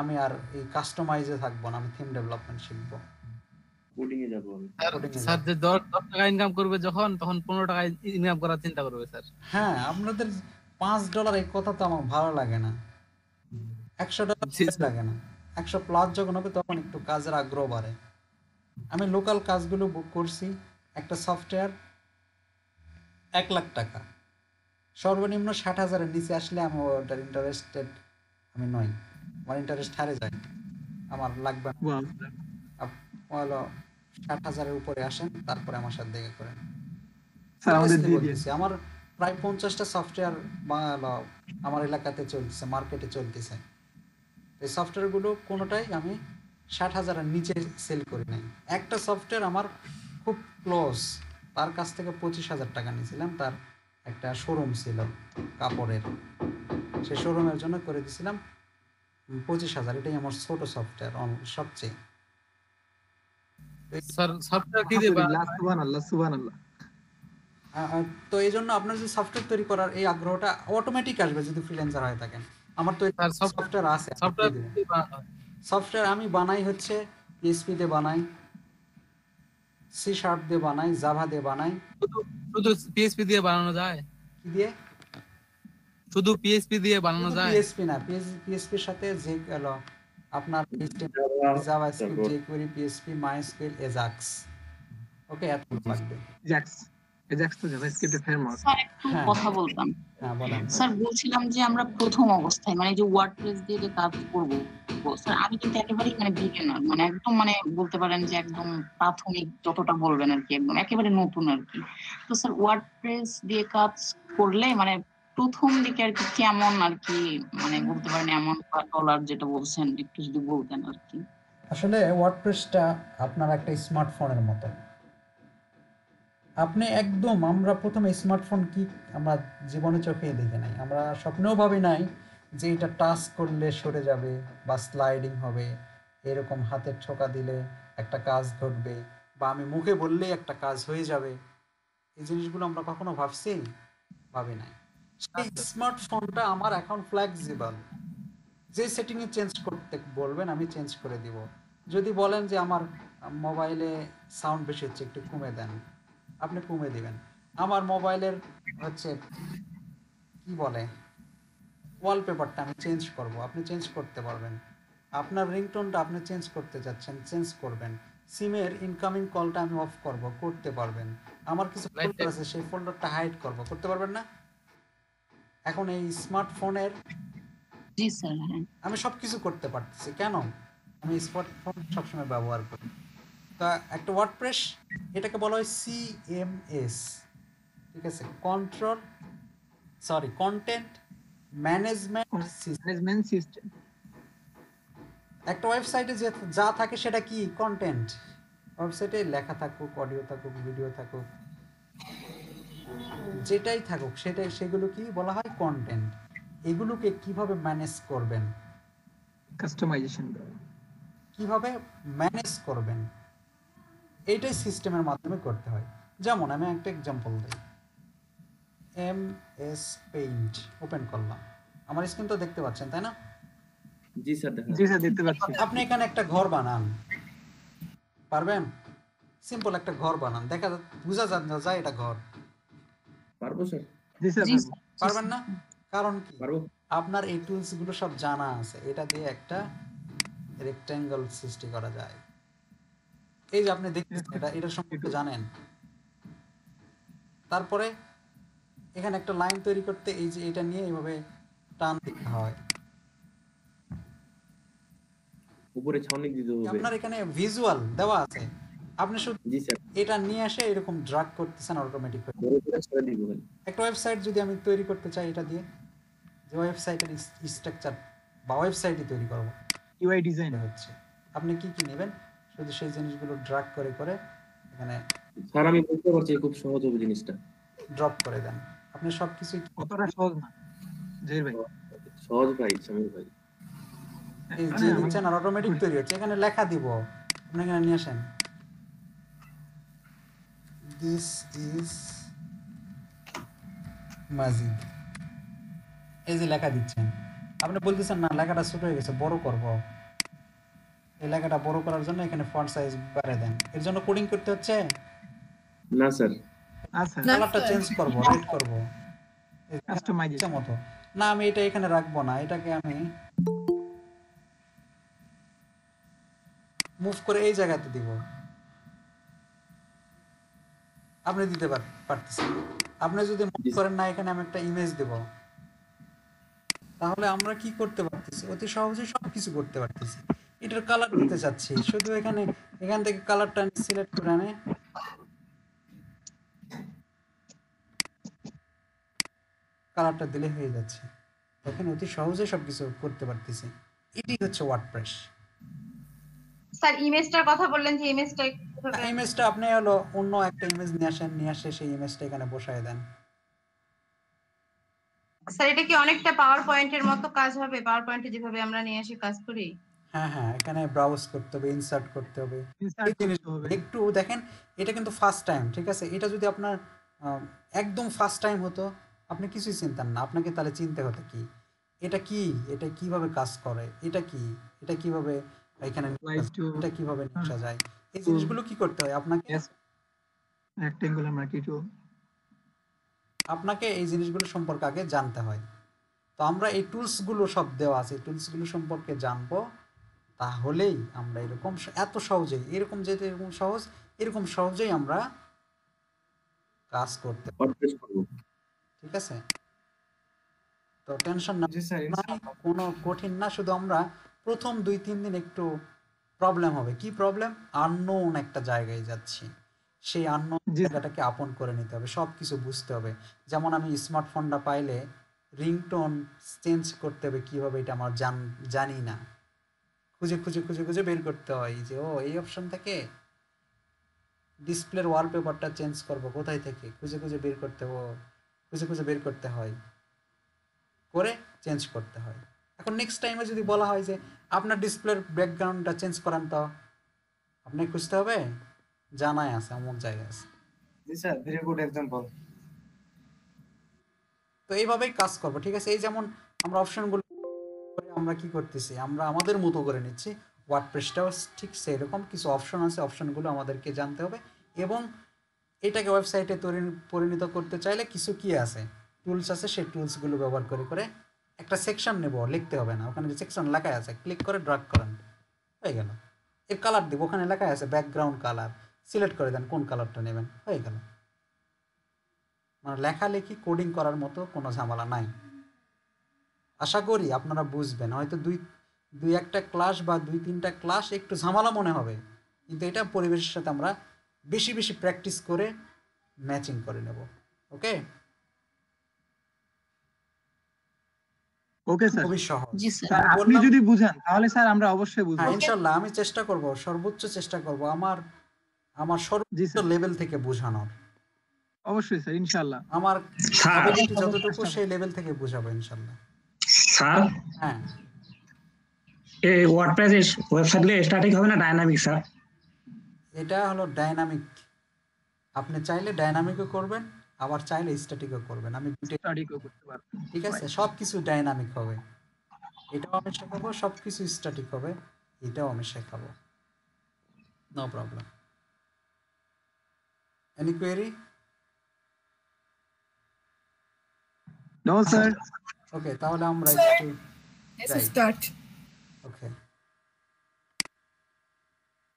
আমি আর এই কাস্টমাইজে থাকব না আমি থিম ডেভেলপমেন্ট শিখব। কোডিং এ যাব স্যার Coding এ স্যার যে দশ দশ টাকা ইনকাম করবে যখন তখন পনেরো টাকা ইনকাম করার চিন্তা করবে স্যার। হ্যাঁ আপনাদের পাঁচ ডলার এই কথা তো আমার ভালো লাগে না। ডলার লাগে না। একশো প্লাস যখন হবে তখন একটু কাজের আগ্রহ বাড়ে। আমি লোকাল কাজগুলো বুক করছি একটা সফটওয়্যার এক লাখ টাকা। সর্বনিম্ন ষাট হাজারের নিচে আসলে আমি ওটার ইন্টারেস্টেড আমি নই। আমার ইন্টারেস্ট হারে যায়। আমার লাগবে না। হলো ষাট হাজারের উপরে আসেন তারপরে আমার সাথে দেখা করেন। আমার প্রায় পঞ্চাশটা সফটওয়্যার বাংলা আমার এলাকাতে চলতেছে মার্কেটে চলতেছে। এই সফটওয়্যারগুলো কোনোটাই আমি ষাট হাজারের নিচে সেল করি নাই। একটা সফটওয়্যার আমার খুব ক্লোজ তার কাছ থেকে পঁচিশ হাজার টাকা নিয়েছিলাম তার একটা শোরুম ছিল কাপড়ের। সেই শোরুমের জন্য করে দিয়েছিলাম পঁচিশ হাজার। এটাই আমার ছোট সফটওয়্যার সবচেয়ে। তো এই জন্য আপনার যদি সফটওয়্যার তৈরি করার এই আগ্রহটা অটোমেটিক আসবে যদি ফ্রিল্যান্সার হয়ে থাকেন। আমার তো সফটওয়্যার সফটওয়্যার আছে সফটওয়্যার আমি বানাই হচ্ছে পিএসপি দিয়ে বানাই। সি শার্প দিয়ে বানাই জাভা দিয়ে বানাই। শুধু শুধু পিএসপি দিয়ে বানানো যায়? কি দিয়ে? শুধু পিএসপি দিয়ে বানানো যায়? পিএসপি না পিএসপির সাথে যে গেল আপনার JavaScript script jQuery PSP MySQL Ajax okay এত লাগবে। জ্যাক্স জ্যাক্স তো জাভাস্ক্রিপ্টের ফ্রেমওয়ার্ক স্যার একটু হ্যাঁ। কথা বলতাম। হ্যাঁ স্যার বলছিলাম যে আমরা প্রথম অবস্থায় মানে যে ওয়ার্ডপ্রেস দিয়ে যে কাজ করব স্যার আমি কিন্তু একেবারেই মানে বিগিনার মানে একদম মানে বলতে পারেন যে একদম প্রাথমিক যতটা বলবেন আর কি একদম একেবারে নতুন আর কি। তো স্যার ওয়ার্ডপ্রেস দিয়ে কাজ করলে মানে প্রথম দিকে আর কি কেমন আর কি মানে বলতে পারেন এমন ডলার যেটা বলছেন একটু যদি বলতেন আর কি। আসলে ওয়ার্ডপ্রেসটা আপনার একটা স্মার্টফোনের মতো। আপনি একদম আমরা প্রথমে স্মার্টফোন কি আমরা জীবনে চোখে দেখে নাই। আমরা স্বপ্নেও ভাবি নাই যে এটা টাচ করলে সরে যাবে বা স্লাইডিং হবে এরকম হাতের ছোকা দিলে একটা কাজ ঘটবে বা আমি মুখে বললেই একটা কাজ হয়ে যাবে। এই জিনিসগুলো আমরা কখনো ভাবছি? ভাবি নাই। সেই স্মার্টফোনটা আমার এখন ফ্লেক্সিবল যে সেটিংয়ে চেঞ্জ করতে বলবেন আমি চেঞ্জ করে দিব। যদি বলেন যে আমার মোবাইলে সাউন্ড বেশি হচ্ছে একটু কমে দেন। আপনি কমে দিবেন। আমার মোবাইলের হচ্ছে কি বলে ওয়ালপেপারটা আমি চেঞ্জ করব। আপনি চেঞ্জ করতে পারবেন। আপনার রিংটোনটা আপনি চেঞ্জ করতে যাচ্ছেন চেঞ্জ করবেন। সিমের ইনকামিং কলটা আমি অফ করব করতে পারবেন। আমার কিছু ফোল্ডার আছে সেই ফোল্ডারটা হাইড করব। করতে পারবেন না? এখন এই স্মার্টফোনের জি স্যার হ্যাঁ। আমি সব কিছু করতে পারতেছি। কেন? আমি স্মার্টফোন সবসময় ব্যবহার করি। তা একটা ওয়ার্ডপ্রেস এটাকে বলা হয় সিএমএস ঠিক আছে? Control sorry content management management system একটা ওয়েবসাইটে যে যা থাকে সেটা কি? কন্টেন্ট ওয়েবসাইটে লেখা থাকুক অডিও থাকুক ভিডিও থাকুক যেটাই থাকুক সেটাই সেগুলো কি বলা হয়? কন্টেন্ট এগুলোকে কীভাবে ম্যানেজ করবেন? কাস্টমাইজেশন কীভাবে ম্যানেজ করবেন? এইটাই সিস্টেমের মাধ্যমে করতে হয়। যেমন আমি একটা এক্সাম্পল দিই। এম এস পেইন্ট ওপেন করলাম। আমার স্ক্রিন তো দেখতে পাচ্ছেন তাই না? জি স্যার জি স্যার দেখতে পাচ্ছি। আপনি এখানে একটা ঘর বানান। পারবেন? সিম্পল একটা ঘর বানান। দেখা বোঝা যা- যায় এটা ঘর। পারব স্যার। জি স্যার পারবেন না? কারণ কি? পারব। আপনার এই টুলসগুলো সব জানা আছে। এটা দিয়ে একটা রেক্ট্যাঙ্গেল সৃষ্টি করা যায়। এই যে আপনি দেখতেছেন এটা এটা সম্পর্কে জানেন। তারপরে এখানে একটা লাইন তৈরি করতে এই যে এটা নিয়ে এইভাবে টান দিতে হয়। উপরে ছাউনি দিতে হবে। আপনার এখানে ভিজুয়াল দেওয়া আছে। আপনি শুধু জি স্যার। এটা নিয়ে এসে এরকম ড্রাগ করতেছেন অটোমেটিক করে একটা ওয়েবসাইট যদি আমি তৈরি করতে চাই এটা দিয়ে যে ওয়েবসাইটের স্ট্রাকচার বা ওয়েবসাইটই তৈরি করব। ইউআই ডিজাইন হচ্ছে। আপনি কি কি নেবেন? শুধু সেই জিনিসগুলো ড্রাগ করে করে এখানে স্যার আমি বুঝতে পারছি খুব সহজ হবে জিনিসটা। ড্রপ করে দেন। আপনি সব কিছুই অতটা সহজ না। জহির ভাই। সহজ ভাই সমীর ভাই। এই যে দিচ্ছেন আর অটোমেটিক তৈরি হচ্ছে। এখানে লেখা দিব। আপনি এখানে নিয়ে আসেন। দিস ইজ মাজিদ এই যে লেখা দিচ্ছেন। আপনি বলতেছেন না লেখাটা ছোট হয়ে গেছে বড় করব। এই লেখাটা বড় করার জন্য এখানে ফন্ট সাইজ বাড়িয়ে দেন। এর জন্য কোডিং করতে হচ্ছে? না স্যার। আচ্ছা কালারটা চেঞ্জ করব রেড করব। কাস্টমাইজেশন মতো। না আমি এটা এখানে রাখব না এটাকে আমি মুভ করে এই জায়গাতে দিব। আপনি দিতে পার- পারতেছেন। আপনি যদি মনে করেন না এখানে আমি একটা ইমেজ দেব। তাহলে আমরা কি করতে পারতেছি? অতি সহজে সবকিছু করতে পারতেছি। এটার কালার দিতে চাচ্ছি। শুধু এখানে এখান থেকে কালারটা আমি সিলেক্ট করে আনে। কালারটা দিলে হয়ে যাচ্ছে। দেখেন অতি সহজে সবকিছু করতে পারতেছি। এটি হচ্ছে ওয়ার্ডপ্রেস স্যার ইমেজটার কথা বললেন যে ইমেজটা ইমেজটা আপনি হলো অন্য একটা ইমেজ নিয়ে আসেন নিয়ে আসে সেই ইমেজটা এখানে বসায় দেন। স্যার এটা কি অনেকটা পাওয়ার পয়েন্টের মতো কাজ হবে? পাওয়ার পয়েন্টে যেভাবে আমরা নিয়ে এসে কাজ করি? হ্যাঁ হ্যাঁ এখানে ব্রাউজ করতে হবে ইনসার্ট করতে হবে। একটু দেখেন এটা কিন্তু ফার্স্ট টাইম ঠিক আছে? এটা যদি আপনার একদম ফার্স্ট টাইম হতো আপনি কিছুই চিনতেন না। আপনাকে তাহলে চিনতে হতো কি? এটা কি? এটা কীভাবে কাজ করে? এটা কি? এটা কীভাবে এখানে এটা কীভাবে নিয়ে যায়? এই জিনিসগুলো কি করতে হয়? আপনাকে আপনাকে এই জিনিসগুলো সম্পর্কে আগে জানতে হয়। তো আমরা এই টুলসগুলো সব দেওয়া আছে। টুলসগুলো সম্পর্কে জানব। তাহলেই আমরা এরকম এত সহজেই এরকম যেহেতু এরকম সহজ এরকম সহজেই আমরা কাজ করতে ঠিক আছে? তো টেনশন না জি স্যার কোনো কঠিন না শুধু আমরা প্রথম দুই তিন দিন একটু প্রবলেম হবে। কি প্রবলেম আননোন একটা জায়গায় যাচ্ছি। সেই আননোন জায়গাটাকে আপন করে নিতে হবে সব কিছু বুঝতে হবে। যেমন আমি স্মার্টফোনটা পাইলে রিংটোন চেঞ্জ করতে হবে কীভাবে এটা আমার জান জানি না। খুঁজে খুঁজে খুঁজে খুঁজে বের করতে হয় যে ও এই অপশন থেকে ডিসপ্লের ওয়ালপেপারটা চেঞ্জ করব কোথায় থেকে? খুঁজে খুঁজে বের করতে ও খুঁজে খুঁজে বের করতে হয়। করে চেঞ্জ করতে হয়। এখন নেক্সট টাইমে যদি বলা হয় যে আপনার ডিসপ্লের ব্যাকগ্রাউন্ডটা চেঞ্জ করান তো। আপনি খুঁজতে হবে? জানাই আছে অমুক জায়গায় আছে। জি স্যার ভেরি গুড এক্সাম্পল তো এইভাবেই কাজ করব ঠিক আছে? এই যেমন আমরা অপশনগুলো আমরা কি করতেছি? আমরা আমাদের মতো করে নিচ্ছি। ওয়ার্ডপ্রেসটাও ঠিক সেরকম। কিছু অপশন আছে অপশনগুলো আমাদেরকে জানতে হবে। এবং এটাকে ওয়েবসাইটে পরিণত করতে চাইলে কিছু কি আছে? টুলস আছে, সেই টুলসগুলো ব্যবহার করে করে একটা সেকশন নেব, লিখতে হবে না। ওখানে যে সেকশন লেখায় আছে ক্লিক করে ড্রাগ করেন। হয়ে গেল। এর কালার দিব, ওখানে লেখায় আছে ব্যাকগ্রাউন্ড কালার সিলেক্ট করে দেন, কোন কালারটা নেবেন। হয়ে গেল। মানে লেখালেখি কোডিং করার মতো কোনো ঝামেলা নাই। আশা করি আপনারা বুঝবেন। হয়তো দুই দুই একটা ক্লাস বা দুই তিনটা ক্লাস একটু ঝামেলা মনে হবে। কিন্তু এটা পরিবেশের সাথে আমরা বেশি বেশি প্র্যাকটিস করে ম্যাচিং করে নেব। ওকে ওকে স্যার খুবই সহজ। জি স্যার আপনি যদি বুঝান তাহলে স্যার আমরা অবশ্যই বুঝব। হ্যাঁ ইনশাল্লাহ আমি চেষ্টা করব সর্বোচ্চ চেষ্টা করব আমার আমার সর্বোচ্চ লেভেল থেকে বোঝানোর। অবশ্যই স্যার ইনশাআল্লাহ আমার স্যার যতটুকু সেই লেভেল থেকে বোঝাবো ইনশাল্লাহ। স্যার। হ্যাঁ। এই ওয়ার্ডপ্রেস ওয়েবসাইটগুলো স্ট্যাটিক হবে না ডাইনামিক স্যার? এটা হলো ডাইনামিক আপনি চাইলে ডাইনামিকও করবেন আবার চাইলে স্ট্যাটিকও করবেন। আমি দুটো স্টাডিও করতে পারব। ঠিক আছে? সব কিছু ডাইনামিক হবে। এটাও আমি শেখাবো সব কিছু স্ট্যাটিক হবে। এটাও আমি শেখাবো। No problem any query no sir okay তাহলে আমরা একটু স্টার্ট ওকে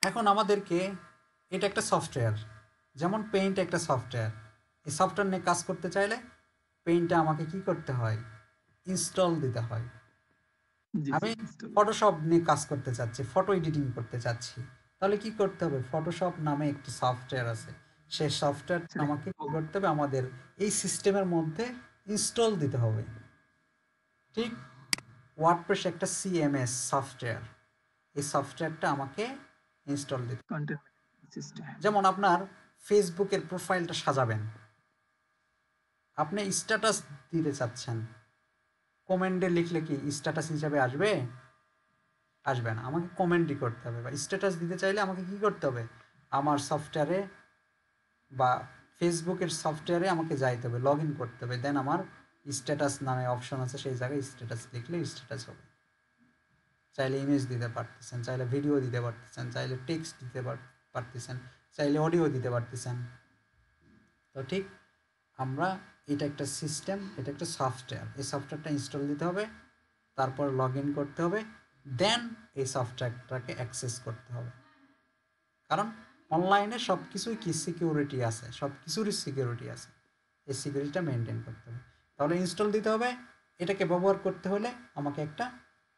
এখন আমাদেরকে এটা একটা সফটওয়্যার যেমন পেইন্ট একটা সফটওয়্যার এই সফটওয়্যার নিয়ে কাজ করতে চাইলে পেইন্টটা আমাকে কি করতে হয়? ইনস্টল দিতে হয়। আমি ফটোশপ নিয়ে কাজ করতে চাচ্ছি ফটো এডিটিং করতে চাচ্ছি। তাহলে কি করতে হবে? ফটোশপ নামে একটি সফটওয়্যার আছে। সেই সফটওয়্যারটা আমাকে কি করতে হবে? আমাদের এই সিস্টেমের মধ্যে ইনস্টল দিতে হবে। ঠিক ওয়ার্ডপ্রেস একটা সিএমএস সফটওয়্যার এই সফটওয়্যারটা আমাকে ইনস্টল দিতে যেমন আপনার ফেসবুকের প্রোফাইলটা সাজাবেন। আপনি স্ট্যাটাস দিতে চাচ্ছেন। কমেন্টে লিখলে কি স্ট্যাটাস হিসাবে আসবে? আসবে না। আমাকে কমেন্টই করতে হবে। বা স্ট্যাটাস দিতে চাইলে আমাকে কি করতে হবে? আমার সফটওয়্যারে বা ফেসবুকের সফটওয়্যারে আমাকে যাইতে হবে লগ ইন করতে হবে। দেন আমার স্ট্যাটাস নামে অপশন আছে, সেই জায়গায় স্ট্যাটাস লিখলে স্ট্যাটাস হবে। চাইলে ইমেজ দিতে পারতেছেন, চাইলে ভিডিও দিতে পারতেছেন, চাইলে টেক্সট দিতে পার- পারতেছেন, চাইলে অডিও দিতে পারতেছেন। তো ঠিক আমরা এটা একটা সিস্টেম এটা একটা সফটওয়্যার এই সফটওয়্যারটা ইনস্টল দিতে হবে, তারপর লগ ইন করতে হবে দেন এই সফটওয়্যারটাকে অ্যাক্সেস করতে হবে। কারণ অনলাইনে সব কিছুই কি সিকিউরিটি আছে? সব কিছুরই সিকিউরিটি আছে। এই সিকিউরিটিটা মেনটেন করতে হবে। তাহলে ইনস্টল দিতে হবে। এটাকে ব্যবহার করতে হলে আমাকে একটা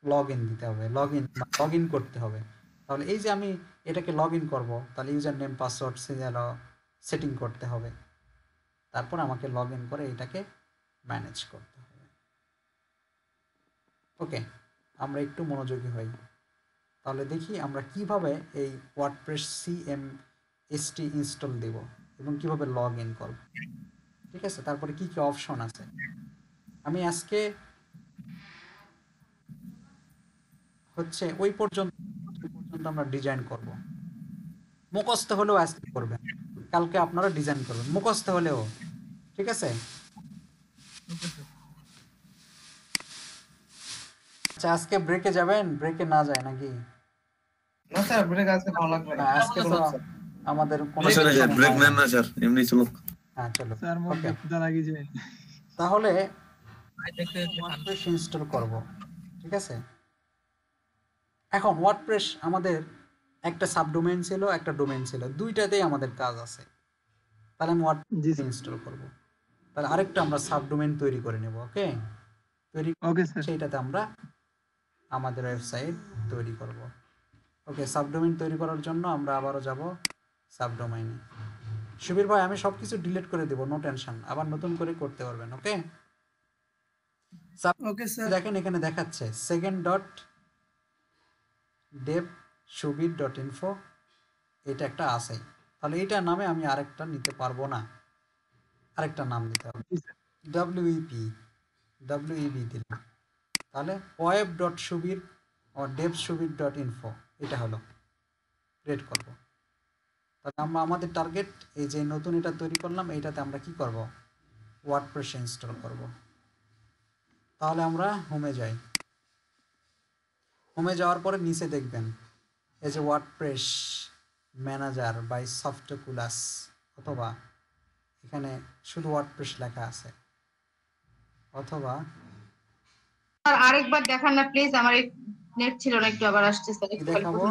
লগ ইন দিতে হবে। লগ ইন লগ ইন করতে হবে। তাহলে এই যে আমি এটাকে লগ ইন করব, তাহলে ইউজার নেম পাসওয়ার্ড সিজার সেটিং করতে হবে। তারপর আমাকে লগ ইন করে এটাকে ম্যানেজ করতে হবে। ওকে আমরা একটু মনোযোগী হই। তাহলে দেখি আমরা কীভাবে এই ওয়ার্ডপ্রেস সিএম এসটি ইনস্টল দেব এবং কীভাবে লগ ইন করব। ঠিক আছে? তারপরে কি কি অপশন আছে? আমি আজকে হচ্ছে ওই পর্যন্ত পর্যন্ত আমরা ডিজাইন করব। মুখস্থ হলেও আজকে করবেন। কালকে আপনারা ডিজাইন করবেন। মুখস্থ হলেও ঠিক আছে? আচ্ছা আজকে ব্রেকে যাবেন? ব্রেকে না যায় নাকি? না স্যার ব্রেক আজকে ভালো লাগবে না। না, আজকে তো আমাদের কোনো ব্রেক নেন না স্যার। এমনি চলুক। হ্যাঁ চলো। স্যার তাহলে ওয়ার্ডপ্রেস ইনস্টল করব। ঠিক আছে? এখন ওয়ার্ডপ্রেস আমাদের একটা সাবডোমেন ছিল একটা ডোমেন ছিল। দুইটাতেই আমাদের কাজ আছে। তাহলে আমি ওয়ার্ডপ্রেস ইনস্টল করব। তাহলে আরেকটা আমরা সাবডোমেন তৈরি করে নেব ওকে তৈরি ওকে স্যার। সেইটাতে আমরা আমাদের ওয়েবসাইট তৈরি করব। ওকে সাবডোমেন তৈরি করার জন্য আমরা আবারও যাব সাবডোমেইনে সুবীর ভাই আমি সবকিছু ডিলিট করে দেব নো টেনশন আবার নতুন করে করতে পারবেন ওকে ওকে স্যার দেখেন এখানে দেখাচ্ছে second dot dev Subir dot info এটা একটা আছে। তাহলে এইটার নামে আমি আরেকটা নিতে পারব না। আরেকটা নাম দিতে হবে। ডাব্লিউইপি ডাব্লিউইবি দিলাম। তাহলে ওয়েব ডট সুবির ও ডেভ সুবির ডট ইনফো এটা হলো। ক্রিয়েট করব। তাহলে আমরা আমাদের টার্গেট এই যে নতুন এটা তৈরি করলাম এইটাতে আমরা কি করব? ওয়ার্ডপ্রেস ইনস্টল করব। তাহলে আমরা হোমে যাই। হোমে যাওয়ার পরে নিচে দেখবেন এই যে ওয়ার্ডপ্রেস ম্যানেজার বাই সফটকুলাস অথবা এখানে শুধু ওয়ার্ডপ্রেস লেখা আছে। অথবা আরেকবার দেখান না প্লিজ আমার নেট ছিল না একটু আবার আসছে স্যার একটু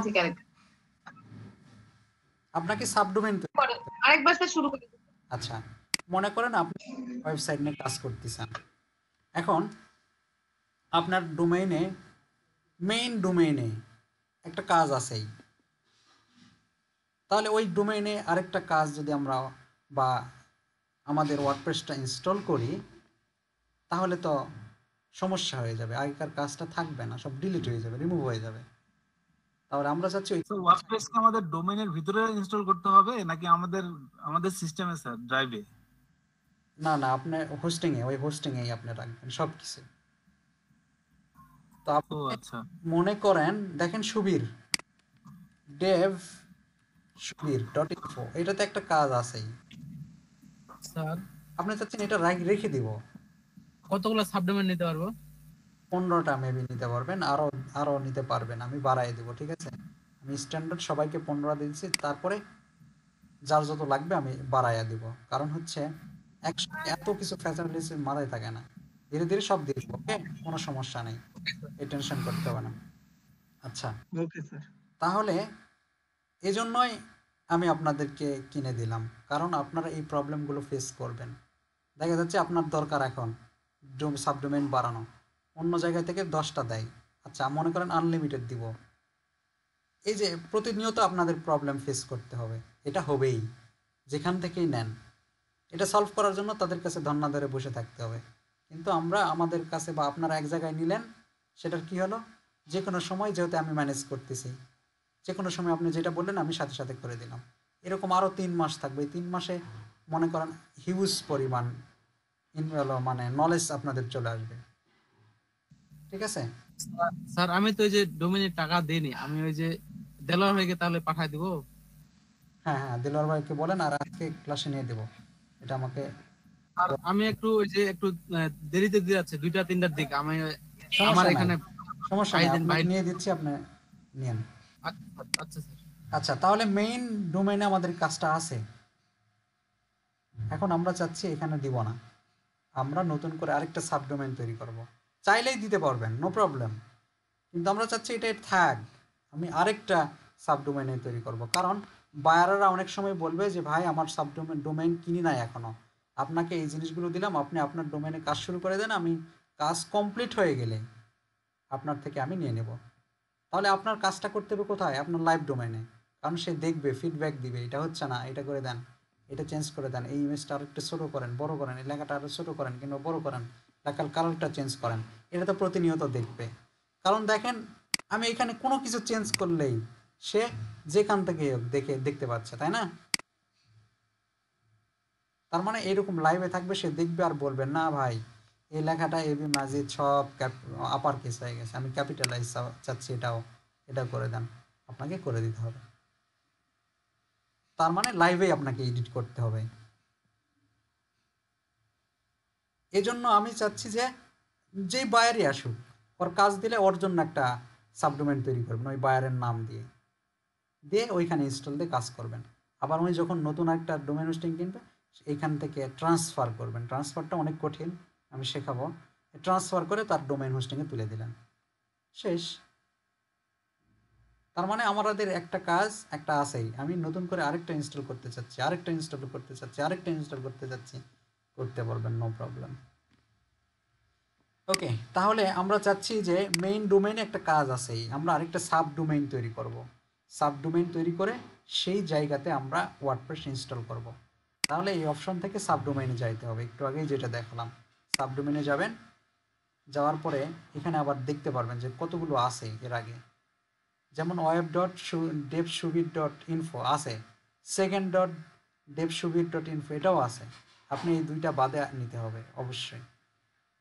থেকে আরেকবার আপনাকে সাবডোমেন। আরেকবার স্যার শুরু করে। আচ্ছা মনে করেন আপনি ওয়েবসাইট নিয়ে কাজ করতেছেন। এখন আপনার ডোমেইনে মেইন ডোমেইনে একটা কাজ আছেই। তাহলে ওই ডোমেইনে আরেকটা কাজ যদি আমরা বা আমাদের ওয়ার্ডপ্রেসটা ইনস্টল করি তাহলে তো সমস্যা হয়ে যাবে। আগেকার কাজটা থাকবে না সব ডিলিট হয়ে যাবে রিমুভ হয়ে যাবে। তাহলে আমরা চাচ্ছি ওয়ার্ডপ্রেস কি আমাদের ডোমেনের ভিতরে ইনস্টল করতে হবে নাকি আমাদের আমাদের সিস্টেমে স্যার ড্রাইভে না না আপনি হোস্টিং এ ওই হোস্টিং এই আপনি রাখবেন সব কিছু তো আপনি আচ্ছা। মনে করেন দেখেন Subir. Dev Subir dot info এটাতে একটা কাজ আছেই। স্যার। আপনি চাচ্ছেন এটা রেখে দিব? কতগুলো সাবডোমেন নিতে পারব? পনেরোটা মেবি নিতে পারবেন আরও আরও নিতে পারবেন আমি বাড়াই দেবো ঠিক আছে? আমি স্ট্যান্ডার্ড সবাইকে পনেরো দিচ্ছি তারপরে যার যত লাগবে আমি বাড়াইয়া দিব। কারণ হচ্ছে একসাথে এত কিছু ফ্যাসিলিটিস মাথায় থাকে না। ধীরে ধীরে সব দিয়ে দিব ওকে? কোনো সমস্যা নেই এই টেনশন করতে হবে না। আচ্ছা। ওকে স্যার তাহলে এজন্যই আমি আপনাদেরকে কিনে দিলাম কারণ আপনারা এই প্রবলেমগুলো ফেস করবেন। দেখা যাচ্ছে আপনার দরকার এখন সাবডোমেন বাড়ানো। অন্য জায়গা থেকে দশটা দেয়। আচ্ছা মনে করেন আনলিমিটেড দিব। এই যে প্রতিনিয়ত আপনাদের প্রবলেম ফেস করতে হবে। এটা হবেই। যেখান থেকেই নেন। এটা সলভ করার জন্য তাদের কাছে ধর্না ধরে বসে থাকতে হবে। কিন্তু আমরা আমাদের কাছে বা আপনারা এক জায়গায় নিলেন, সেটার কি হলো? যে কোনো সময় যেহেতু আমি ম্যানেজ করতেছি যে কোনো সময় আপনি যেটা বললেন, আমি সাথে সাথে করে দিলাম। এরকম আরও তিন মাস থাকবে। এই তিন মাসে মনে করেন হিউজ পরিমাণ মানে নলেজ আপনাদের চলে আসবে। ঠিক আছে? স্যার আমি তো ওই যে ডোমেনের টাকা দিইনি আমি ওই যে দেলোয়ার ভাইকে তাহলে পাঠাই দিব? হ্যাঁ হ্যাঁ দিলওয়ার ভাইকে বলেন আর আজকে ক্লাসে নিয়ে দেবো। এটা আমাকে আর আমি একটু ওই যে একটু দেরিতে দিয়ে যাচ্ছে দুইটা তিনটার দিকে। আমি আমার এখানে সমস্যা নেই নিয়ে দিচ্ছি আপনি নিয়েন। আচ্ছা আচ্ছা স্যার। আচ্ছা তাহলে মেইন ডোমেনে আমাদের কাজটা আছে। এখন আমরা চাচ্ছি এখানে দিব না। আমরা নতুন করে আরেকটা সাবডোমেন তৈরি করব। চাইলেই দিতে পারবেন নো প্রবলেম কিন্তু আমরা চাচ্ছি এটা থাক আমি আরেকটা সাবডোমেনে তৈরি করব। কারণ বায়াররা অনেক সময় বলবে যে, ভাই, আমার সাবডোমেন ডোমেন কিনি নাই এখনও। আপনাকে এই জিনিসগুলো দিলাম, আপনি আপনার ডোমেনে কাজ শুরু করে দেন, আমি কাজ কমপ্লিট হয়ে গেলে আপনার থেকে আমি নিয়ে নেব। তাহলে আপনার কাজটা করতে হবে কোথায়? আপনার লাইভ ডোমেনে কারণ সে দেখবে ফিডব্যাক দিবে, এটা হচ্ছে না, এটা করে দেন, এটা চেঞ্জ করে দেন। এই ইমেজটা আরও একটু ছোটো করেন, বড় করেন, এই লেখাটা আরও ছোটো করেন কিংবা বড় করেন। লেখার কালারটা চেঞ্জ করেন। এটা তো প্রতিনিয়ত দেখবে। কারণ দেখেন, আমি এখানে কোনো কিছু চেঞ্জ করলেই সে যেখান থেকে দেখে, দেখতে পাচ্ছে, তাই না? তার মানে এরকম লাইভে থাকবে, সে দেখবে আর বলবে, না ভাই, এই লেখাটা এবি মাজিদ সব আপার কেস হয়ে গেছে। আমি ক্যাপিটালাইজ চাচ্ছি এটাও। এটা করে দেন। আপনাকে করে দিতে হবে। তার মানে লাইভেই আপনাকে এডিট করতে হবে। এজন্য আমি চাচ্ছি যে যেই বায়ারই আসুক, ওর কাজ দিলে ওর জন্য একটা সাবডোমেন তৈরি করবেন, ওই বায়ারের নাম দিয়ে। দিয়ে ওইখানে ইনস্টল দিয়ে কাজ করবেন। আবার উনি যখন নতুন একটা ডোমেন হোস্টিং কিনবে এইখান থেকে ট্রান্সফার করবেন। ট্রান্সফারটা অনেক কঠিন, আমি শেখাবো। ট্রান্সফার করে তার ডোমেন হোস্টিংয়ে তুলে দিলেন। শেষ। তার মানে আমাদের একটা কাজ, একটা আছেই। আমি নতুন করে আরেকটা ইনস্টল করতে চাচ্ছি, আরেকটা ইনস্টল করতে চাচ্ছি, আরেকটা ইনস্টল করতে চাচ্ছি। করতে পারবেন নো প্রবলেম ওকে তাহলে আমরা চাচ্ছি যে মেইন ডোমেইনে একটা কাজ আছেই আমরা আরেকটা সাব ডোমেইন তৈরি করব। সাব ডোমেইন তৈরি করে সেই জায়গাতে আমরা ওয়ার্ডপ্রেস ইনস্টল করব। তাহলে এই অপশন থেকে সাব ডোমেইনে যাইতে হবে। একটু আগেই যেটা দেখালাম সাব ডোমেইনে যাবেন, যাওয়ার পরে এখানে আবার দেখতে পারবেন যে কতগুলো আছে এর আগে। যেমন web dot dev Subir dot info আছে second dot dev Subir dot info এটাও আছে। আপনি এই দুইটা বাদে নিতে হবে, অবশ্যই।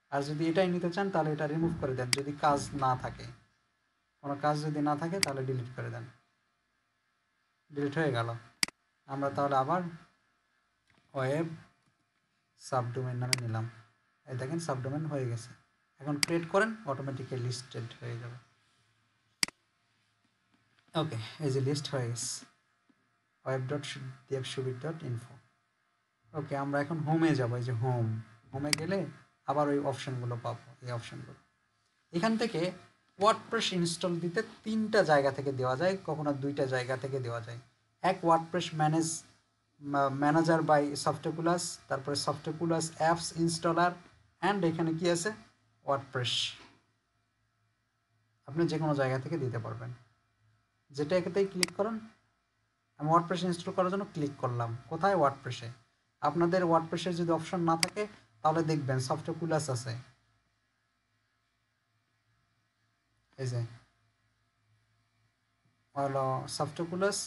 আর যদি এটাই নিতে চান, তাহলে এটা রিমুভ করে দেন। যদি কাজ না থাকে, কোনো কাজ যদি না থাকে, তাহলে ডিলিট করে দেন। ডিলিট হয়ে গেল। আমরা তাহলে আবার ওয়েব সাবডোমেন নামে নিলাম। এই দেখেন সাবডোমেন হয়ে গেছে। এখন ক্রিয়েট করেন অটোমেটিক্যালি লিস্টেড হয়ে যাবে। ওকে এই যে লিস্ট হয়ে গেছে। Web dot dev dot info okay আমরা এখন হোমে যাব, এই যে হোম হোমে গেলে আবার ওই অপশনগুলো পাবো, এই অপশনগুলো এখান থেকে ওয়ার্ডপ্রেস ইনস্টল দিতে তিনটা জায়গা থেকে দেওয়া যায়, কখনো দুইটা জায়গা থেকে দেওয়া যায়। এক WordPress manage manager by Softaculous তারপরে সফটেকুলাস অ্যাপস ইনস্টলার অ্যান্ড এখানে কি আছে? ওয়ার্ডপ্রেস আপনি যে কোনো জায়গা থেকে দিতে পারবেন। যেটা এটাতেই ক্লিক করেন, আমি ওয়ার্ডপ্রেস ইনস্টল করার জন্য ক্লিক করলাম। কোথায়? ওয়ার্ডপ্রেসে আপনাদের ওয়ার্ডপ্রেসের যদি অপশন না থাকে, তাহলে দেখবেন সফটওয়্যার কুলাস আছে। এই যে। হলো সফটকুলাস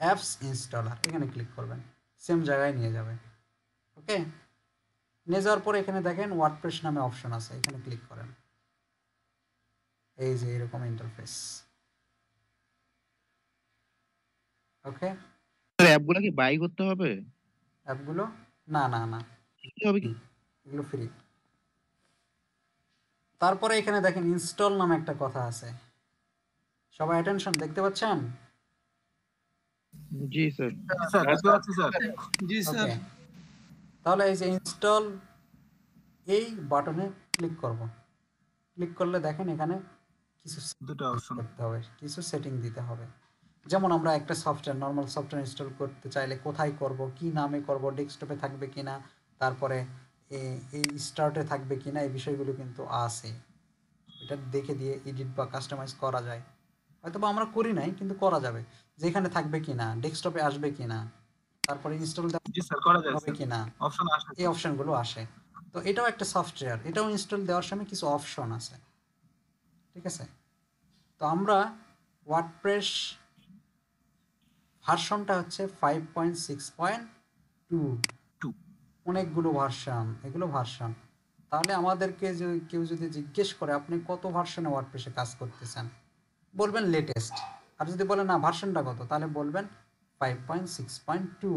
অ্যাপস ইনস্টলার এখানে ক্লিক করবেন। সেম জায়গায় নিয়ে যাবে ওকে নিয়ে যাওয়ার পরে এখানে দেখেন ওয়ার্ডপ্রেস নামে অপশন আছে, এখানে ক্লিক করেন। এই যে এরকম ইন্টারফেস ওকে অ্যাপগুলো কি বাই করতে হবে? অ্যাপগুলো? না না না। কি হবে কি? এগুলো ফ্রি। তারপরে এখানে দেখেন ইনস্টল নামে একটা কথা আছে। সবাই অ্যাটেনশন দেখতে পাচ্ছেন? জি স্যার। Sir sir. তাহলে এই যে ইনস্টল এই বাটনে ক্লিক করব। ক্লিক করলে দেখেন এখানে কিছু দুটো অপশন করতে হবে কিছু সেটিং দিতে হবে। যেমন আমরা একটা সফটওয়্যার নর্মাল সফটওয়্যার ইনস্টল করতে চাইলে কোথায় করব কি নামে করব ডেস্কটপে থাকবে কিনা তারপরে এই স্টার্টে থাকবে কিনা এই বিষয়গুলো কিন্তু আছে। এটা দেখে দিয়ে এডিট বা কাস্টমাইজ করা যায়। হয়তো বা আমরা করি নাই কিন্তু করা যাবে। যেখানে থাকবে কিনা ডেস্কটপে আসবে কিনা তারপরে ইনস্টল হবে কিনা অপশন আসে। এই অপশনগুলো আসে। তো এটাও একটা সফটওয়্যার এটাও ইনস্টল দেওয়ার সময় কিছু অপশন আছে। ঠিক আছে? তো আমরা ওয়ার্ডপ্রেস ভার্সনটা হচ্ছে five point six point two two অনেকগুলো ভার্সন এগুলো ভার্সন তাহলে আমাদেরকে যে কেউ যদি জিজ্ঞেস করে আপনি কত ভার্সনে ওয়ার্ডপ্রেসে কাজ করতেছেন? বলবেন লেটেস্ট আর যদি বলেন না ভার্সনটা কত? তাহলে বলবেন five point six point two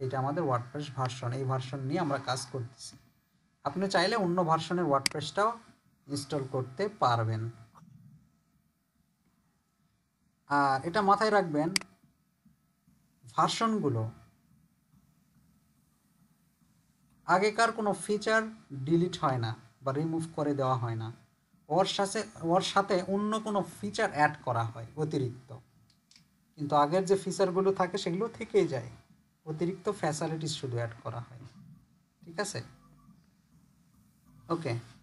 এটা আমাদের ওয়ার্ডপ্রেস ভার্সন এই ভার্সন নিয়ে আমরা কাজ করতেছি। আপনি চাইলে অন্য ভার্সনের ওয়ার্ডপ্রেসটাও ইনস্টল করতে পারবেন। আর এটা মাথায় রাখবেন, ভার্সনগুলো, আগেকার কোনো ফিচার ডিলিট হয় না বা রিমুভ করে দেওয়া হয় না। ওর সাথে ওর সাথে অন্য কোনো ফিচার অ্যাড করা হয় অতিরিক্ত। কিন্তু আগের যে ফিচারগুলো থাকে সেগুলো থেকেই যায়। অতিরিক্ত ফ্যাসিলিটিস শুধু অ্যাড করা হয়। ঠিক আছে? ওকে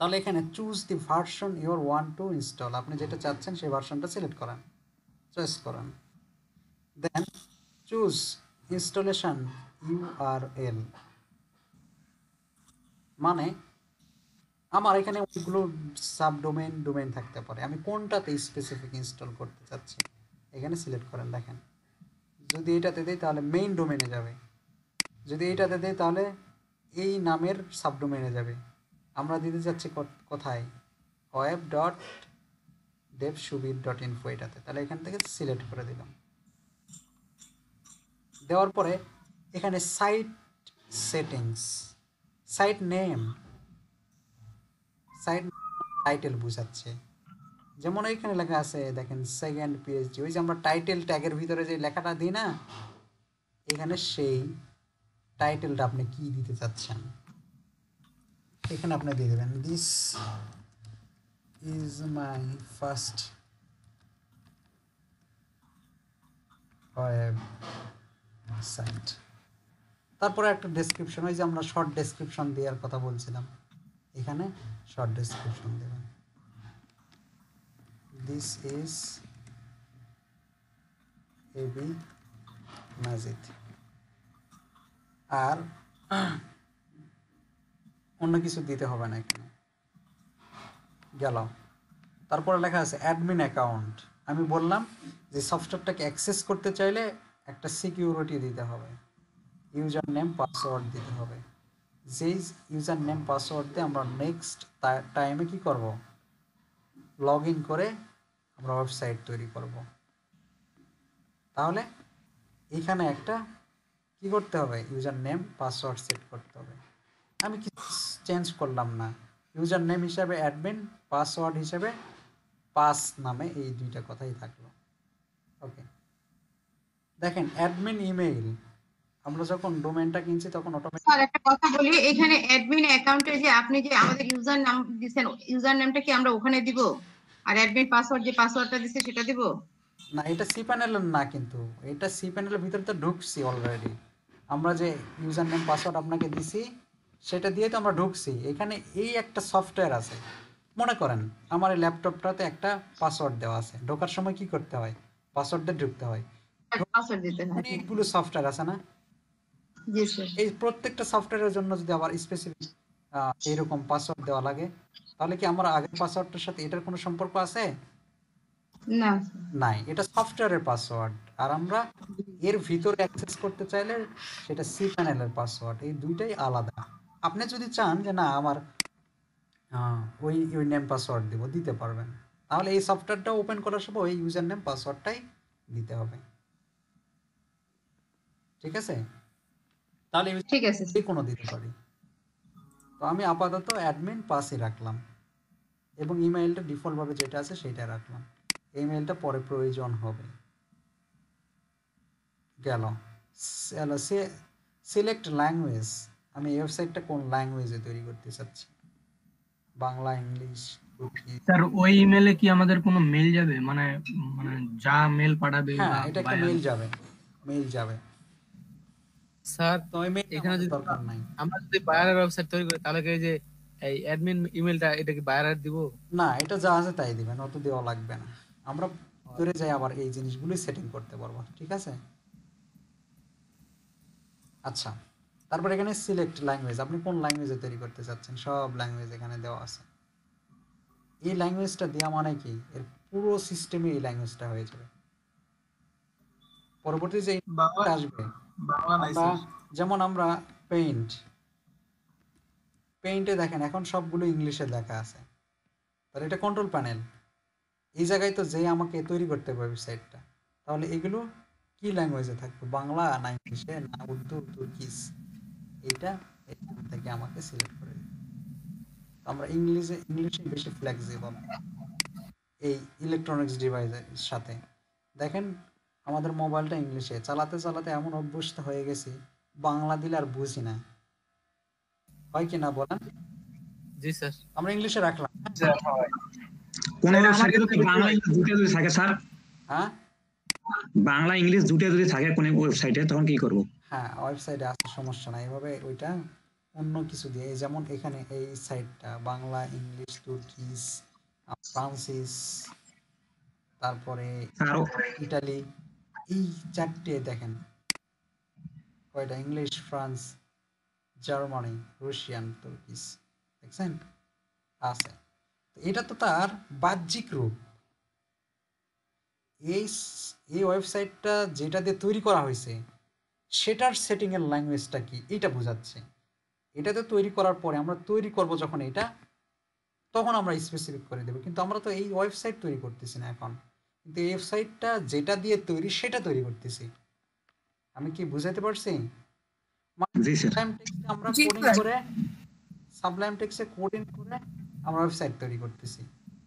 তাহলে এখানে choose the version your one to install আপনি যেটা চাচ্ছেন সেই ভার্সনটা সিলেক্ট করেন চয়েস করেন। দেন চুজ ইনস্টলেশন ইউআরএল মানে আমার এখানে অনেকগুলো সাব ডোমেন ডোমেন থাকতে পারে। আমি কোনটাতে স্পেসিফিক ইনস্টল করতে চাচ্ছি, এখানে সিলেক্ট করেন, দেখেন। যদি এটাতে দেই তাহলে মেইন ডোমেনে যাবে। যদি এইটাতে দেই তাহলে এই নামের সাবডোমেনে যাবে। আমরা দিতে যাচ্ছি কোথায়? Web dot dev Subir dot info এটাতে। তাহলে এখান থেকে সিলেক্ট করে দিলাম। দেওয়ার পরে এখানে site settings site name site title বোঝাচ্ছে। যেমন এখানে লেখা আছে, দেখেন সেকেন্ড পিএইচডি ওই যে আমরা টাইটেল ট্যাগের ভিতরে যে লেখাটা দিই না, এখানে সেই টাইটেলটা আপনি কি দিতে চাচ্ছেন? এখানে আপনি দিয়ে দেবেন। This is my first site তারপরে একটা ডেসক্রিপশন ওই যে আমরা শর্ট ডেসক্রিপশন দেওয়ার কথা বলছিলাম। এখানে শর্ট ডেসক্রিপশন দেবেন। দিস ইজ এবি মাজিদ আর অন্য কিছু দিতে হবে না এখানে। গেল তারপরে লেখা আছে অ্যাডমিন অ্যাকাউন্ট আমি বললাম যে সফটওয়্যারটাকে অ্যাক্সেস করতে চাইলে একটা সিকিউরিটি দিতে হবে। ইউজার নেম পাসওয়ার্ড দিতে হবে। যেই ইউজার নেম পাসওয়ার্ড দিয়ে আমরা নেক্সট টাইমে কি করব? লগ ইন করে আমরা ওয়েবসাইট তৈরি করব। তাহলে এখানে একটা কি করতে হবে? ইউজার নেম পাসওয়ার্ড সেট করতে হবে। আমি কিছু চেঞ্জ করলাম না। ইউজার নেম হিসাবে অ্যাডমিন পাসওয়ার্ড হিসেবে পাস নামে এই দুইটা কথাই থাকল। ওকে দেখেন অ্যাডমিন ইমেইল আমরা যখন ডোমেনটা কিনছি তখন অটোমেটিক স্যার একটা কথা বলি এখানে অ্যাডমিন অ্যাকাউন্টে যে আপনি যে আমাদের ইউজার নাম দিছেন ইউজার নামটা কি আমরা ওখানে দিব? আর অ্যাডমিন পাসওয়ার্ড যে পাসওয়ার্ডটা দিছে সেটা দিব? না এটা সি প্যানেলের না কিন্তু। এটা সি প্যানেলের ভিতরে তো ঢুকছি অলরেডি আমরা যে ইউজার নেম পাসওয়ার্ড আপনাকে দিছি সেটা দিয়ে তো আমরা ঢুকছি। এখানে এই একটা সফটওয়্যার আছে। মনে করেন আমার এই ল্যাপটপটাতে একটা পাসওয়ার্ড দেওয়া আছে। ঢোকার সময় কি করতে হয়? পাসওয়ার্ড দিয়ে ঢুকতে হয়। পাসওয়ার্ড দিতে হয়। অনেকগুলো সফটওয়্যার আছে না? জি স্যার এই প্রত্যেকটা সফটওয়্যারের জন্য যদি আবার স্পেসিফিক এইরকম পাসওয়ার্ড দেওয়া লাগে তাহলে কি আমার আগের পাসওয়ার্ডটার সাথে এটার কোনো সম্পর্ক আছে? না নাই। এটা সফটওয়্যারের পাসওয়ার্ড আর আমরা এর ভিতরে অ্যাক্সেস করতে চাইলে সেটা সি প্যানেলের পাসওয়ার্ড এই দুইটাই আলাদা। আপনি যদি চান যে না আমার ওই ওই নেম পাসওয়ার্ড দেবো দিতে পারবেন। তাহলে এই সফটওয়্যারটা ওপেন করার সময় ওই ইউজার নেম পাসওয়ার্ডটাই দিতে হবে। ঠিক আছে? তাহলে ঠিক আছে যে কোনো দিতে পারি। তো আমি আপাতত অ্যাডমিন পাসই রাখলাম। এবং ইমেইলটা ডিফল্টভাবে যেটা আছে সেটা রাখলাম। ইমেইলটা পরে প্রয়োজন হবে। গেল। সিলেক্ট ল্যাঙ্গুয়েজ আমি এই ওয়েবসাইটটা কোন ল্যাঙ্গুয়েজে তৈরি করতে চাচ্ছি? বাংলা ইংলিশ স্যার ওই ইমেলে কি আমাদের কোনো মেল যাবে? মানে মানে যা মেল পাঠাবে হ্যাঁ এটা একটা মেইল যাবে মেইল যাবে। স্যার তো এখানে যদি দরকার নাই। আমরা যদি বায়ারের ওয়েবসাইট তৈরি করি তাহলে কি যে এই অ্যাডমিন ইমেলটা এটা কি বায়ারের দিব? না এটা যা আছে তাই দিবেন অত দেওয়া লাগবে না। আমরা করে যাই আবার এই জিনিসগুলো সেটিং করতে পারব ঠিক আছে? আচ্ছা। তারপর এখানে সিলেক্ট ল্যাঙ্গুয়েজ আপনি কোন ল্যাঙ্গুয়েজে তৈরি করতে চাচ্ছেন? সব ল্যাঙ্গুয়েজ এখানে দেওয়া আছে। এই ল্যাঙ্গুয়েজটা দেওয়া মানে কি? এর পুরো সিস্টেমে এই ল্যাঙ্গুয়েজটা হয়ে যাবে। পরবর্তী যে আসবে যেমন আমরা পেইন্ট পেইন্টে দেখেন এখন সবগুলো ইংলিশে লেখা আছে। তাহলে এটা কন্ট্রোল প্যানেল এই জায়গায় তো যে আমাকে তৈরি করতে হবে ওয়েবসাইটটা তাহলে এগুলো কি ল্যাঙ্গুয়েজে থাকবে? বাংলা না ইংলিশে না উর্দু? তুর্কিস এইটা এখান থেকে আমাকে সিলেক্ট করে দিতে আমরা ইংলিশে ইংলিশে বেশি ফ্লেক্সিবল এই ইলেকট্রনিক্স ডিভাইসের সাথে। দেখেন আমাদের মোবাইলটা ইংলিশে। চালাতে চালাতে এমন অভ্যস্ত হয়ে গেছি বাংলা দিলে আর বুঝি না। হয় কি না বলেন? জি স্যার। আমরা ইংলিশে রাখলাম। কোন আমাদের যদি বাংলা ইংলিশ দুটো যদি থাকে স্যার? হ্যাঁ? বাংলা ইংলিশ দুটো যদি থাকে কোন ওয়েবসাইটে তখন কি করব? হ্যাঁ ওয়েবসাইটে আসতে সমস্যা নাই। এভাবে ওইটা অন্য কিছু দিয়ে যেমন এখানে এই সাইটটা বাংলা ইংলিশ তুর্কিস ফ্রান্সিস তারপরে আরও ইটালি এই চারটে দেখেন। কয়টা? English France Germany Russian Turkish দেখছেন? আছে। এটা তো তার বাহ্যিক রূপ। এই এই ওয়েবসাইটটা যেটা দিয়ে তৈরি করা হয়েছে সেটার সেটিং এর ল্যাঙ্গুয়েজটা কি? এটা বোঝাচ্ছে। এটাতে তৈরি করার পরে আমরা তৈরি করব যখন এটা তখন আমরা স্পেসিফিক করে দেবো। কিন্তু আমরা তো এই ওয়েবসাইট তৈরি করতেছি না এখন। কিন্তু এই ওয়েবসাইটটা যেটা দিয়ে তৈরি সেটা তৈরি করতেছি। আমি কি বুঝাতে পারছি? জি স্যার। সাবলাইম টেক্সটে আমরা কোডিং করে সাবলাইম টেক্সটে কোডিং করে আমরা ওয়েবসাইট তৈরি করতেছি।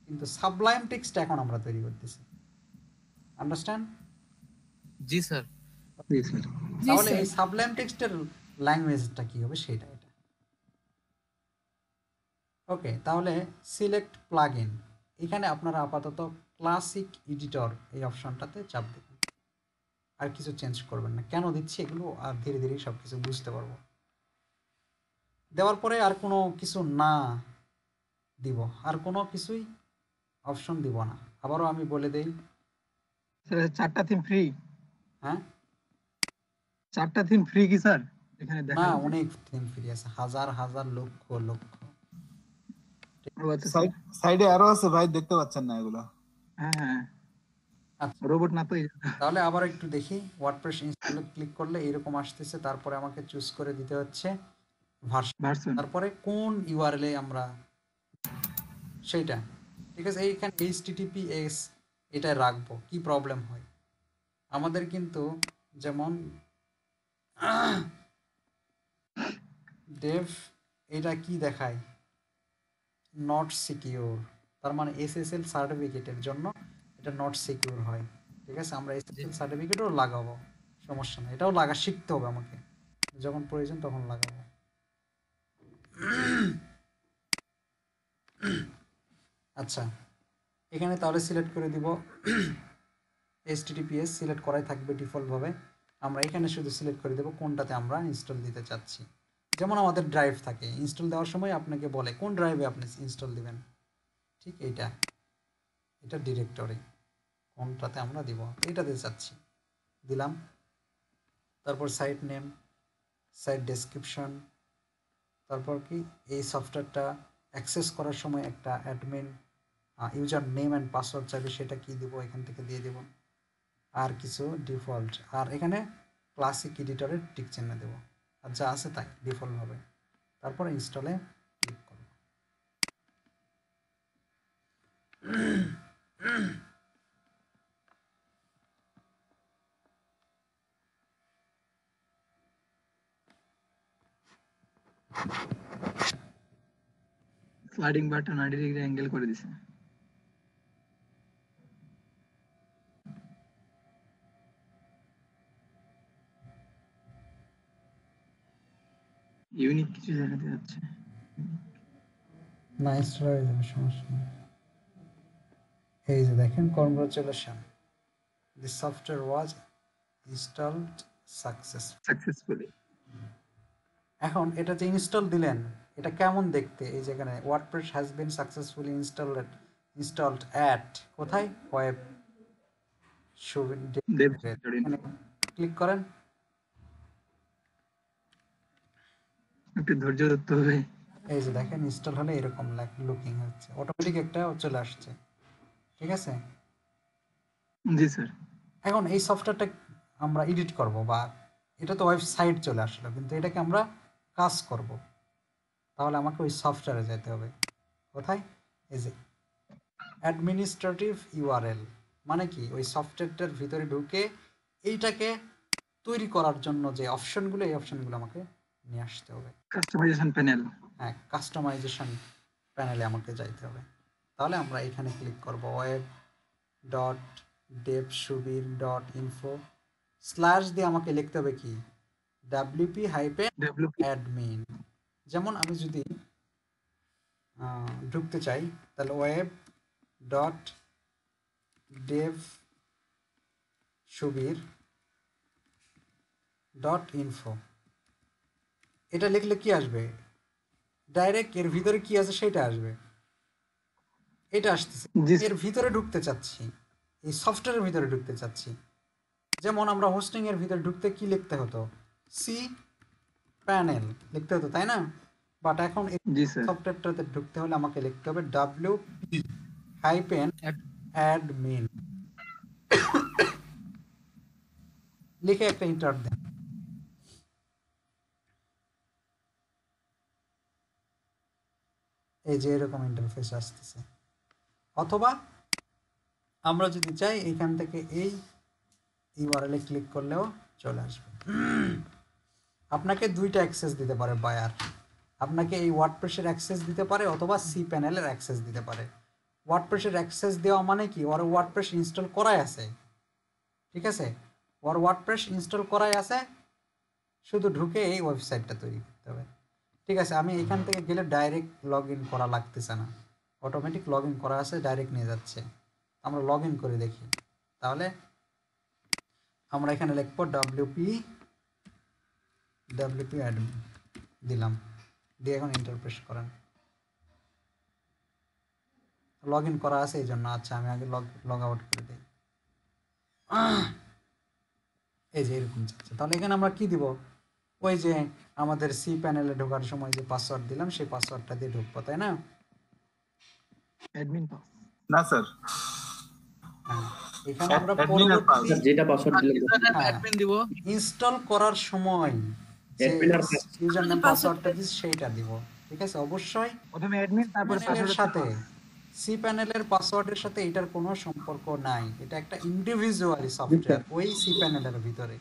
কিন্তু সাবলাইম টেক্সট এখন আমরা তৈরি করতেছি। আন্ডারস্ট্যান্ড জি স্যার। তাহলে এই সাবলাইম টেক্সটের ল্যাঙ্গুয়েজটা কি হবে? সেটা এটা। ওকে তাহলে সিলেক্ট প্লাগইন এখানে আপনারা আপাতত ক্লাসিক এডিটর এই অপশনটাতে চাপ দেবেন আর কিছু চেঞ্জ করবেন না। কেন দিচ্ছি এগুলো? আর ধীরে ধীরে সব কিছু বুঝতে পারব। দেওয়ার পরে আর কোনো কিছু না দিব। আর কোনো কিছুই অপশন দিব না। আবারও আমি বলে দেই। চারটা থিম ফ্রি হ্যাঁ? চারটা থিম ফ্রি কি স্যার এখানে দেখা না অনেক থিম ফ্রি আছে হাজার হাজার লক্ষ লক্ষ। আচ্ছা। সাইড- সাইডে আরও আছে ভাই দেখতে পাচ্ছেন না এগুলো। হ্যাঁ হ্যাঁ। আচ্ছা। রোবট না তো তাহলে আবার একটু দেখি ওয়ার্ডপ্রেস ইনস্টলে ক্লিক করলে এরকম আসতেছে তারপরে আমাকে চুজ করে দিতে হচ্ছে ভার্সন ভার্সন তারপরে কোন ইউআরএল এ আমরা সেইটা। ঠিক আছে এইখানে এইচটিটিপিএস এটা রাখব কি প্রবলেম হয়? আমাদের কিন্তু যেমন ডেভ এটা কি দেখায়? নট সিকিউর তার মানে এসএসএল সার্টিফিকেটের জন্য এটা নট সিকিউর হয়। ঠিক আছে? আমরা এসএসএল সার্টিফিকেটও লাগাবো। সমস্যা নেই। এটাও লাগা, শিখতে হবে আমাকে। যখন প্রয়োজন তখন লাগাবো। আচ্ছা। এখানে তাহলে সিলেক্ট করে দিব। এইচটিটিপিএস সিলেক্ট করাই থাকবে ডিফল্টভাবে আমরা এখানে শুধু সিলেক্ট করে দেবো কোনটাতে আমরা ইনস্টল দিতে চাচ্ছি। যেমন আমাদের ড্রাইভ থাকে ইনস্টল দেওয়ার সময় আপনাকে বলে কোন ড্রাইভে আপনি ইনস্টল দিবেন। ঠিক এইটা। এটা ডিরেক্টরি কোনটাতে আমরা দিব? এটাতে চাচ্ছি। দিলাম। তারপর সাইট নেম সাইট ডেসক্রিপশন তারপর কি? এই সফটওয়্যারটা অ্যাক্সেস করার সময় একটা admin user name and password চাইবে, সেটা কি দিব? এখান থেকে দিয়ে দেব। আর কিছু ডিফল্ট। আর এখানে ক্লাসিক এডিটরের টিক চিহ্ন দেব। আর যা আছে তাই ডিফল্ট হবে তারপর ইনস্টলে ক্লিক করব। স্লাইডিং বাটন 90 ডিগ্রি অ্যাঙ্গেল করে দিছে। ইউনিক কিছু দেখাতে যাচ্ছে। না ইনস্টল হয়ে যাবে সমস্যা নেই। এই যে দেখেন congratulation the software was installed success successfully এখন এটা যে ইনস্টল দিলেন এটা কেমন দেখতে? এই যেখানে WordPress has been successfully installed installed at কোথায়? ওয়েব ক্লিক করেন। একটু ধৈর্য ধরতে হবে। এই যে দেখেন ইনস্টল হলে এরকম লুকিং হচ্ছে। অটোমেটিক একটা চলে আসছে। ঠিক আছে? জি স্যার। এখন এই সফটওয়্যারটা আমরা এডিট করব বা এটা তো ওয়েবসাইট চলে আসলো কিন্তু এটাকে আমরা কাজ করব। তাহলে আমাকে ওই সফটওয়্যারে যেতে হবে। কোথায়? এই যে অ্যাডমিনিস্ট্রেটিভ ইউআরএল মানে কি? ওই সফটওয়্যারটার ভিতরে ঢুকে এইটাকে তৈরি করার জন্য যে অপশনগুলো এই অপশনগুলো আমাকে নিয়ে আসতে হবে। কাস্টমাইজেশন প্যানেল হ্যাঁ কাস্টমাইজেশন প্যানেলে আমাকে যাইতে হবে। তাহলে আমরা এখানে ক্লিক করব web dot dev Subir dot info slash দিয়ে আমাকে লিখতে হবে কি? ডাব্লিউপি হাইপে অ্যাডমিন যেমন আমি যদি ঢুকতে চাই তাহলে web dot dev Subir dot info এটা লিখলে কি আসবে? ডাইরেক্ট এর ভিতরে কি আছে সেটা আসবে। এটা আসতেছে। এর ভিতরে ঢুকতে চাচ্ছি। এই সফটওয়্যারের ভিতরে ঢুকতে চাচ্ছি। যেমন আমরা হোস্টিং এর ভিতরে ঢুকতে কি লিখতে হতো? সি প্যানেল লিখতে হতো তাই না? বাট এখন সফটওয়্যারটাতে ঢুকতে হলে আমাকে লিখতে হবে ডাব্লিউ হাইপেন অ্যাডমিন লিখে একটা ইন্টার দেন। এই যে এরকম ইন্টারফেস আসতেছে। অথবা আমরা যদি চাই এখান থেকে এই ইউআরএল ক্লিক করলেও চলে আসবে। আপনাকে দুইটা অ্যাক্সেস দিতে পারে বায়ার আপনাকে এই ওয়ার্ডপ্রেসের অ্যাক্সেস দিতে পারে অথবা সি প্যানেলের অ্যাক্সেস দিতে পারে। ওয়ার্ডপ্রেসের অ্যাক্সেস দেওয়া মানে কি? ওর ওয়ার্ডপ্রেস ইনস্টল করাই আছে। ঠিক আছে? ওর ওয়ার্ডপ্রেস ইনস্টল করাই আছে। শুধু ঢুকে এই ওয়েবসাইটটা তৈরি করতে হবে। ঠিক আছে, আমি এখান থেকে গেলে ডাইরেক্ট লগ ইন করা লাগতেছে না। অটোমেটিক লগ ইন করা আছে ডাইরেক্ট নিয়ে যাচ্ছে। আমরা লগ ইন করে দেখি। তাহলে আমরা এখানে লিখব ডাব্লিউপি ডাব্লিউপি অ্যাডমিন দিলাম। দিয়ে এখন ইন্টারপ্রেস করেন। লগ ইন করা আছে এই জন্য। আচ্ছা আমি আগে লগ লগ আউট করে দিই। এই যে এরকম যাচ্ছে। তাহলে এখানে আমরা কি দিব? ওই যে আমাদের সি প্যানেলে ঢোকার সময় যে পাসওয়ার্ড দিলাম সেই পাসওয়ার্ডটা দিয়ে ঢুকবো তাই না? অ্যাডমিন পাস না স্যার। এখানে আমরা। পরবর্তী যেটা পাসওয়ার্ড দিলেন। অ্যাডমিন দিব। ইনস্টল করার সময় ইউজার নেম পাসওয়ার্ডটা দিস সেইটা দিব ঠিক আছে? অবশ্যই প্রথমে অ্যাডমিন তারপর প্যানেলের সাথে সি প্যানেলের পাসওয়ার্ডের সাথে এটার কোনো সম্পর্ক নাই। এটা একটা ইন্ডিভিজুয়ালি সফটওয়্যার ওই সি প্যানেলের ভিতরে।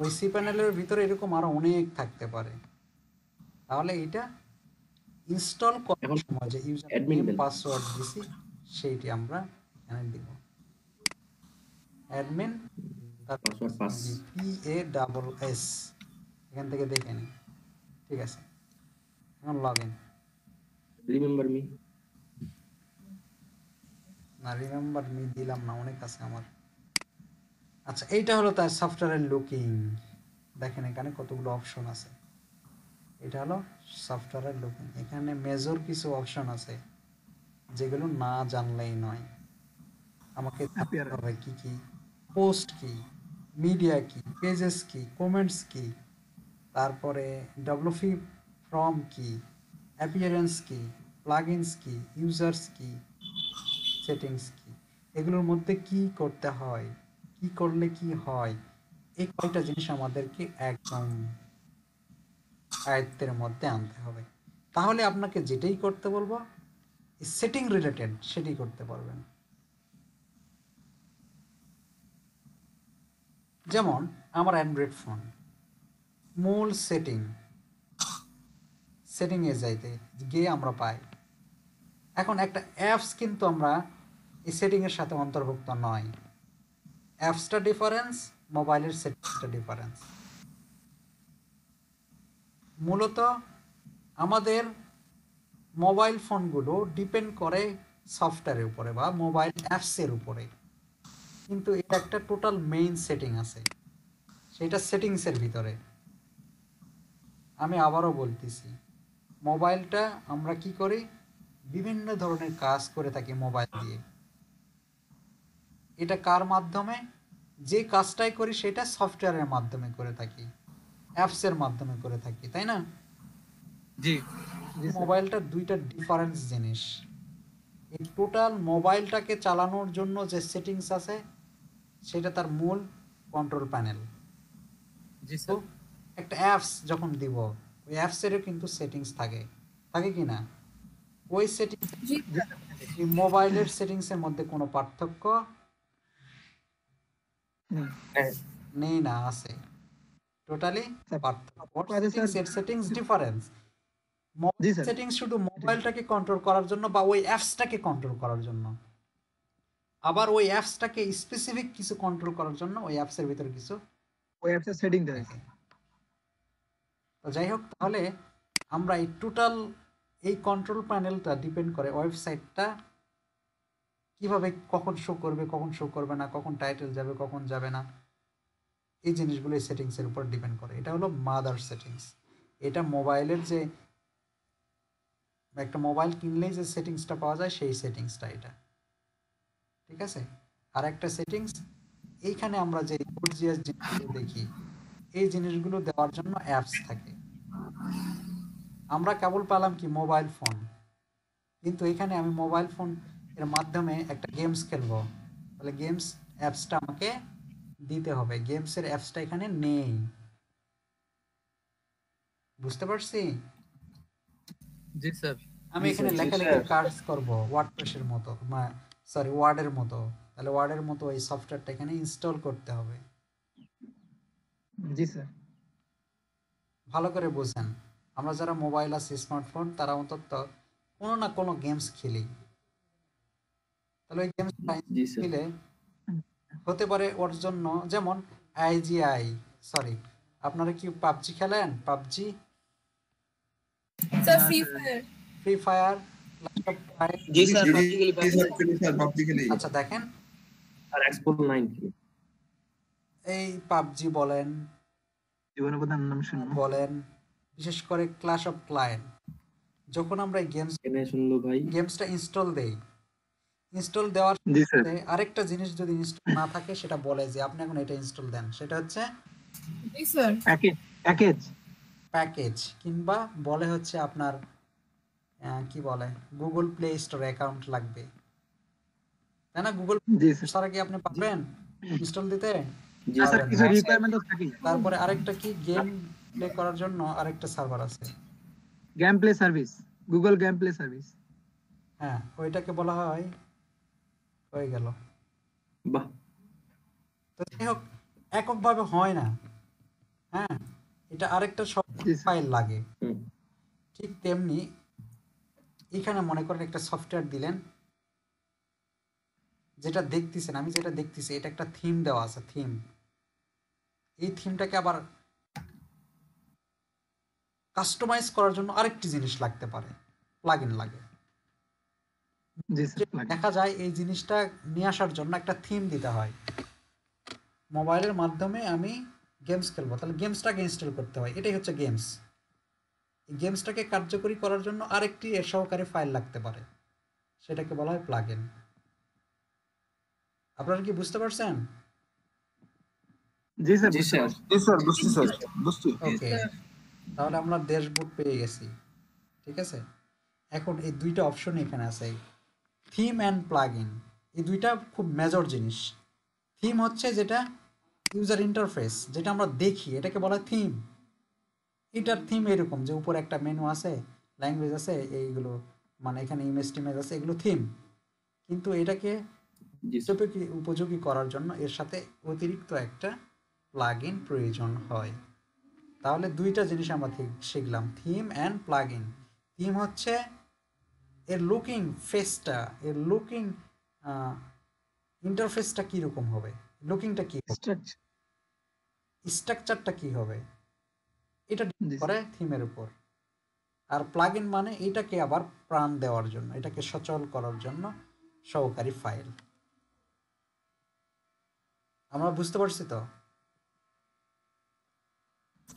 ওই সি প্যানেলের ভিতরে এরকম আরও অনেক থাকতে পারে। তাহলে এটা ইনস্টল করার সময় যে ইউজার নেম পাসওয়ার্ড দিছি সেইটি আমরা এখানে দিব। Admin P A double S এখান থেকে দেখে নিই। ঠিক আছে? এখন লগ ইন রিমেম্বার মি না রিমেম্বার মি দিলাম না অনেক আছে আমার। আচ্ছা এইটা হলো তার সফটওয়্যারের লুকিং দেখেন এখানে কতগুলো অপশন আছে। এটা হলো সফটওয়্যারের লুকিং এখানে মেজর কিছু অপশন আছে যেগুলো না জানলেই নয়। আমাকে হবে কি কি। পোস্ট কি মিডিয়া কি পেজেস কি কমেন্টস কি। তারপরে ডব্লিউপি ফর্ম কি অ্যাপিয়ারেন্স কি প্লাগইনস কি ইউজার্স কি সেটিংস কি। এগুলোর মধ্যে কি করতে হয়? কি করলে কি হয়? এই কয়টা জিনিস আমাদেরকে একদম আয়ত্তের মধ্যে আনতে হবে। তাহলে আপনাকে যেটাই করতে বলব সেটিং রিলেটেড সেটাই করতে পারবেন। যেমন আমার অ্যান্ড্রয়েড ফোন মূল সেটিং সেটিং এ যাইতে গিয়ে আমরা পাই। এখন একটা অ্যাপস কিন্তু আমরা এই সেটিং এর সাথে অন্তর্ভুক্ত নয়। অ্যাপসটা ডিফারেন্স মোবাইলের সেটিংসটা ডিফারেন্স মূলত আমাদের মোবাইল ফোনগুলো ডিপেন্ড করে সফটওয়্যারের উপরে বা মোবাইল অ্যাপসের উপরে। কিন্তু এটা একটা টোটাল মেইন সেটিং আছে। সেটা সেটিংসের ভিতরে। আমি আবারও বলতেছি মোবাইলটা আমরা কি করি? বিভিন্ন ধরনের কাজ করে থাকি মোবাইল দিয়ে। এটা কার মাধ্যমে? যে কাজটাই করি সেটা সফটওয়্যারের মাধ্যমে করে থাকি। অ্যাপসের মাধ্যমে করে থাকি তাই না? জি। মোবাইলটা দুইটা ডিফারেন্স জিনিস। এই টোটাল মোবাইলটাকে চালানোর জন্য যে সেটিংস আছে সেটা তার মূল কন্ট্রোল প্যানেল জি তো একটা অ্যাপস যখন দিব ওই অ্যাপসেরও কিন্তু সেটিংস থাকে। থাকে কি না? ওই সেটিং মোবাইলের সেটিংসের মধ্যে কোনো পার্থক্য নেই না আছে। টোটালি পার্থক্য। সেটিংস ডিফারেন্স সেটিংস শুধু মোবাইলটাকে কন্ট্রোল করার জন্য বা ওই অ্যাপসটাকে কন্ট্রোল করার জন্য? আবার ওই অ্যাপসটাকে স্পেসিফিক কিছু কন্ট্রোল করার জন্য ওই অ্যাপসের ভিতরে কিছু? ওই অ্যাপসের সেটিং দেয় তো যাই হোক তাহলে আমরা এই টোটাল এই কন্ট্রোল প্যানেলটা ডিপেন্ড করে ওয়েবসাইটটা কীভাবে কখন শো করবে, কখন শো করবে না, কখন টাইটেল যাবে, কখন যাবে না, এই জিনিসগুলো এই সেটিংসের উপর ডিপেন্ড করে। এটা হলো মাদার সেটিংস এটা মোবাইলের যে একটা মোবাইল কিনলেই যে সেটিংসটা পাওয়া যায়, সেই সেটিংসটা এটা। ঠিক আছে? আর একটা সেটিংস এইখানে আমরা যে জিনিসগুলো দেখি, এই জিনিসগুলো দেওয়ার জন্য অ্যাপস থাকে। আমরা কেবল পেলাম কি? মোবাইল ফোন কিন্তু এখানে আমি মোবাইল ফোন এর মাধ্যমে একটা গেমস খেলব। তাহলে গেমস অ্যাপসটা আমাকে দিতে হবে। গেমসের অ্যাপসটা এখানে নেই। বুঝতে পারছি? জি স্যার। আমি এখানে লেখালেখির কাজ করব ওয়ার্ডপ্রেসের মতো সরি ওয়ার্ডের মতো। তাহলে ওয়ার্ডের মতো এই সফটওয়্যারটা এখানে ইনস্টল করতে হবে। জি স্যার। ভালো করে বুঝেন। আমরা যারা মোবাইল আছে স্মার্টফোন তারা অন্তত কোনো না কোনো গেমস খেলি। তাহলে ওই গেমস খেলে হতে পারে ওর জন্য যেমন আইজিআই সরি আপনারা কি পাবজি খেলেন? PUBG? Sir Free Fire Free Fire জি স্যার পাবজি খেলি পাবজি খেলি আচ্ছা দেখেন। আর এক্সপোর্ট 9 এই পাবজি বলেন জীবনে বোধহয় নাম শুনুন। বলেন বিশেষ করে ক্লাস অফ ক্লায়েন্ট যখন আমরা এই গেমস শুনলো ভাই। গেমসটা ইনস্টল দেই ইনস্টল দেওয়ার সাথে আরেকটা জিনিস যদি ইনস্টল না থাকে সেটা বলে যে আপনি এখন এটা ইনস্টল দেন। সেটা হচ্ছে জি স্যার। Package package. প্যাকেজ কিংবা বলে হচ্ছে আপনার কি বলে গুগল প্লে স্টোর অ্যাকাউন্ট লাগবে। তাই না? গুগল জি স্যার। ছাড়া কি আপনি পারবেন ইনস্টল দিতে? জি স্যার কিছু না। রিকোয়ারমেন্ট থাকে তারপরে আরেকটা কি গেম প্লে করার জন্য আরেকটা সার্ভার আছে। Game play service Google game play service হ্যাঁ ওইটাকে বলা হয় হয়ে গেল। বাহ। তো যাই হোক এককভাবে হয় না। হ্যাঁ এটা আরেকটা সব ফাইল লাগে। ঠিক তেমনি এখানে মনে করেন একটা সফটওয়্যার দিলেন। যেটা দেখতেছেন আমি যেটা দেখতেছি এটা একটা থিম দেওয়া আছে থিম এই থিমটাকে আবার কাস্টমাইজ করার জন্য আরেকটি জিনিস লাগতে পারে প্লাগইন লাগে। দেখা যায় এই জিনিসটা নিয়ে আসার জন্য একটা থিম দিতে হয়। মোবাইলের মাধ্যমে আমি গেমস খেলব। তাহলে গেমসটাকে ইনস্টল করতে হয়। এটাই হচ্ছে গেমস গেমসটাকে কার্যকরী করার জন্য আরেকটি এর সহকারী ফাইল লাগতে পারে। সেটাকে বলা হয় প্লাগইন আপনারা কি বুঝতে পারছেন? জি স্যার জি স্যার। জি স্যার বুঝছি স্যার। বুঝছি। ওকে তাহলে আমরা ড্যাশবোর্ড পেয়ে গেছি। ঠিক আছে? এখন এই দুইটা অপশন এখানে আছে। থিম অ্যান্ড প্লাগ ইন এই দুইটা খুব মেজর জিনিস। থিম হচ্ছে যেটা ইউজার ইন্টারফেস যেটা আমরা দেখি এটাকে বলা থিম এটার থিম এরকম যে উপরে একটা মেনু আছে ল্যাঙ্গুয়েজ আছে এইগুলো মানে এখানে ইমেজ টিমেজ আছে এগুলো থিম কিন্তু এটাকে উপযোগী করার জন্য এর সাথে অতিরিক্ত একটা প্লাগ ইন প্রয়োজন হয়। তাহলে দুইটা জিনিস আমরা শিখলাম theme and plugin theme হচ্ছে এর লুকিং ফেসটা এর লুকিং ইন্টারফেসটা কীরকম হবে? লুকিংটা কি স্ট্রাকচারটা কি হবে? এটা করে থিমের উপর। আর প্লাগ ইন মানে এটাকে আবার প্রাণ দেওয়ার জন্য এটাকে সচল করার জন্য সহকারী ফাইল আমরা বুঝতে পারছি তো?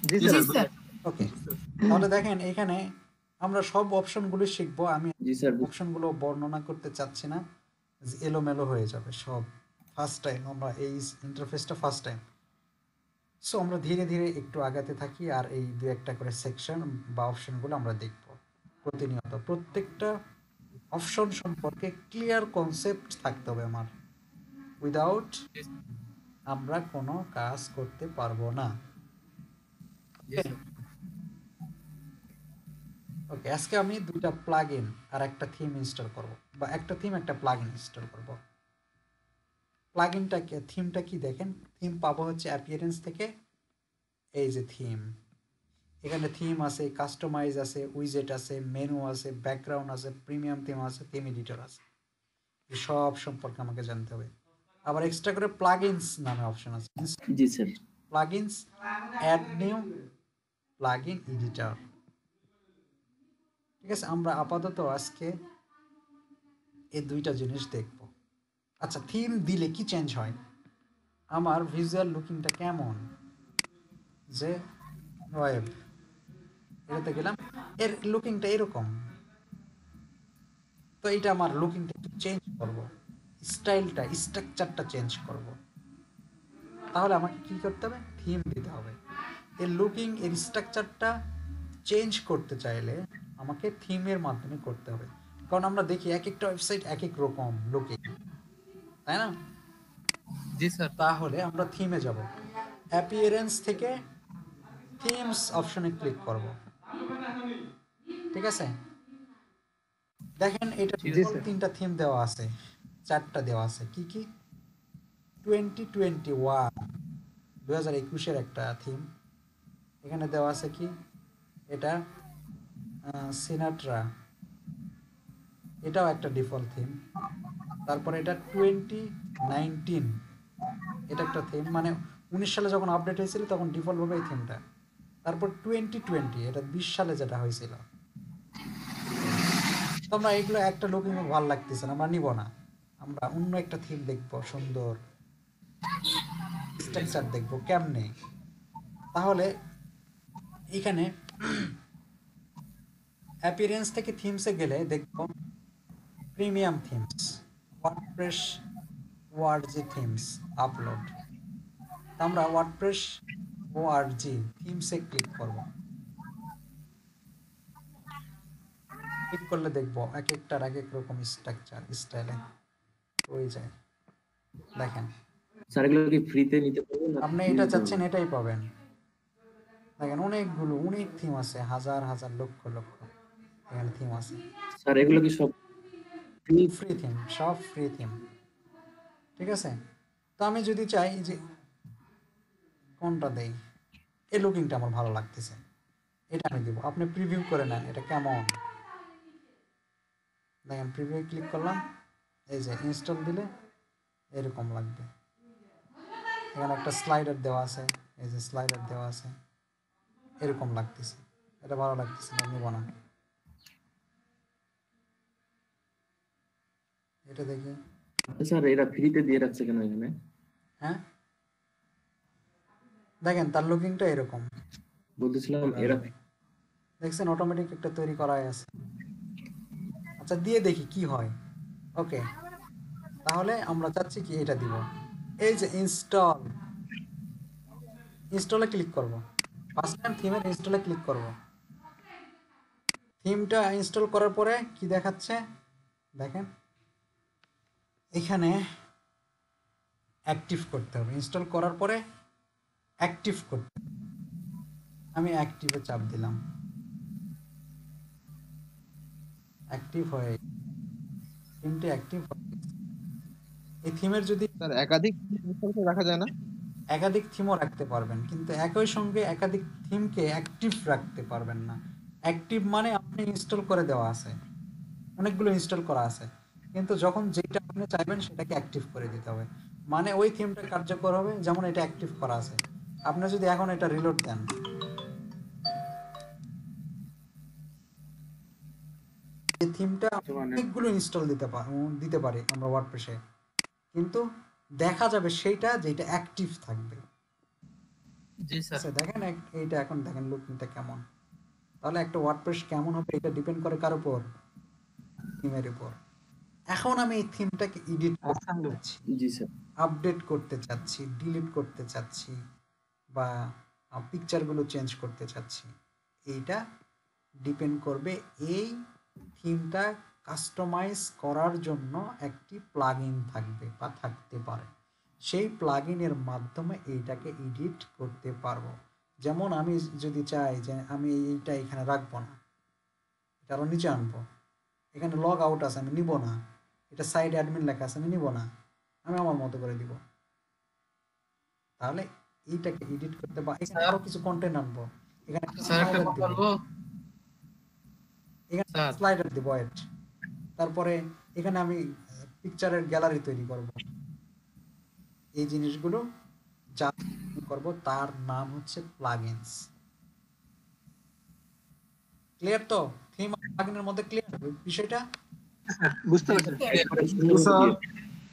জি জি স্যার ওকে তাহলে দেখেন এখানে আমরা সব অপশনগুলো শিখব আমি জি স্যার অপশনগুলো বর্ণনা করতে চাচ্ছি না। যে এলোমেলো হয়ে যাবে সব। ফার্স্ট টাইম আমরা এই ইন্টারফেসটা ফার্স্ট টাইম সো আমরা ধীরে ধীরে একটু আগাতে থাকি আর এই দু একটা করে সেকশন বা অপশনগুলো আমরা দেখব। প্রতিনিয়ত প্রত্যেকটা অপশন সম্পর্কে ক্লিয়ার কনসেপ্ট থাকতে হবে আমার। উইদাউট আমরা কোনো কাজ করতে পারব না। ওকে আজকে আমি দুইটা প্লাগ ইন আর একটা থিম ইনস্টল করব বা একটা থিম একটা প্লাগ ইন ইনস্টল করব। প্লাগ ইনটা থিমটা কি দেখেন? থিম পাবো হচ্ছে অ্যাপিয়ারেন্স থেকে এই যে থিম এখানে থিম আছে কাস্টমাইজ আছে উইজেট আছে মেনু আছে ব্যাকগ্রাউন্ড আছে প্রিমিয়াম থিম আছে থিম এডিটর আছে। সব সম্পর্কে আমাকে জানতে হবে। আবার এক্সট্রা করে প্লাগইনস নামে অপশন আছে। জি sir. Plugins add new plugin editor ঠিক আছে আমরা আপাতত আজকে এই দুইটা জিনিস দেখব। আচ্ছা থিম দিলে কি চেঞ্জ হয়? আমার ভিজুয়াল লুকিংটা কেমন? যে ওয়েব এটাতে গেলাম, এর লুকিংটা এরকম। তো এটা আমার লুকিংটা একটু চেঞ্জ করব। স্টাইলটা স্ট্রাকচারটা চেঞ্জ করব। তাহলে আমাকে কি করতে হবে? থিম দিতে হবে। এর লুকিং এর স্ট্রাকচারটা চেঞ্জ করতে চাইলে আমাকে থিমের মাধ্যমে করতে হবে। কারণ আমরা দেখি এক একটা ওয়েবসাইট এক এক রকম লোকে। তাই না? জি স্যার। তাহলে আমরা থিমে যাব। অ্যাপিয়ারেন্স থেকে থিমস অপশনে ক্লিক করব। ঠিক আছে? দেখেন এটা তিনটা থিম দেওয়া আছে। চারটা দেওয়া আছে। কি কি? টোয়েন্টি টোয়েন্টি ওয়ান দু হাজার একুশের একটা থিম এখানে দেওয়া আছে কি? এটা সিনাট্রা। এটাও একটা ডিফল্ট থিম তারপরে এটা টোয়েন্টি নাইনটিন এটা একটা থিম মানে উনিশ সালে যখন আপডেট হয়েছিল, তখন ডিফল্ট ভাবে এই থিমটা তারপর টোয়েন্টি টোয়েন্টি এটা বিশ সালে যেটা হয়েছিল। তো আমরা এগুলো একটা লুকিং ভালো লাগতেছে না, আমরা নিব না। আমরা অন্য একটা থিম দেখব, সুন্দর। স্ট্রাকচার দেখব, কেমনে? তাহলে এখানে অ্যাপিয়ারেন্স থেকে থিমসে গেলে দেখব premium themes WordPress ORG themes upload আমরা ওয়ার্ডপ্রেস ওআরজি থিমসে ক্লিক করব। ক্লিক করলে দেখব এক একটার এক এক রকম স্ট্রাকচার স্টাইলে হয়ে যায়। দেখেন। স্যার এগুলো কি ফ্রিতে নিতে পারবেন আপনি এটা চাচ্ছেন এটাই পাবেন। দেখেন অনেকগুলো অনেক থিম আছে হাজার হাজার লক্ষ লক্ষ। এখানে থিম আছে। স্যার এগুলো কি সব? ফ্রি ফ্রি থিম সব ফ্রি থিম ঠিক আছে? তো আমি যদি চাই যে কোনটা দেই এই লুকিংটা আমার ভালো লাগতেছে। এটা আমি দিব। আপনি প্রিভিউ করে নেন এটা কেমন? দেখেন প্রিভিউ ক্লিক করলাম এই যে ইনস্টল দিলে এরকম লাগবে। এখানে একটা স্লাইডার দেওয়া আছে এই যে স্লাইডার দেওয়া আছে এরকম লাগতেছে। এটা ভালো লাগতেছে না নিব না। এটা দেখি। স্যার এরা ফ্রিতে দিয়ে রাখছে কেন এখানে? হ্যাঁ? দেখেন তার লুকিংটা এরকম। বলতেছিলাম এরা দেখছেন অটোমেটিক একটা তৈরি করাই আছে। আচ্ছা দিয়ে দেখি কি হয়। ওকে। তাহলে আমরা চাচ্ছি কি এটা দিব। এই যে ইনস্টল ইনস্টলে ক্লিক করব। ফার্স্ট টাইম থিমের ইনস্টলে ক্লিক করব। থিমটা ইনস্টল করার পরে কি দেখাচ্ছে? দেখেন। এখানে অ্যাক্টিভ করতে হবে। ইনস্টল করার পরে অ্যাক্টিভ করতে আমি অ্যাক্টিভে চাপ দিলাম। অ্যাক্টিভ হয়ে থিমটি অ্যাক্টিভ এই থিমের যদি স্যার একাধিক রাখা যায় না? একাধিক থিমও রাখতে পারবেন কিন্তু একই সঙ্গে একাধিক থিমকে অ্যাক্টিভ রাখতে পারবেন না। অ্যাক্টিভ মানে আপনি ইনস্টল করে দেওয়া আছে। অনেকগুলো ইনস্টল করা আছে। কিন্তু যখন যেটা আপনি চাইবেন সেটাকে অ্যাক্টিভ করে দিতে হবে। মানে ওই থিমটা কার্যকর হবে যেমন এটা অ্যাক্টিভ করা আছে। আপনি যদি এখন এটা রিলোড দেন। এই থিমটা অনেকগুলো ইনস্টল দিতে পারি দিতে পারি আমরা ওয়ার্ডপ্রেসে কিন্তু দেখা যাবে সেইটা যেটা অ্যাক্টিভ থাকবে। জি স্যার। আচ্ছা দেখেন এইটা এখন দেখেন লুকিংটা কেমন। তাহলে একটা ওয়ার্ডপ্রেস কেমন হবে এটা ডিপেন্ড করে কার উপর? থিমের উপর। এখন আমি এই থিমটাকে এডিট করতে চাচ্ছি। জি স্যার আপডেট করতে চাচ্ছি ডিলিট করতে চাচ্ছি বা পিকচারগুলো চেঞ্জ করতে চাচ্ছি। এইটা ডিপেন্ড করবে এই থিমটা কাস্টমাইজ করার জন্য একটি প্লাগইন থাকবে বা থাকতে পারে। সেই প্লাগইনের মাধ্যমে এইটাকে এডিট করতে পারব। যেমন আমি যদি চাই যে আমি এইটা এখানে রাখব না এটা আরও নিচে আনব। এখানে লগ আউট আছে আমি নিব না। এটা সাইড অ্যাডমিন লেখা আছে আমি নিব না। আমি আমার মতো করে দিব। তাহলে এইটাকে এডিট করতে বা এখানে আরও কিছু কন্টেন্ট আনব। এখানে স্যার একটা কথা বলব এখানে স্লাইডার দিব এড তারপরে এখানে আমি পিকচারের গ্যালারি তৈরি করব। এই জিনিসগুলো যা করব তার নাম হচ্ছে প্লাগইনস ক্লিয়ার তো? থিম প্লাগইনের মধ্যে ক্লিয়ার বিষয়টা? বুঝতে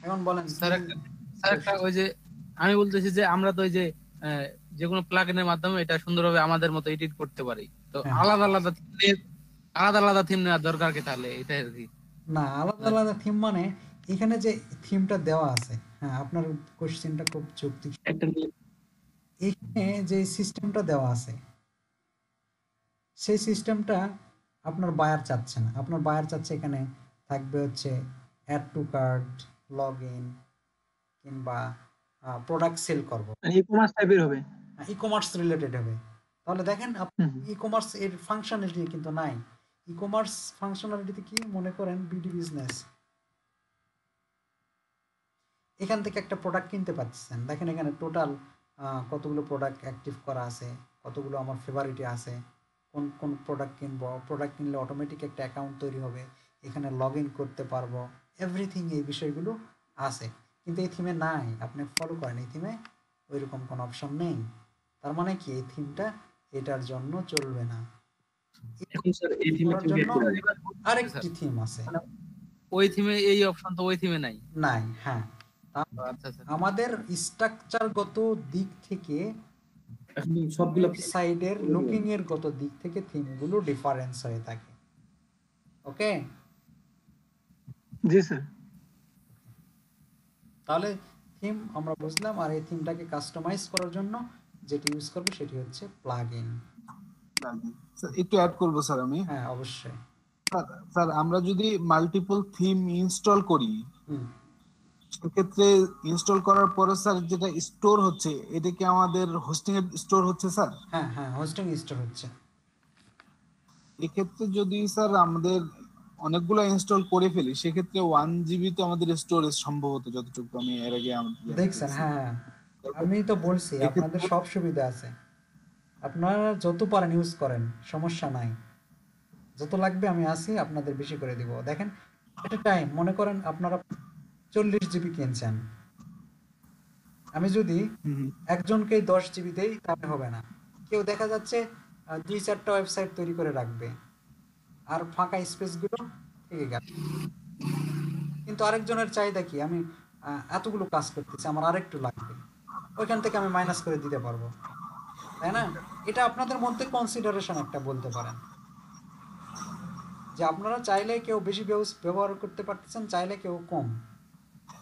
এখন বলেন স্যার। একটা ওই যে আমি বলতেছি যে আমরা তো ওই যে যে কোনো প্লাগইনের মাধ্যমে এটা সুন্দরভাবে আমাদের মতো এডিট করতে পারি। তো হ্যাঁ। আলাদা আলাদা আলাদা আলাদা থিম নেওয়ার দরকার কি তাহলে? এটাই আর কি। না আলাদা আলাদা থিম মানে এখানে যে থিমটা দেওয়া আছে হ্যাঁ আপনার কোশ্চেনটা খুব যৌক্তিক। এখানে যে সিস্টেমটা দেওয়া আছে সেই সিস্টেমটা আপনার বায়ার চাচ্ছে না। আপনার বায়ার চাচ্ছে এখানে থাকবে হচ্ছে add to card log in কিংবা প্রোডাক্ট সেল করব। ই কমার্স টাইপের হবে? ই কমার্স রিলেটেড হবে। তাহলে দেখেন ই কমার্স এর ফাংশনালিটি কিন্তু নাই। ই কমার্স ফাংশনালিটিতে কি মনে করেন? বিডি বিজনেস এখান থেকে একটা প্রোডাক্ট কিনতে পাচ্ছেন দেখেন এখানে টোটাল কতগুলো প্রোডাক্ট অ্যাক্টিভ করা আছে কতগুলো আমার ফেভারিটে আছে কোন কোন প্রোডাক্ট কিনবো? প্রোডাক্ট কিনলে অটোমেটিক একটা অ্যাকাউন্ট তৈরি হবে। এখানে লগ ইন করতে পারব। এভরিথিং এই বিষয়গুলো আছে। কিন্তু এই থিমে নাই। আপনি ফলো করেন এই থিমে ওইরকম কোনো অপশন নেই। তার মানে কি? এই থিমটা এটার জন্য চলবে না? আরেকটি থিম আছে। ওই থিমে এই অপশন তো ওই থিমে নাই? নাই হ্যাঁ। আচ্ছা আচ্ছা। আমাদের স্ট্রাকচারগত দিক থেকে সবগুলো সাইডের লুকিং এর গত দিক থেকে থিমগুলো ডিফারেন্স হয়ে থাকে। ওকে জি স্যার। তাহলে থিম আমরা বুঝলাম আর এই থিমটাকে কাস্টমাইজ করার জন্য যেটি ইউজ করবে সেটি হচ্ছে প্লাগ ইন স্যার একটু অ্যাড করব স্যার আমি। হ্যাঁ অবশ্যই। স্যার- আমরা যদি মাল্টিপল থিম ইনস্টল করি হুম। সেক্ষেত্রে ইনস্টল করার পরে স্যার যেটা স্টোর হচ্ছে এটা কি আমাদের হোস্টিং এ স্টোর হচ্ছে স্যার? হ্যাঁ হ্যাঁ হোস্টিং স্টোর হচ্ছে। এক্ষেত্রে যদি স্যার আমাদের অনেকগুলো ইনস্টল করে ফেলি সেক্ষেত্রে ওয়ান জিবি তো আমাদের স্টোরেজ সম্ভবত যতটুকু আমি এর আগে দেখছেন হ্যাঁ। আমি তো বলছি আপনাদের সব সুবিধা আছে। আপনারা যত পারেন ইউজ করেন সমস্যা নাই। যত লাগবে আমি আসি আপনাদের বেশি করে দিব। দেখেন এটা টাইম মনে করেন আপনারা চল্লিশ জিবি কিনছেন। আমি যদি একজনকে দশ জিবি দেই তাহলে হবে না। কেউ দেখা যাচ্ছে দুই চারটা ওয়েবসাইট তৈরি করে রাখবে। আর ফাঁকা স্পেসগুলো থেকে গেল। কিন্তু আরেকজনের চাহিদা কি? আমি এতগুলো কাজ করতেছি, আমার আরেকটু লাগবে। ওইখান থেকে আমি মাইনাস করে দিতে পারব। তাই না? এটা আপনাদের মধ্যে কনসিডারেশন একটা বলতে পারেন। যে আপনারা চাইলে কেউ বেশি ব্যবহার করতে পারতেছেন, চাইলে কেউ কম।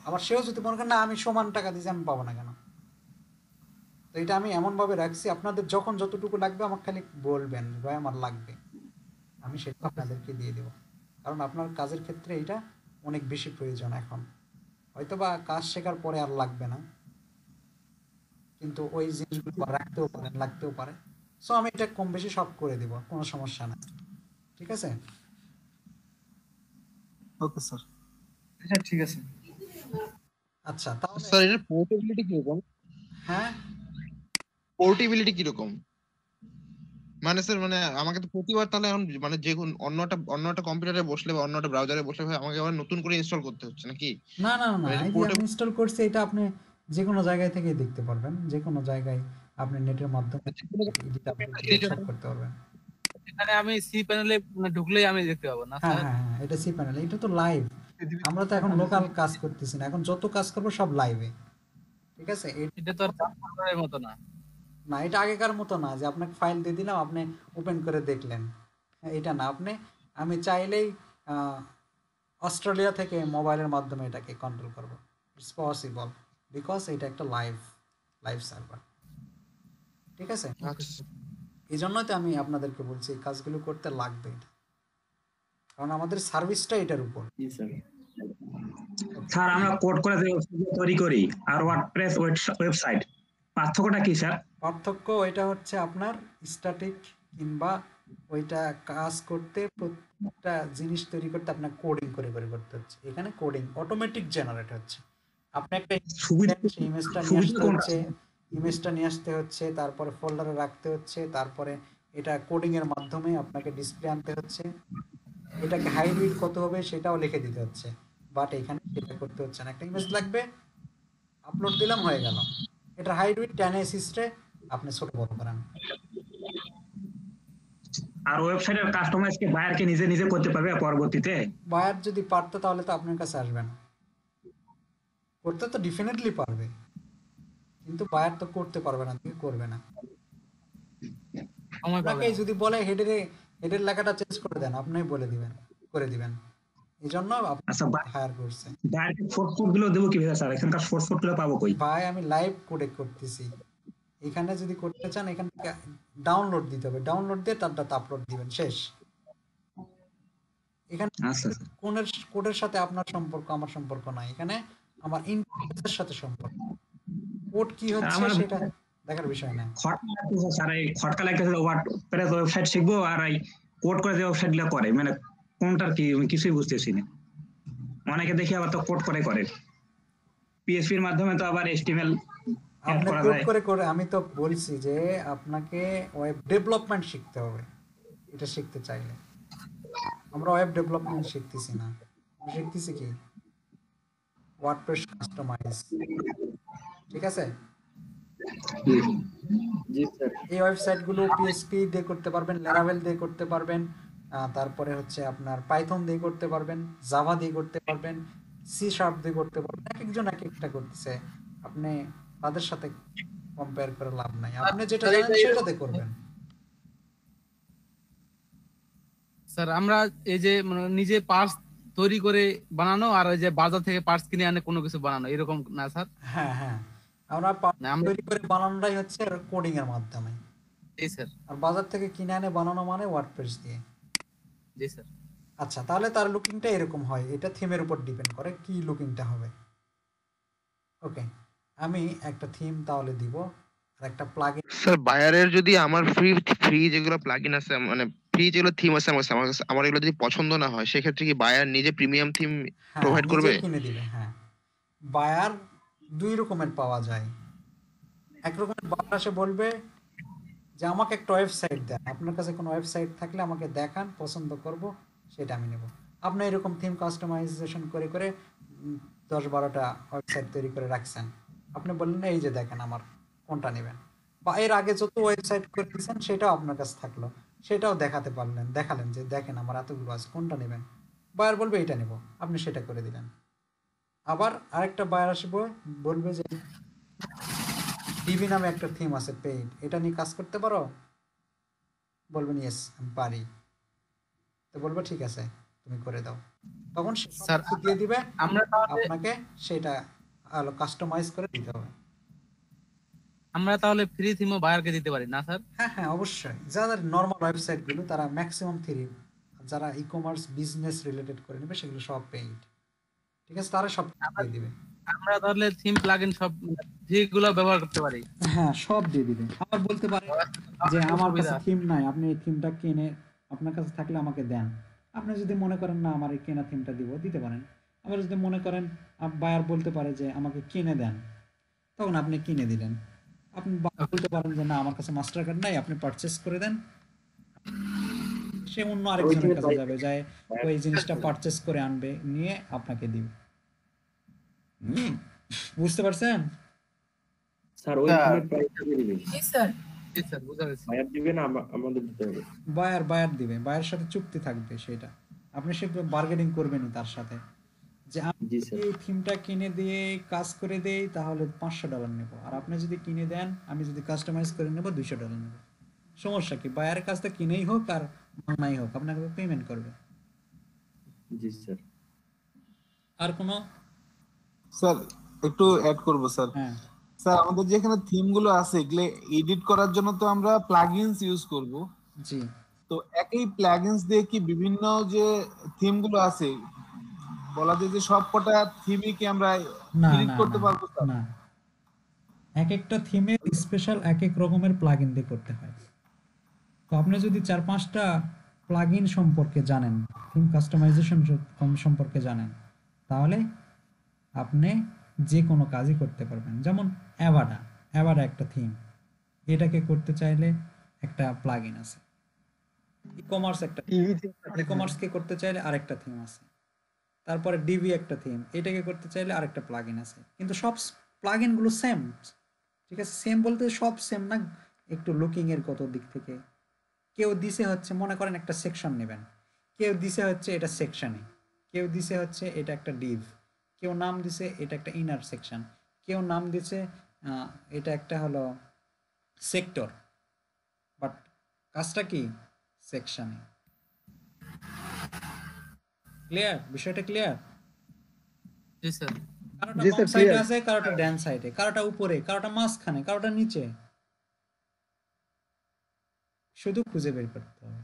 আবার সেও যদি মনে করেন, না, আমি সমান টাকা দিয়েছি, আমি পাবো না কেন? তো এটা আমি এমনভাবে রাখছি, আপনাদের যখন যতটুকু লাগবে, আমাকে খালি বলবেন ভাই, আমার লাগবে। আমি সেটা আপনাদেরকে দিয়ে দেবো। কারণ আপনার কাজের ক্ষেত্রে এটা অনেক বেশি প্রয়োজন এখন। হয়তো বা কাজ শেখার পরে আর লাগবে না। কিন্তু ওই জিনিসগুলো রাখতেও পারেন লাগতেও পারে। সো আমি এটা কম বেশি সব করে দিব কোনো সমস্যা না ঠিক আছে? Okay sir. হ্যাঁ ঠিক আছে। আচ্ছা তাহলে স্যার এটার পোর্টেবিলিটি কি রকম হ্যাঁ? পোর্টেবিলিটি কীরকম? মানে স্যার মানে আমাকে তো প্রতিবার তাহলে এখন মানে যে কোন অন্য একটা অন্য একটা কম্পিউটারে বসলে বা অন্য একটা ব্রাউজারে বসলে ভাই আমাকে আবার নতুন করে ইনস্টল করতে হচ্ছে নাকি? না না না আমি ইনস্টল করছি এটা আপনি যে কোনো জায়গায় থেকে দেখতে পারবেন। যে কোনো জায়গায় আপনি নেটের মাধ্যমে check করতে পারবেন। এখানে আমি সি প্যানেলে ঢুকলেই আমি দেখতে পাবো না হ্যাঁ স্যার হ্যাঁ হ্যাঁ এটা সি প্যানেল এটা তো লাইভ আমরা তো এখন লোকাল কাজ করতেছি না এখন যত কাজ করব সব লাইভে ঠিক আছে? এটা তো আর মতো না। না এটা আগেকার মতো না যে আপনাকে ফাইল দিয়ে দিলাম আপনি ওপেন করে দেখলেন। এটা না আপনি আমি চাইলেই অস্ট্রেলিয়া থেকে মোবাইলের মাধ্যমে এটাকে কন্ট্রোল করব। ইটস পসিবল বিকজ এটা একটা লাইভ লাইভ সার্ভার ঠিক আছে? এই জন্যই তো আমি আপনাদেরকে বলছি এই কাজগুলো করতে লাগবে এটা। কারণ আমাদের সার্ভিসটা এটার উপর। জি স্যার স্যার আমরা কোড করে তৈরি করি আর ওয়ার্ডপ্রেস ওয়েবসাইট পার্থক্যটা কি স্যার? পার্থক্য ওইটা হচ্ছে আপনার স্ট্যাটিক কিংবা ওইটা কাজ করতে প্রত্যেকটা জিনিস তৈরি করতে আপনার কোডিং করে করে করতে হচ্ছে। এখানে কোডিং অটোমেটিক জেনারেট হচ্ছে। আপনি একটা ইমেজটা নিয়ে আসতে হচ্ছে ইমেজটা নিয়ে আসতে হচ্ছে তারপরে ফোল্ডারে রাখতে হচ্ছে তারপরে এটা কোডিং এর মাধ্যমে আপনাকে ডিসপ্লে আনতে হচ্ছে। এটাকে হাইব্রিড কত হবে সেটাও লিখে দিতে হচ্ছে। বাট এখানে সেটা করতে হচ্ছে না। একটা ইমেজ লাগবে আপলোড দিলাম হয়ে গেল। এটা হাইব্রিড টেন এসিস্টে আপনি ছোট বড় করেন। আর ওয়েবসাইটের কাস্টমাইজ কি বায়ারকে নিজে নিজে করতে পারবে পরবর্তীতে? বায়ার যদি পারতো তাহলে তো আপনার কাছে আসবে না করতে তো ডেফিনেটলি পারবে। কিন্তু বায়ার তো করতে পারবে না তুমি করবে না। আপনাকে যদি বলে হেডের হেডের লেখাটা চেঞ্জ করে দেন আপনি বলে দিবেন করে দিবেন। এই জন্য আচ্ছা হায়ার করছে। বায়ারকে ফোর্স কোডগুলো দেবো কীভাবে স্যার এখানকার ফোর্স কোডগুলো পাবো কই? ভাই আমি লাইভ কোডে করতেছি। এখানে যদি করতে চান এখান থেকে ডাউনলোড দিতে হবে। ডাউনলোড দিয়ে তার ডাটা আপলোড দিবেন শেষ। এখানে আচ্ছা কোনের কোডের সাথে আপনার সম্পর্ক আমার সম্পর্ক নাই। এখানে আমার ইন্টারফেসের সাথে সম্পর্ক। কোড কি হচ্ছে সেটা দেখার বিষয় না খটকা লাগতেছে স্যার এই খটকা লাগতেছে ওয়ার্ডপ্রেস ওয়েবসাইট শিখব আর এই কোড করে যে ওয়েবসাইটগুলো করে। মানে কোনটার কি আমি কিছুই বুঝতেছি না। অনেকে দেখি আবার তো কোড করে করে। পিএসপির মাধ্যমে তো আবার এসটিএমএল আপনি কোড করে করে আমি তো বলছি যে আপনাকে ওয়েব ডেভেলপমেন্ট শিখতে হবে। এটা শিখতে চাইলে। আমরা ওয়েব ডেভেলপমেন্ট শিখতেছি না। শিখতেছি কি? ওয়ার্ডপ্রেস কাস্টমাইজ ঠিক আছে? এই ওয়েবসাইটগুলো পিএসপি দিয়ে করতে পারবেন ল্যারাভেল দিয়ে করতে পারবেন তারপরে হচ্ছে আপনার পাইথন দিয়ে করতে পারবেন জাভা দিয়ে করতে পারবেন সি শার্প দিয়ে করতে পারবেন। এক একজন এক একটা করতেছে। আপনি তাদের সাথে কম্পেয়ার করে লাভ নাই। আপনি যেটা জানেন সেটাতে করবেন। স্যার আমরা এই যে মানে নিজে পার্টস তৈরি করে বানানো আর ওই যে বাজার থেকে পার্টস কিনে আনে কোনো কিছু বানানো এরকম না স্যার? হ্যাঁ হ্যাঁ। আমরা part তৈরি করে বানানোটাই হচ্ছে কোডিং এর মাধ্যমে। জি স্যার। আর বাজার থেকে কিনে আনে বানানো মানে ওয়ার্ডপ্রেস দিয়ে। জি স্যার। আচ্ছা তাহলে তার লুকিংটা এরকম হয়। এটা থিমের উপর ডিপেন্ড করে কি লুকিংটা হবে। ওকে আমি একটা থিম তাহলে দিব আর একটা প্লাগইন স্যার বায়ারের যদি আমার ফ্রি ফ্রি যেগুলো প্লাগইন আছে মানে ফ্রি যেগুলো থিম আছে আমার কাছে আমার আমার এগুলো যদি পছন্দ না হয় সেক্ষেত্রে কি বায়ার নিজে প্রিমিয়াম থিম প্রোভাইড করবে? কিনে দিবে হ্যাঁ। বায়ার দুই রকমের পাওয়া যায়। এক রকমের বায়ার আসে বলবে যে আমাকে একটা ওয়েবসাইট দেন। আপনার কাছে কোনো ওয়েবসাইট থাকলে আমাকে দেখান পছন্দ করব সেটা আমি নেব। আপনি এরকম থিম কাস্টমাইজেশন করে করে দশ বারোটা ওয়েবসাইট তৈরি করে রাখছেন। আপনি বললেন এই যে দেখেন আমার কোনটা নেবেন? বা এর আগে যত ওয়েবসাইট করে দিয়েছেন সেটাও আপনার কাছে থাকল। সেটাও দেখাতে পারলেন দেখালেন যে দেখেন আমার এতগুলো আছে কোনটা নেবেন? বায়ার বলবে এটা নেব। আপনি সেটা করে দিলেন। আবার আরেকটা বায়ার আসবে বলবে যে ডিবি নামে একটা থিম আছে পেইড এটা নিয়ে কাজ করতে পারো? বলবেন ইয়েস আমি পারি। তো বলবে ঠিক আছে তুমি করে দাও। তখন দিয়ে দিবে আমরা আপনাকে সেটা কাস্টমাইজ করে দিতে হবে। আমরা তাহলে ফ্রি থিমও বায়ারকে দিতে পারি না স্যার? হ্যাঁ হ্যাঁ অবশ্যই। যাদের নর্মাল ওয়েবসাইটগুলো তারা ম্যাক্সিমাম থ্রি যারা ই কমার্স বিজনেস রিলেটেড করে নেবে সেগুলো সব পেইড ঠিক আছে? তারা সব দিয়ে দিবে। আমরা তাহলে থিম প্লাগইন সব যেগুলো ব্যবহার করতে পারি। হ্যাঁ সব দিয়ে দিবে। আবার বলতে পারে যে আমার কাছে থিম নাই আপনি এই থিমটা কিনে আপনার কাছে থাকলে আমাকে দেন। আপনি যদি মনে করেন না আমার এই কেনা থিমটা দিব দিতে পারেন। আবার যদি মনে করেন বায়ার বলতে পারে যে আমাকে কিনে দেন তখন আপনি কিনে দিলেন। আপনি বলতে পারেন যে না আমার কাছে মাস্টার কার্ড নাই আপনি পারচেস করে দেন। সে অন্য আরেকজনের কাছে যাবে যায় ওই জিনিসটা পারচেস করে আনবে নিয়ে আপনাকে দিবে। বুঝতে পারছেন? স্যার ওই স্যার। প্রাইসটা দিবেন। জি স্যার জি স্যার বুঝা বায়ার দিবেন আম- আমাদের দিতে হবে। বায়ার বায়ার দিবে। বায়ার সাথে চুক্তি থাকবে সেটা। আপনি সে বার্গেনিং করবেন তার সাথে। যে আমি যদি থিমটা কিনে দিয়ে কাজ করে দেই তাহলে পাঁচশো ডলার নেব। আর আপনি যদি কিনে দেন আমি যদি কাস্টমাইজ করে নেব দুইশো ডলার নেব। সমস্যা কি? বায়ারের কাছ থেকে কিনেই হোক আর বাংলাই হোক আপনাকে পেমেন্ট করবে। জি স্যার। আর কোনো? স্যার একটু অ্যাড করব স্যার। হ্যাঁ। স্যার আমাদের যেখানে থিমগুলো আছে এগুলো এডিট করার জন্য তো আমরা প্লাগইনস ইউজ করব। জি। তো একই প্লাগইনস দিয়ে কি বিভিন্ন যে থিমগুলো আছে বলা যায় যে সব কটা থিমই কি আমরা না করতে পারব না। এক একটা থিমের স্পেশাল এক এক রকমের প্লাগইন দিয়ে করতে হয়। তো আপনি যদি চার পাঁচটা প্লাগইন সম্পর্কে জানেন থিম কাস্টমাইজেশন সম্পর্কে জানেন তাহলে আপনি যে কোনো কাজই করতে পারবেন। যেমন অ্যাভাডা অ্যাভাডা একটা থিম এটাকে করতে চাইলে একটা প্লাগইন আছে। ই কমার্স একটা ই কমার্সকে করতে চাইলে আরেকটা থিম আছে। তারপরে ডিবি একটা থিম এটাকে করতে চাইলে আরেকটা প্লাগইন আছে। কিন্তু সব প্লাগইনগুলো সেম ঠিক আছে? সেম বলতে সব সেম না, একটু লুকিং এর কত দিক থেকে। কেউ দিছে হচ্ছে, মনে করেন একটা সেকশন নেবেন। কেউ দিছে হচ্ছে এটা সেকশনে কেউ দিছে হচ্ছে এটা একটা ডিভ কেউ নাম দিছে এটা একটা ইনার সেকশন কেউ নাম দিছে এটা একটা হলো সেক্টর বাট কাজটা কি? সেকশনে ক্লিয়ার বিষয়টা ক্লিয়ার জি স্যার কারোটা জি বাম স্যার, সাইডে আছে কারোটা ডান সাইডে কারোটা উপরে কারোটা মাঝখানে কারোটা নিচে। শুধু খুঁজে বের করতে হবে।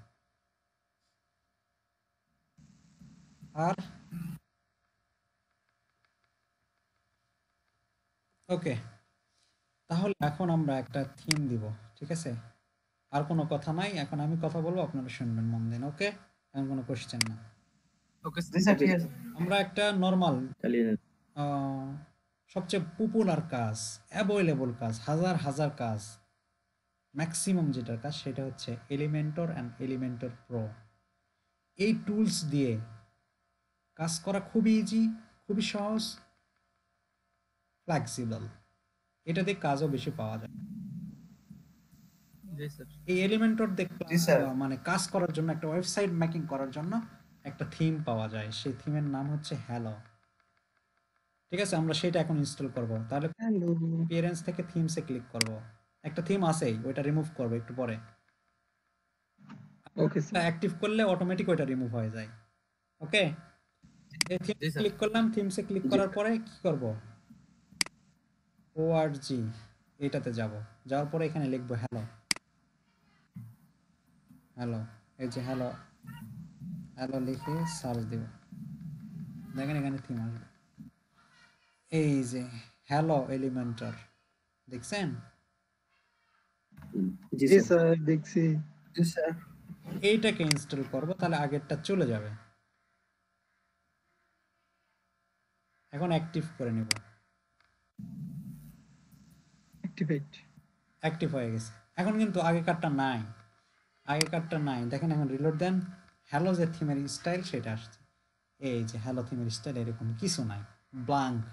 আর? ওকে তাহলে এখন আমরা একটা থিম দিব ঠিক আছে? আর কোনো কথা নাই? এখন আমি কথা বলব আপনারা শুনবেন মন দিন ওকে এখন কোনো কোশ্চেন না। ওকে আমরা একটা নর্মাল সবচেয়ে পপুলার কাজ অ্যাভেলেবল কাজ হাজার হাজার কাজ ম্যাক্সিমাম যেটার কাজ সেটা হচ্ছে এলিমেন্টর অ্যান্ড এলিমেন্টর প্রো এই টুলস দিয়ে কাজ করা খুবই ইজি খুবই সহজ ফ্লেক্সিবল এটা দিয়ে কাজও বেশি পাওয়া যায়। এই এলিমেন্টর দেখতে মানে কাজ করার জন্য একটা ওয়েবসাইট মেকিং করার জন্য একটা থিম পাওয়া যায় সেই থিমের নাম হচ্ছে হ্যালো ঠিক আছে আমরা সেটা এখন ইনস্টল করব। তাহলে পেরেন্টস থেকে থিমসে ক্লিক করব। একটা থিম আছেই ওইটা রিমুভ করব একটু পরে। ওকে অ্যাক্টিভ করলে অটোমেটিক ওইটা রিমুভ হয়ে যায়। ওকে এই থিম ক্লিক করলাম থিমসে ক্লিক করার পরে কি করব? ওআরজি এটাতে যাব। যাওয়ার পরে এখানে লিখব হ্যালো হ্যালো এই যে হ্যালো হ্যালো লিখে সার্চ দেব। দেখেন এখানে থিম আসবে এই যে হ্যালো এলিমেন্টার দেখছেন? জি স্যার। দেখছি। জি স্যার। এইটাকে ইনস্টল করব তাহলে আগেরটা চলে যাবে। এখন অ্যাক্টিভ করে নেব। অ্যাক্টিভেট অ্যাক্টিভ হয়ে গেছে। এখন কিন্তু আগে আগেকারটা নাই। আগে আগেকারটা নাই। দেখেন এখন রিলোড দেন। হ্যালো যে থিমের স্টাইল সেটা আসছে। এই যে হ্যালো থিমের স্টাইল এরকম কিছু নাই ব্লাঙ্ক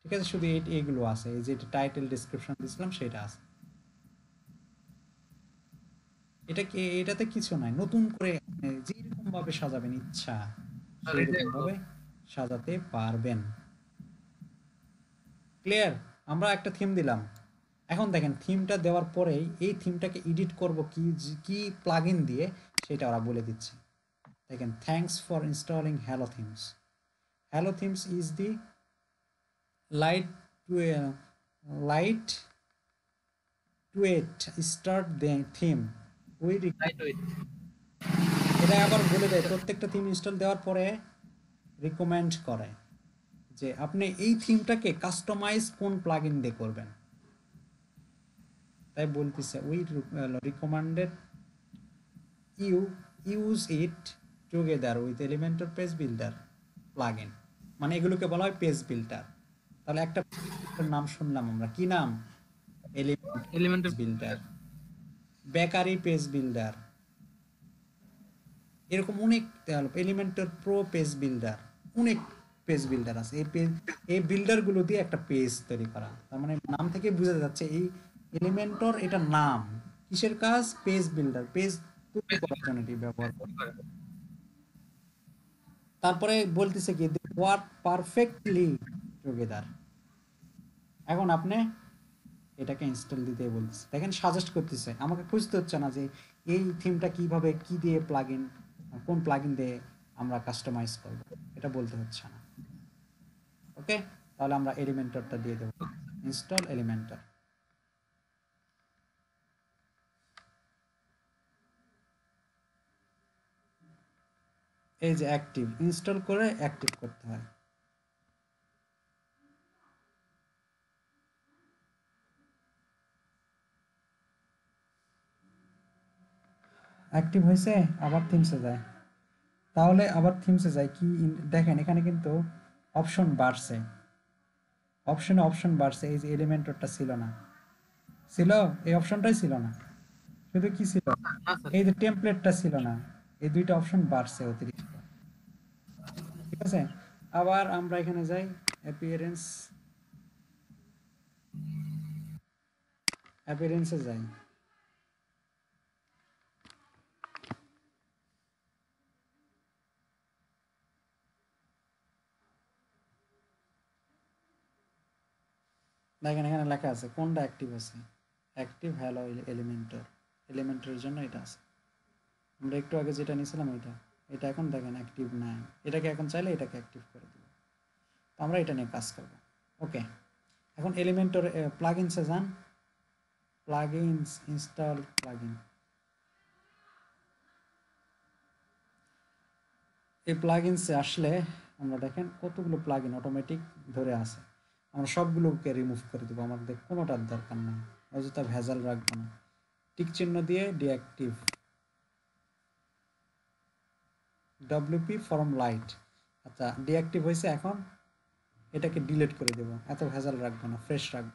ঠিক আছে শুধু এই এইগুলো আছে। এই যে টাইটেল ডিসক্রিপশন দিয়েছিলাম সেটা আছে। এটা কি এটাতে কিছু নাই। নতুন করে যেরকম ভাবে সাজাবেন ইচ্ছা সেরকম ভাবে সাজাতে পারবেন। ক্লিয়ার আমরা একটা থিম দিলাম। এখন দেখেন থিমটা দেওয়ার পরেই এই থিমটাকে এডিট করব কি কি প্লাগইন দিয়ে সেটা ওরা বলে দিচ্ছে। দেখেন thanks for installing hello themes hello themes is the light to light to at start theme we এটা আবার বলে দেয় প্রত্যেকটা থিম ইনস্টল দেওয়ার পরে রিকমেন্ড করে যে আপনি এই থিমটাকে কাস্টমাইজ কোন প্লাগইন দিয়ে করবেন। তাই বলতেছে we recommended you use it together with Elementor page builder plugin মানে এগুলোকে বলা হয় পেজ বিল্ডার তাহলে একটা নাম শুনলাম আমরা। কি নাম? Elementor builder bakery page builder এরকম অনেক এলিমেন্টর প্রো পেজ বিল্ডার অনেক পেজ বিল্ডার আছে। এই পেজ এই বিল্ডারগুলো দিয়ে একটা পেজ তৈরি করা। তার মানে নাম থেকে বোঝা যাচ্ছে এই এলিমেন্টর এটা নাম। কিসের কাজ? পেজ বিল্ডার পেজ তারপরে বলতেছে কি ওয়ার্ক পারফেক্টলি টুগেদার এখন আপনি এটাকে ইনস্টল দিতে বলতেছে। দেখেন সাজেস্ট করতেছে। আমাকে খুঁজতে হচ্ছে না যে এই থিমটা কীভাবে কি দিয়ে প্লাগইন কোন প্লাগইন দিয়ে আমরা কাস্টমাইজ করব। এটা বলতে হচ্ছে না। ওকে তাহলে আমরা এলিমেন্টরটা দিয়ে দেবো। ইনস্টল এলিমেন্টর এই যে অ্যাক্টিভ ইনস্টল করে অ্যাক্টিভ করতে হয়। অ্যাক্টিভ হয়েছে আবার থিমসে যায়। তাহলে আবার থিমসে যায় কি দেখেন এখানে কিন্তু অপশন বাড়ছে। অপশনে অপশন বাড়ছে এই যে এলিমেন্টরটা ছিল না। ছিল? এই অপশনটাই ছিল না। শুধু কি ছিল? এই যে টেমপ্লেটটা ছিল না। এই দুইটা অপশন বাড়ছে অতিরিক্ত। ঠিক আছে? আবার আমরা এখানে যাই। অ্যাপিয়ারেন্স অ্যাপিয়ারেন্সে যাই। দেখেন এখানে লেখা আছে, কোনটা অ্যাক্টিভ আছে? অ্যাক্টিভ হ্যালো এলিমেন্টর এলিমেন্টের জন্য এটা আছে। আমরা একটু আগে যেটা নিয়েছিলাম এটা এটা এখন দেখেন অ্যাক্টিভ নাই এটাকে এখন চাইলে এটাকে অ্যাক্টিভ করে দিব। তো আমরা এটা নিয়ে কাজ করব। ওকে এখন এলিমেন্টর প্লাগইনসে যান। প্লাগইনস ইনস্টল প্লাগইন এই প্লাগইনসে আসলে আমরা দেখেন কতগুলো প্লাগইন অটোমেটিক ধরে আছে। আমরা সবগুলোকে রিমুভ করে দেবো। আমাদের কোনোটার দরকার নেই। অযথা ভেজাল রাখব না। টিক চিহ্ন দিয়ে ডিঅ্যাক্টিভ ডব্লিউপি ফর্ম লাইট আচ্ছা ডিঅ্যাক্টিভ হয়েছে এখন। এটাকে ডিলিট করে দেবো। এত ভেজাল রাখব না ফ্রেশ রাখব।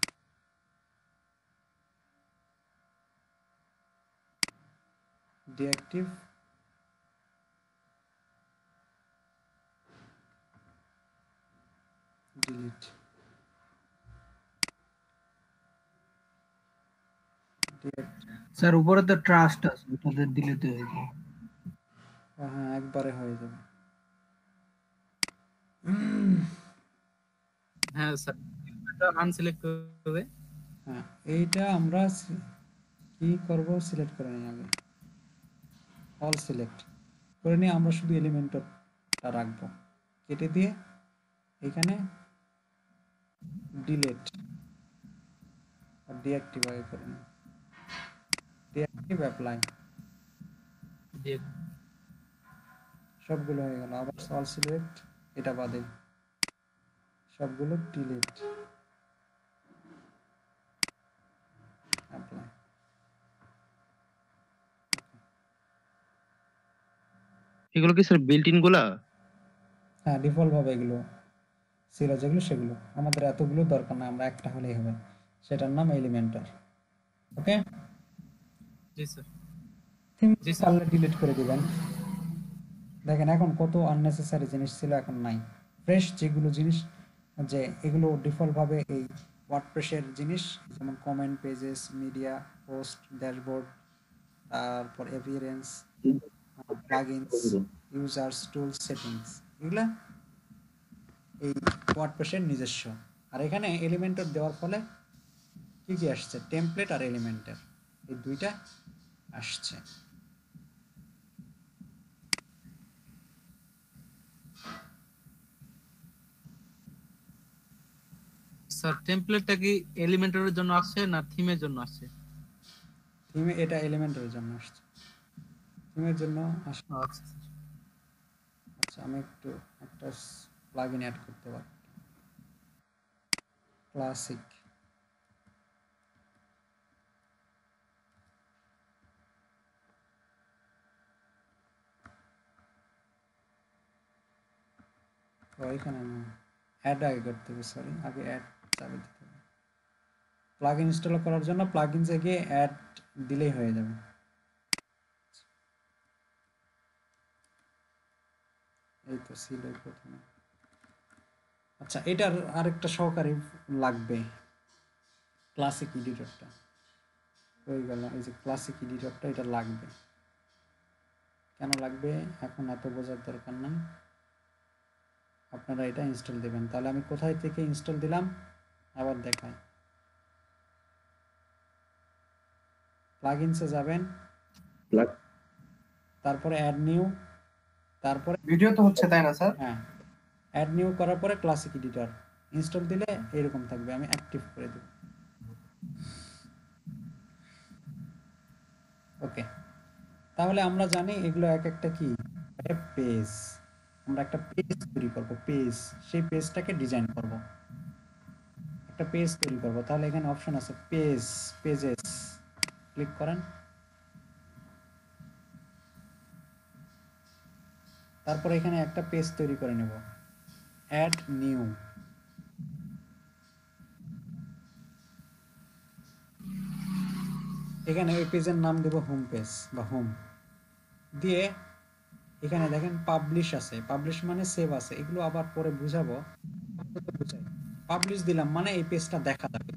ডিঅ্যাক্টিভ ডিলিট স্যার, উপরে তো ট্রাস্ট আছে, ওটাতে তো হয়ে যায় হ্যাঁ একবারে হয়ে যাবে। হ্যাঁ স্যার এটা আনসিলেক্ট করে হ্যাঁ এইটা আমরা কি করব? সিলেক্ট করে নিই আগে। অল সিলেক্ট করে নিয়ে আমরা শুধু এলিমেন্টটা রাখব। কেটে দিয়ে এখানে ডিলেট আর ডিঅ্যাক্টিভ করে নিই। ডিঅ্যাক্টিভ অ্যাপ্লাই সবগুলো হয়ে গেল। আবার অল সিলেক্ট এটা বাদে সবগুলো ডিলিট অ্যাপ্লাই এগুলো কি স্যার বিল্ট ইনগুলা? হ্যাঁ ডিফল্ট ভাবে এগুলো। ছিল যেগুলো সেগুলো। আমাদের এতগুলো দরকার না আমরা একটা হলেই হবে। সেটার নাম এলিমেন্টার ওকে জি স্যার থিম পারলে ডিলিট করে দিবেন। দেখেন, এখন কত আননেসেসারি জিনিস ছিল, এখন নাই। ফ্রেশ যেগুলো জিনিস, যে এগুলো ডিফল্ট ভাবে এই ওয়ার্ডপ্রেসের জিনিস, যেমন comment pages media post dashboard তারপর appearance plugins users tools settings এগুলা এই ওয়ার্ডপ্রেসের নিজস্ব। আর এখানে এলিমেন্টর দেওয়ার ফলে কি কি আসছে? টেমপ্লেট আর এলিমেন্টের এই দুইটা আসছে। স্যার টেমপ্লেটটা কি এলিমেন্টারের জন্য আসছে না থিমের জন্য আসছে? থিমে এটা এলিমেন্টারের জন্য আসছে। থিমের জন্য আস- আচ্ছা আমি একটু একটা প্লাগইন অ্যাড করতে পারি। ক্লাসিক তো এখানে অ্যাড আগে করতে হবে সরি আগে অ্যাড চাবি দিতে হবে। প্লাগ ইনস্টল করার জন্য প্লাগ ইনসে গিয়ে অ্যাড দিলেই হয়ে যাবে। এই তো ছিল প্রথমে। আচ্ছা এটার আরেকটা সহকারী লাগবে। ক্লাসিক এডিটরটা হয়ে গেল। এই যে ক্লাসিক এডিটরটা এটা লাগবে। কেন লাগবে? এখন এত বোঝার দরকার নাই। আপনারা এটা ইনস্টল দেবেন। তাহলে আমি কোথায় থেকে ইনস্টল দিলাম? আবার দেখাই প্লাগইনসে যাবেন। তারপরে অ্যাড নিউ তারপরে ভিডিও তো হচ্ছে তাই না স্যার? হ্যাঁ। অ্যাড নিউ করার পরে ক্লাসিক এডিটর ইনস্টল দিলে এরকম থাকবে আমি অ্যাক্টিভ করে দেব। ওকে। তাহলে আমরা জানি এগুলো এক একটা কি? পেজ আমরা একটা পেজ তৈরি করব পেজ সেই পেজটাকে ডিজাইন করব। একটা পেজ তৈরি করব। তাহলে এখানে অপশন আছে পেজ পেজেস ক্লিক করেন। তারপর এখানে একটা পেজ তৈরি করে নেব। অ্যাড নিউ এখানে ওই পেজের নাম দেব হোম পেজ বা হোম দিয়ে এখানে দেখেন পাবলিশ আছে। পাবলিশ মানে সেভ আছে। এগুলো আবার পরে বুঝাবো। পাবলিশ দিলাম মানে এই পেজটা দেখা যাবে।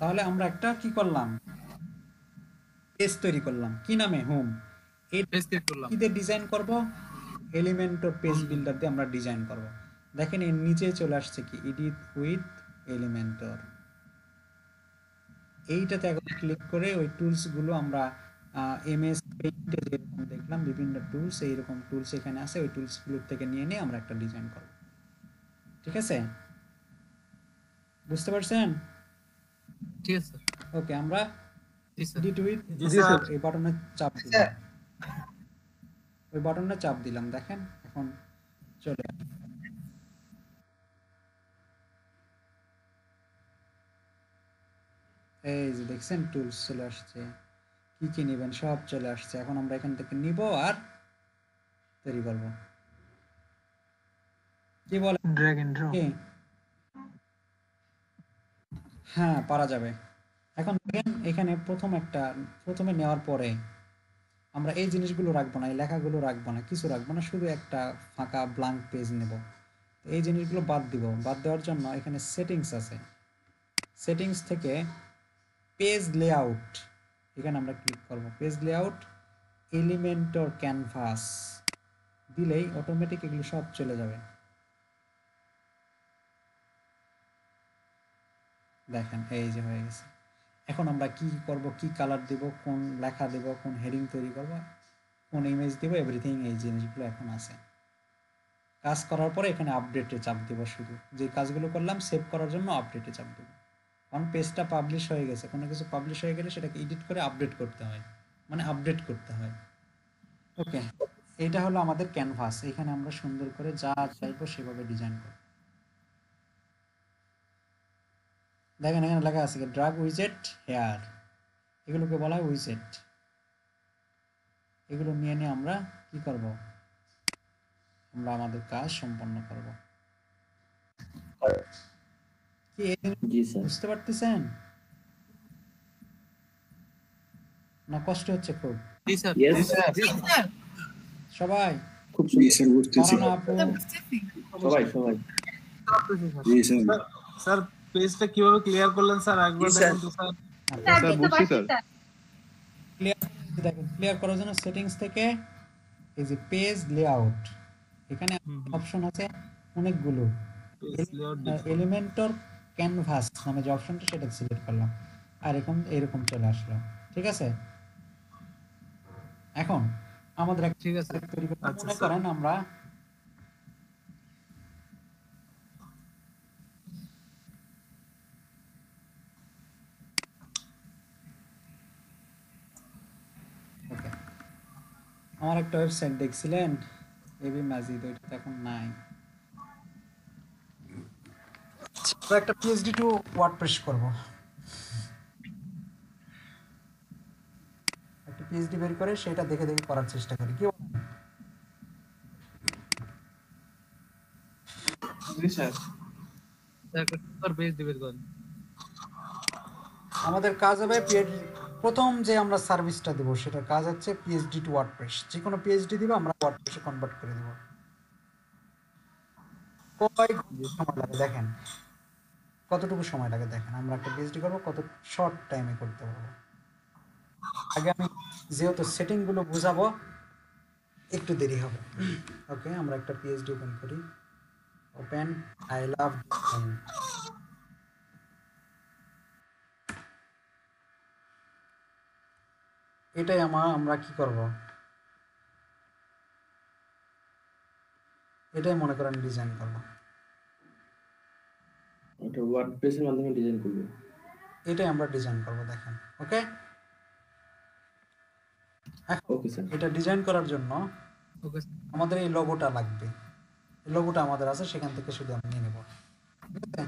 তাহলে আমরা একটা কি করলাম? পেজ তৈরি করলাম। কি নামে? হোম এই পেজ ক্রিয়েট করলাম। কি দিয়ে ডিজাইন করব এলিমেন্টর পেজ বিল্ডার দিয়ে আমরা ডিজাইন করব। দেখেন এর নিচে চলে আসছে কি? এডিট উইথ এলিমেন্টর এইটাতে একবার ক্লিক করে ওই টুলসগুলো এমএস পেইন্টে যেরকম দেখলাম বিভিন্ন টুলস এইরকম টুলস এখানে আছে ওই টুলসগুলোর থেকে নিয়ে নিয়ে আমরা একটা ডিজাইন করব। ঠিক আছে? বুঝতে পারছেন? ঠিক আছে ওকে আমরা এডিট উইথ এই বাটনে চাপ দিলাম। ওই বাটনে চাপ দিলাম দেখেন? এখন চলে। এই যে দেখছেন টুলস চলে আসছে। কি কি নেবেন? সব চলে আসছে। এখন আমরা এখান থেকে নিব আর তৈরি করব। কি বলে? ড্র্যাগ এন্ড ড্রপ হ্যাঁ পারা যাবে। এখন দেখেন এখানে প্রথম একটা প্রথমে নেওয়ার পরে আমরা এই জিনিসগুলো রাখব না এই লেখাগুলো রাখব না কিছু রাখব না শুধু একটা ফাঁকা ব্লাঙ্ক পেজ নেব। এই জিনিসগুলো বাদ দিব। বাদ দেওয়ার জন্য এখানে সেটিংস আছে। সেটিংস থেকে পেজ লেআউট এখানে আমরা ক্লিক করব। পেজ লেআউট এলিমেন্টর ক্যানভাস দিলেই অটোমেটিক এগুলো সব চলে যাবে। দেখেন, এই যে হয়ে গেছে। এখন আমরা কি করব, কি কালার দেব, কোন লেখা দেব, কোন হেডিং তৈরি করব, কোন ইমেজ দেব এভরিথিং এই জিনিসগুলো এখন আছে। কাজ করার পরে এখানে আপডেটে চাপ দেব শুধু। যে কাজগুলো করলাম সেভ করার জন্য আপডেটে চাপ দেব। কারণ পেজটা পাবলিশ হয়ে গেছে। কোনো কিছু পাবলিশ হয়ে গেলে সেটাকে এডিট করে আপডেট করতে হয়। মানে আপডেট করতে হয়। ওকে এইটা হলো আমাদের ক্যানভাস এখানে আমরা সুন্দর করে যা চাইব সেভাবে ডিজাইন করব। দেখেন এখানে লেখা আছে ড্রাগ উইজেট হেয়ার এগুলোকে বলা হয় উইজেট এগুলো নিয়ে নিয়ে আমরা কি করব? আমরা আমাদের কাজ সম্পন্ন করব। বুঝতে পারতেছেন? না কষ্ট হচ্ছে খুব। জি স্যার। জি স্যার। সবাই? খুব স্যার বুঝতেছি। সবাই সবাই। জি স্যার। স্যার, স্যার পেজটা কীভাবে ক্লিয়ার করলেন স্যার? একবার দেখুন স্যার। স্যার বুঝছি স্যার। ক্লিয়ার দেখেন ক্লিয়ার করার জন্য সেটিংস থেকে এই যে পেজ লেআউট এখানে অপশন আছে অনেকগুলো। এলিমেন্টর ক্যানভাস নামে যে অপশনটা সেটা সিলেক্ট করলাম। আর এরকম এরকম চলে আসলো। ঠিক আছে? এখন আমাদের এক ঠিক আছে। তৈরি করতে আচ্ছা, করেন আমরা আমার একটা ওয়েবসাইট দেখছিলেন? এবি মাজিদ ওইটা এখন নাই। আমরা একটা পিএইচডি টু ওয়ার্ডপ্রেস করব। একটা পিএইচডি বের করে সেটা দেখে দেখে করার চেষ্টা করি কি আমাদের কাজ হবে প্রথম যে আমরা সার্ভিসটা দেব সেটা কাজ হচ্ছে পিএইচডি টু ওয়ার্ডপ্রেস যে কোনো পিএইচডি দিব আমরা ওয়ার্ডপ্রেসে কনভার্ট করে দেব। কয় সময় লাগে দেখেন। কতটুকু সময় লাগে দেখেন? আমরা একটা পিএইচডি করব, কত শর্ট টাইমে করতে পারব? আগে আমি যেহেতু সেটিংগুলো বুঝাবো, একটু দেরি হবে। ওকে আমরা একটা পিএইচডি ওপেন করি। ওপেন আই লাভ এটাই আমার আমরা কি করব? এটাই মনে করেন ডিজাইন করব। এটা ওয়ার্ডপ্রেসের মাধ্যমে ডিজাইন করবে। এটাই আমরা ডিজাইন করব দেখেন ওকে ওকে স্যার এটা ডিজাইন করার জন্য ওকে আমাদের এই লোগোটা লাগবে। এই লোগোটা আমাদের আছে সেখান থেকে শুধু আমরা নিয়ে নেব। ঠিক আছে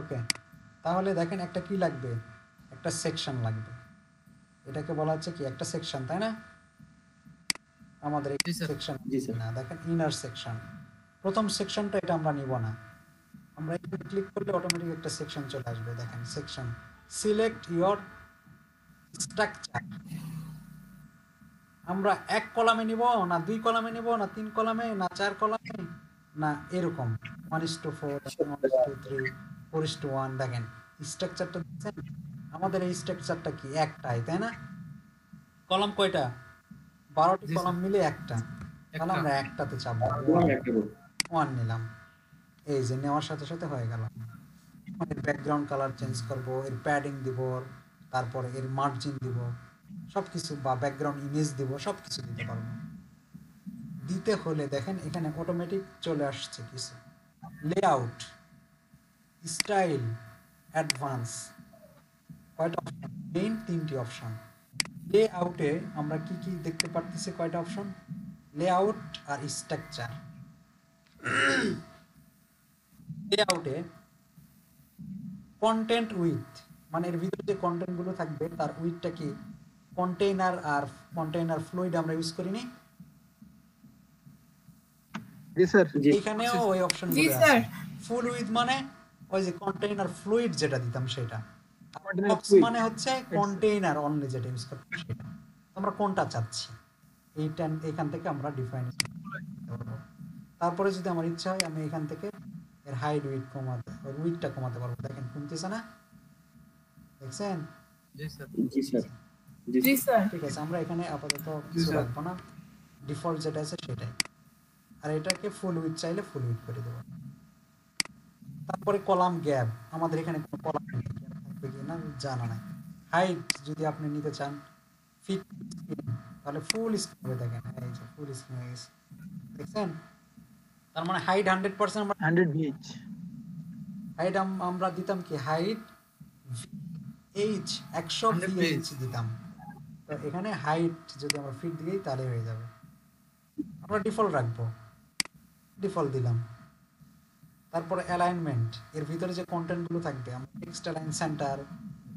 ওকে তাহলে দেখেন একটা কি লাগবে? একটা সেকশন লাগবে। এটাকে বলা হচ্ছে কি? একটা সেকশন তাই না? আমাদের এই সেকশন না দেখেন ইনার সেকশন প্রথম সেকশনটা এটা আমরা নিব না। আমরা এখানে ক্লিক করলে অটোমেটিক একটা সেকশন চলে আসবে। দেখেন সেকশন সিলেক্ট ইওর স্ট্রাকচার আমরা এক কলামে নিব না দুই কলামে নিব না তিন কলামে না চার কলামে না এরকম। One is two four one is two three four is two one দেখেন স্ট্রাকচারটা দেখছেন? আমাদের এই স্ট্রাকচারটা কি একটাই তাই না? কলাম কয়টা? বারোটি কলাম মিলে একটা। তাহলে আমরা একটাতে চাপবো ওয়ান নিলাম। এই যে নেওয়ার সাথে সাথে হয়ে গেল। ব্যাকগ্রাউন্ড কালার চেঞ্জ করব, এর প্যাডিং দিব, তারপরে এর মার্জিন দিব, সবকিছু বা ব্যাকগ্রাউন্ড ইমেজ দিব, সবকিছু দিতে পারব। দিতে হলে দেখেন এখানে অটোমেটিক চলে আসছে কিছু। লেআউট স্টাইল অ্যাডভান্স কয়টা অপশন মেইন তিনটি অপশন লেআউটে আমরা কি কি দেখতে পারতেছি কয়টা অপশন লেআউট আর স্ট্রাকচার লেআউটে কন্টেন্ট উইথ মানে এর ভিতরে যে কন্টেন্টগুলো থাকবে তার উইথটা কি? কন্টেইনার আর কন্টেইনার ফ্লুইড আমরা ইউজ করিনি? জি স্যার। এইখানেও ওই অপশন জি, স্যার। ফুল উইথ মানে ওই যে কন্টেইনার ফ্লুইড যেটা দিতাম সেটা। বক্স মানে হচ্ছে কন্টেইনার অনলি যেটা ইউজ করতাম সেটা। আমরা কোনটা চাচ্ছি? এইটা এখান থেকে আমরা ডিফাইন তারপরে যদি আমার ইচ্ছা হয় আমি এখান থেকে এর হাইট উইথ কমাতে উইথটা কমাতে পারব। দেখেন কমতেছে না? দেখছেন? জি স্যার। জি স্যার। ঠিক আছে আমরা এখানে আপাতত কিছু রাখব না। ডিফল্ট যেটা আছে সেটাই। আর এটাকে ফুল উইথ চাইলে ফুল উইথ করে দেবো। তারপরে কলাম গ্যাপ আমাদের এখানে কোনো কলাম থাকবে কি না? জানা নাই। হাইট যদি আপনি নিতে চান ফিট তাহলে ফুল স্ক্রিন হবে। দেখেন এই যে ফুল স্ক্রিন হয়ে গেছে। দেখছেন? তার মানে হাইট হান্ড্রেড পার্সেন্ট আমরা হান্ড্রেড ভিএইচ হাইট আমরা দিতাম কি? হাইট এইচ একশো ভিএইচ দিতাম। তো এখানে হাইট যদি আমরা ফিট দিই তাহলে হয়ে যাবে। আমরা ডিফল্ট রাখব। ডিফল্ট দিলাম। তারপরে অ্যালাইনমেন্ট এর ভিতরে যে কন্টেন্টগুলো থাকবে আমরা text align center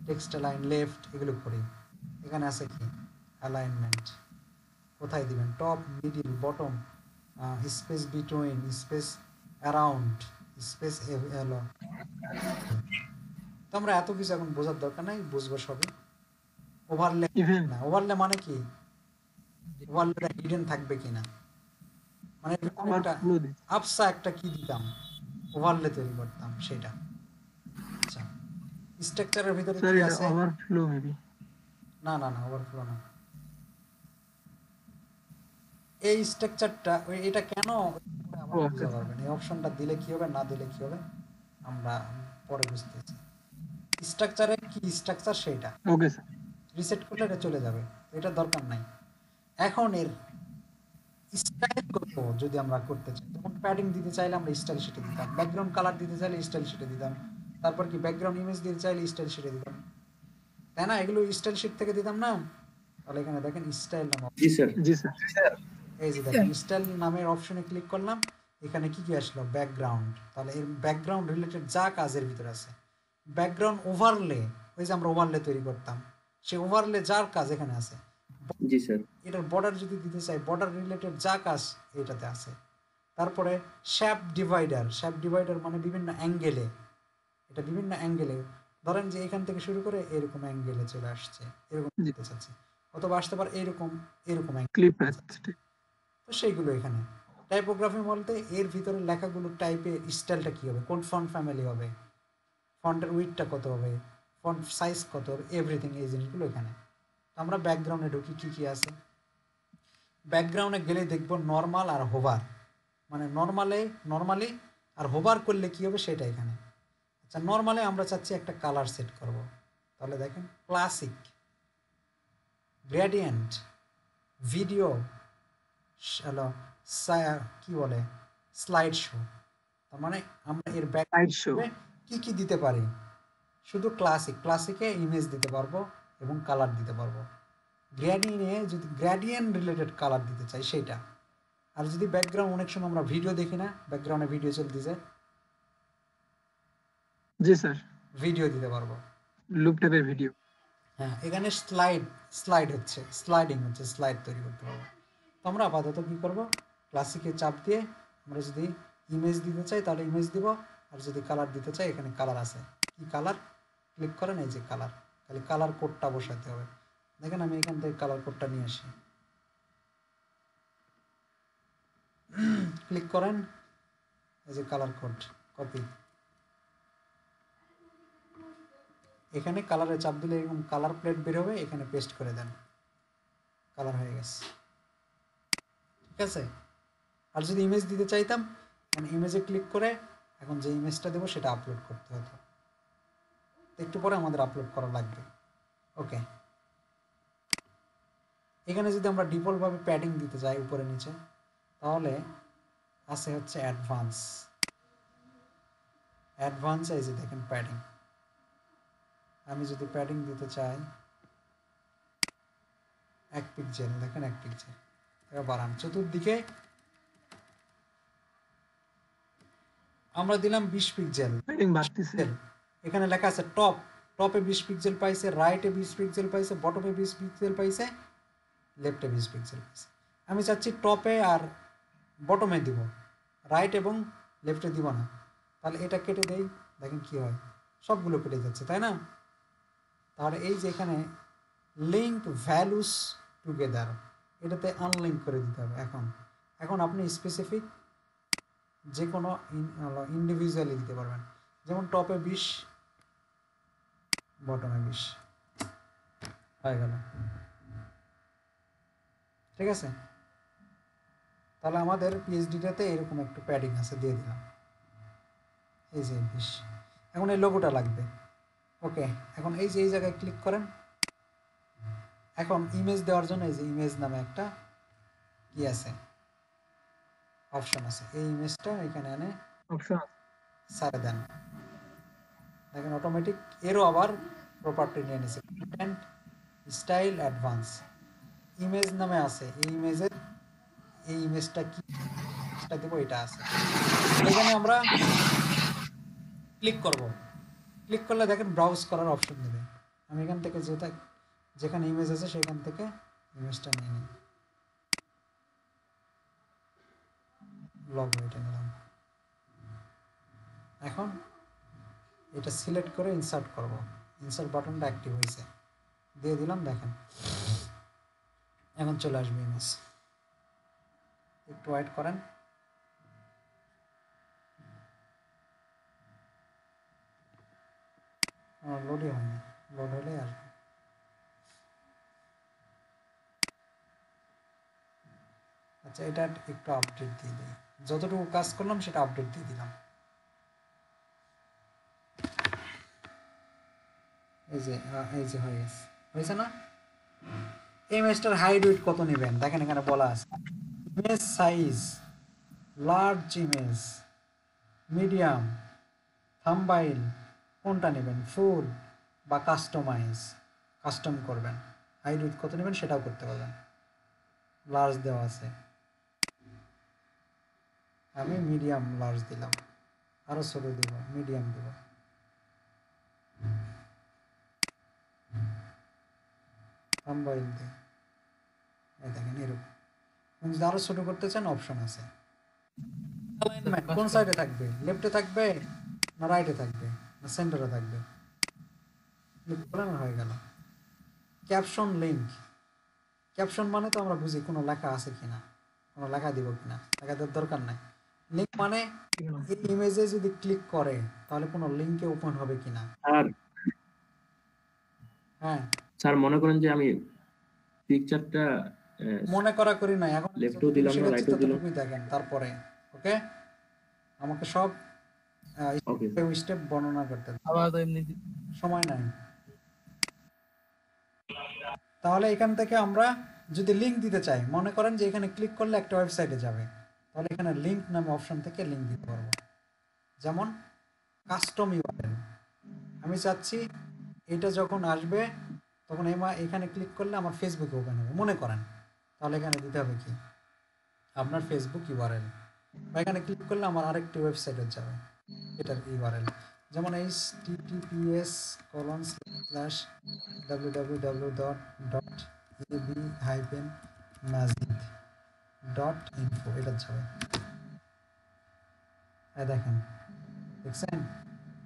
text align left এগুলো করি। এখানে আছে কি? অ্যালাইনমেন্ট কোথায় দিবেন? Top middle bottom space between space around space এলো তো আমরা এত কিছু এখন বোঝার দরকার নাই বুঝব সবই। ওভারলে না ওভারলে মানে কি? ওভারলে হিডেন থাকবে কিনা? মানে একটা আপসা একটা কি দিতাম? ওভারলে তৈরি করতাম সেটা। আচ্ছা। স্ট্রাকচারের ভিতরে স্যার কি আছে? ওভারফ্লো মেবি না না না ওভারফ্লো না। এই স্ট্রাকচারটা এটা কেন বুঝতে পারবেন এই অপশনটা দিলে কি হবে না দিলে কি হবে আমরা পরে বুঝতেছি। স্ট্রাকচারে কি স্ট্রাকচার সেটা ওকে স্যার রিসেট করলে এটা চলে যাবে এটা দরকার নাই। এখন এর স্টাইল করব যদি আমরা করতে চাই? যেমন প্যাডিং দিতে চাইলে আমরা স্টাইল সেটে দিতাম ব্যাকগ্রাউন্ড কালার দিতে চাইলে স্টাইল সেটে দিতাম তারপর কি ব্যাকগ্রাউন্ড ইমেজ দিতে চাইলে স্টাইল সেটে দিতাম। তাই না? এগুলো স্টাইল শিট থেকে দিতাম না? তাহলে এখানে দেখেন স্টাইল নাম জি স্যার জি স্যার এই যে দেখেন স্টাইল নামের অপশনে ক্লিক করলাম এখানে কি কি আসলো? ব্যাকগ্রাউন্ড তাহলে এর ব্যাকগ্রাউন্ড রিলেটেড যা কাজের ভিতরে আছে। ব্যাকগ্রাউন্ড ওভারলে ওই যে আমরা ওভারলে তৈরি করতাম সেই ওভারলে যার কাজ এখানে আছে। জি স্যার। এটার বর্ডার যদি দিতে চাই বর্ডার রিলেটেড যা কাজ এটাতে আছে। তারপরে শ্যাপ ডিভাইডার শ্যাপ ডিভাইডার মানে বিভিন্ন অ্যাঙ্গেলে এটা বিভিন্ন অ্যাঙ্গেলে ধরেন যে এখান থেকে শুরু করে এরকম অ্যাঙ্গেলে চলে আসছে এরকম দিতে চাচ্ছি। অথবা আসতে পারে এরকম এরকম ক্লিপ তো সেইগুলো এখানে। টাইপোগ্রাফি বলতে এর ভিতরে লেখাগুলো টাইপে স্টাইলটা কী হবে? কোন ফন্ট ফ্যামিলি হবে? ফন্টের উইথটা কত হবে? ফন্ট সাইজ কত হবে? এভরিথিং এই জিনিসগুলো এখানে। তো আমরা ব্যাকগ্রাউন্ডে ঢুকি, কী কী আছে? ব্যাকগ্রাউন্ডে গেলে দেখব নর্মাল আর হোভার মানে নর্মালে নর্মালি আর হোভার করলে কি হবে সেটা এখানে। আচ্ছা নর্মালে আমরা চাচ্ছি একটা কালার সেট করব। তাহলে দেখেন ক্লাসিক গ্রেডিয়েন্ট ভিডিও হলো কি বলে? স্লাইড শো তার মানে আমরা এর ব্যাক শো কি কি দিতে পারি? শুধু ক্লাসিক ক্লাসিকে ইমেজ দিতে পারব এবং কালার দিতে পারব। গ্র্যাডিয়েন্টে যদি গ্র্যাডিয়েন্ট রিলেটেড কালার দিতে চাই সেইটা। আর যদি ব্যাকগ্রাউন্ড অনেক সময় আমরা ভিডিও দেখি না ব্যাকগ্রাউন্ডে ভিডিও চলতেছে জি স্যার। ভিডিও দিতে পারব। লুপ টাইপের ভিডিও হ্যাঁ এখানে স্লাইড স্লাইড হচ্ছে স্লাইডিং হচ্ছে স্লাইড তৈরি করতে পারব। তো আমরা আপাতত কি করব? ক্লাসিকে চাপ দিয়ে আমরা যদি ইমেজ দিতে চাই, তাহলে ইমেজ দিব। আর যদি কালার দিতে চাই, এখানে কালার আছে। কি কালার ক্লিক করেন, এই যে কালার খালি কালার কোডটা বসাতে হবে। দেখেন, আমি এখান থেকে কালার কোডটা নিয়ে আসি। ক্লিক করেন, এই যে কালার কোড কপি এখানে কালারে চাপ দিলে এরকম কালার প্লেট বের হবে, এখানে পেস্ট করে দেন। কালার হয়ে গেছে। ঠিক আছে? আর যদি ইমেজ দিতে চাইতাম মানে ইমেজে ক্লিক করে এখন যে ইমেজটা দেবো সেটা আপলোড করতে হতো। একটু পরে আমাদের আপলোড করা লাগবে। ওকে এখানে যদি আমরা ডিফল্টভাবে প্যাডিং দিতে চাই উপরে নিচে, তাহলে আছে হচ্ছে অ্যাডভান্স অ্যাডভান্স এই যে দেখেন প্যাডিং আমি যদি প্যাডিং দিতে চাই, এক পিক্সেল দেখেন এক এবার বাড়ান চতুর্দিকে আমরা দিলাম বিশ পিক্সেল এখানে লেখা আছে টপ টপে বিশ পিক্সেল পাইছে রাইটে বিশ পিক্সেল পাইছে বটমে বিশ পিক্সেল পাইছে লেফটে বিশ পিক্সেল পাইছে। আমি চাচ্ছি টপে আর বটমে দিব। রাইট এবং লেফটে দিব না। তাহলে এটা কেটে দেই দেখেন কি হয়। সবগুলো কেটে যাচ্ছে তাই না? তাহলে এই যে এখানে লিঙ্ক ভ্যালুস টুগেদার এটাতে আনলিঙ্ক করে দিতে হবে, এখন। এখন আপনি স্পেসিফিক যে কোনো ইন্ডিভিজুয়ালি দিতে পারবেন। যেমন টপে বিশ বটমে বিশ। হয়ে গেল। ঠিক আছে? তাহলে আমাদের পিএইচডিটাতে এরকম একটু প্যাডিং আছে, দিয়ে দিলাম। এই যে বিশ। এখন এই লোগোটা লাগবে। ওকে এখন এই যে, এই জায়গায় ক্লিক করেন। এখন ইমেজ দেওয়ার জন্য এই যে ইমেজ নামে একটা কি আছে অপশন আছে। এই ইমেজটা এখানে এনে অপশন সারে দেন। দেখেন অটোমেটিক এরও আবার প্রপার্টি নিয়ে নিছে। কন্টেন্ট স্টাইল অ্যাডভান্স ইমেজ নামে আছে। এই ইমেজের এই ইমেজটা কি? এটা দেবো এটা আছে। এখানে আমরা ক্লিক করব। ক্লিক করলে দেখেন ব্রাউজ করার অপশন দেবে। আমি এখান থেকে যেটা যেখানে ইমেজ আছে সেখান থেকে ইমেজটা নিয়ে নিই। লগ এটা নিলাম। এখন এটা সিলেক্ট করে ইনসার্ট করব। ইনসার্ট বাটনটা অ্যাক্টিভ হয়েছে। দিয়ে দিলাম, দেখেন। এখন চলে আসবে ইমেজ একটু ওয়েট করেন। আমার লোডই হয়নি। লোড হলে আসবে আচ্ছা এটা একটু আপডেট দিয়ে দিই। যতটুকু কাজ করলাম, সেটা আপডেট দিয়ে দিলাম। এই যে এই যে হয়ে গেছে। হয়েছে না? ইমেজটার হাইট উইট কত নেবেন? দেখেন, এখানে বলা আছে। Image size large image medium thumbnail কোনটা নেবেন? ফুল বা কাস্টমাইজ কাস্টম করবেন। হাইট উইথ কত নেবেন? সেটাও করতে পারবেন। লার্জ দেওয়া আছে। আমি মিডিয়াম লার্জ দিলাম। আরও ছোট দিব মিডিয়াম দিব। কম্বাইন দিই। দেখেন এরকম। আপনি যদি আরও ছোট করতে চান অপশন আছে। কোন সাইডে থাকবে? লেফটে থাকবে না রাইটে থাকবে? না সেন্টারে থাকবে? হয়ে গেল। ক্যাপশন লিংক ক্যাপশন মানে তো আমরা বুঝি কোনো লেখা আছে কিনা কোনো লেখা দিব কিনা। লেখা দেওয়ার দরকার নাই। লিংক মানে এই ইমেজে যদি ক্লিক করে তাহলে কোনো লিংকে ওপেন হবে কিনা? আর হ্যাঁ। স্যার মনে করেন যে আমি পিকচারটা মনে করা করি না এখন লেফটও দিলাম না রাইটও দিলাম। ততটুকুই দেখেন তারপরে ওকে? আমাকে সব স্টেপ স্টেপ বর্ণনা করতে আবার তো এমনি সময় নাই। তাহলে এখান থেকে আমরা যদি লিংক দিতে চাই মনে করেন যে এখানে ক্লিক করলে একটা ওয়েবসাইটে যাবে। তাহলে এখানে লিঙ্ক নামে অপশন থেকে লিঙ্ক দিতে পারব। যেমন কাস্টম ইউআরএল আমি চাচ্ছি এটা যখন আসবে, তখন এমা, এখানে ক্লিক করলে আমার ফেসবুকে ওপেন হবে। মনে করেন। তাহলে এখানে দিতে হবে কি? আপনার ফেসবুক ইউআরএল বা এখানে ক্লিক করলে আমার আরেকটি ওয়েবসাইটে যাবে। এটার ইউআরএল যেমন H TTPS colon slash W W W dot dot AB hyphen Majid dot info এটা যাবে এই দেখেন, দেখছেন?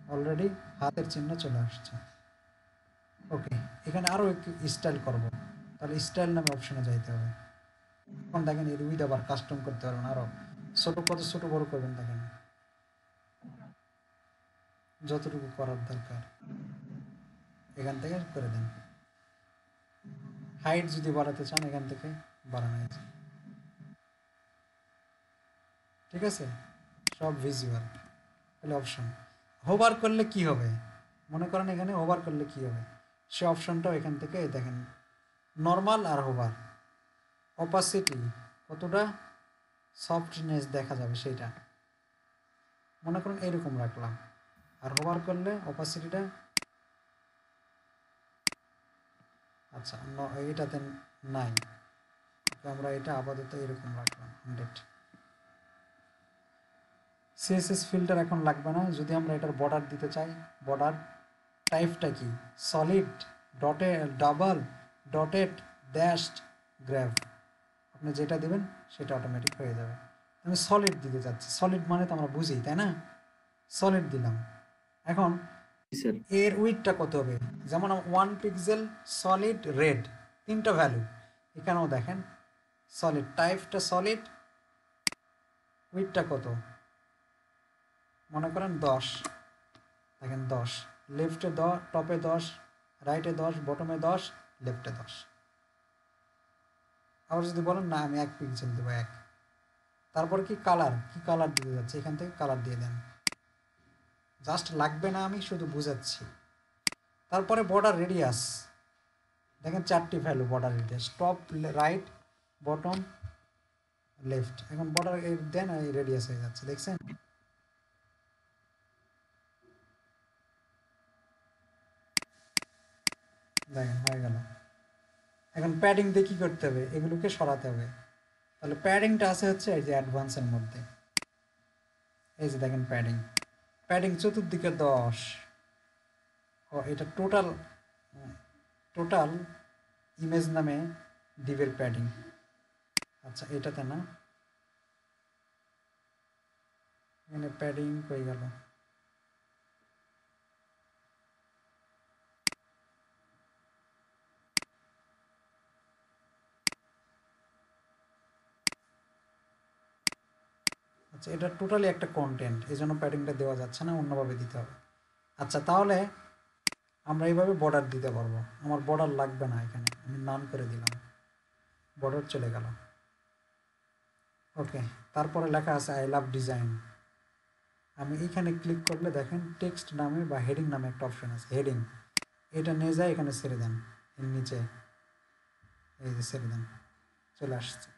অলরেডি হাতের চিহ্ন চলে আসছে। ওকে এখানে আরও একটু স্টাইল করব। তাহলে স্টাইল নামে অপশনে যাইতে হবে। এখন দেখেন, এর উইথ আবার কাস্টম করতে পারবেন আরও ছোট, কত ছোট, বড় করবেন দেখেন। যতটুকু করার দরকার। এখান থেকে করে দেন। হাইট যদি বাড়াতে চান, এখান থেকে বাড়ানো হয়েছে। ঠিক আছে? সব ভিজুয়াল তাহলে অপশন হোভার করলে কি হবে? মনে করেন এখানে হোভার করলে কি হবে? সে অপশনটাও এখান থেকে দেখেন। নর্মাল আর হোভার অপাসিটি কতটা? সফটনেস দেখা যাবে সেইটা। মনে করেন এরকম রাখলাম। আর হোভার করলে অপাসিটিটা আচ্ছা এটাতে নাই। আমরা এটা আপাতত এরকম রাখলাম হান্ড্রেড সিএসএস ফিল্টার এখন লাগবে না। যদি আমরা এটার বর্ডার দিতে চাই বর্ডার টাইপটা কি? সলিড ডটে ডাবল ডটেড ড্যাশড গ্র্যাভ আপনি যেটা দেবেন সেটা অটোমেটিক হয়ে যাবে। আমি সলিড দিতে চাচ্ছি। সলিড মানে তো আমরা বুঝি তাই না? সলিড দিলাম। এখন এর উইথটা কত হবে? যেমন ওয়ান পিক্সেল সলিড রেড তিনটা ভ্যালু এখানেও দেখেন সলিড টাইপটা সলিড উইথটা কত? মনে করেন দশ। দেখেন দশ। লেফটে দশ টপে দশ, রাইটে দশ, বটমে দশ, লেফটে দশ। আবার যদি বলেন, না, আমি এক পিক্সেল দেবো, এক। তারপর কি কালার কি কালার দিতে যাচ্ছে? এখান থেকে কালার দিয়ে দেন। জাস্ট লাগবে না আমি, শুধু বুঝাচ্ছি। তারপরে বর্ডার রেডিয়াস দেখেন চারটি value border radius top right bottom left এখন বর্ডার দেন, এই রেডিয়াস হয়ে যাচ্ছে। দেখছেন? দেখেন হয়ে গেল। এখন প্যাডিং দিয়ে কী করতে হবে? এগুলোকে সরাতে হবে। তাহলে প্যাডিংটা আছে হচ্ছে এই যে অ্যাডভান্সের মধ্যে। এই যে দেখেন প্যাডিং প্যাডিং চতুর্দিকে দশ। ও, এটা টোটাল টোটাল ইমেজ নামে ডিভের প্যাডিং আচ্ছা এটাতে না? এখানে প্যাডিং হয়ে গেল? আচ্ছা এটা টোটালি একটা কন্টেন্ট এই জন্য প্যাডিংটা দেওয়া যাচ্ছে না, অন্যভাবে দিতে হবে। আচ্ছা তাহলে আমরা এইভাবে বর্ডার দিতে পারব। আমার বর্ডার লাগবে না এখানে, আমি নান করে দিলাম। বর্ডার চলে গেল। ওকে তারপরে লেখা আছে আই লাভ ডিজাইন আমি এইখানে ক্লিক করলে দেখেন টেক্সট নামে বা হেডিং নামে একটা অপশন আছে হেডিং এটা নিয়ে যায়, এখানে ছেড়ে দেন, এর নিচে। এই যে ছেড়ে দেন, চলে আসছে।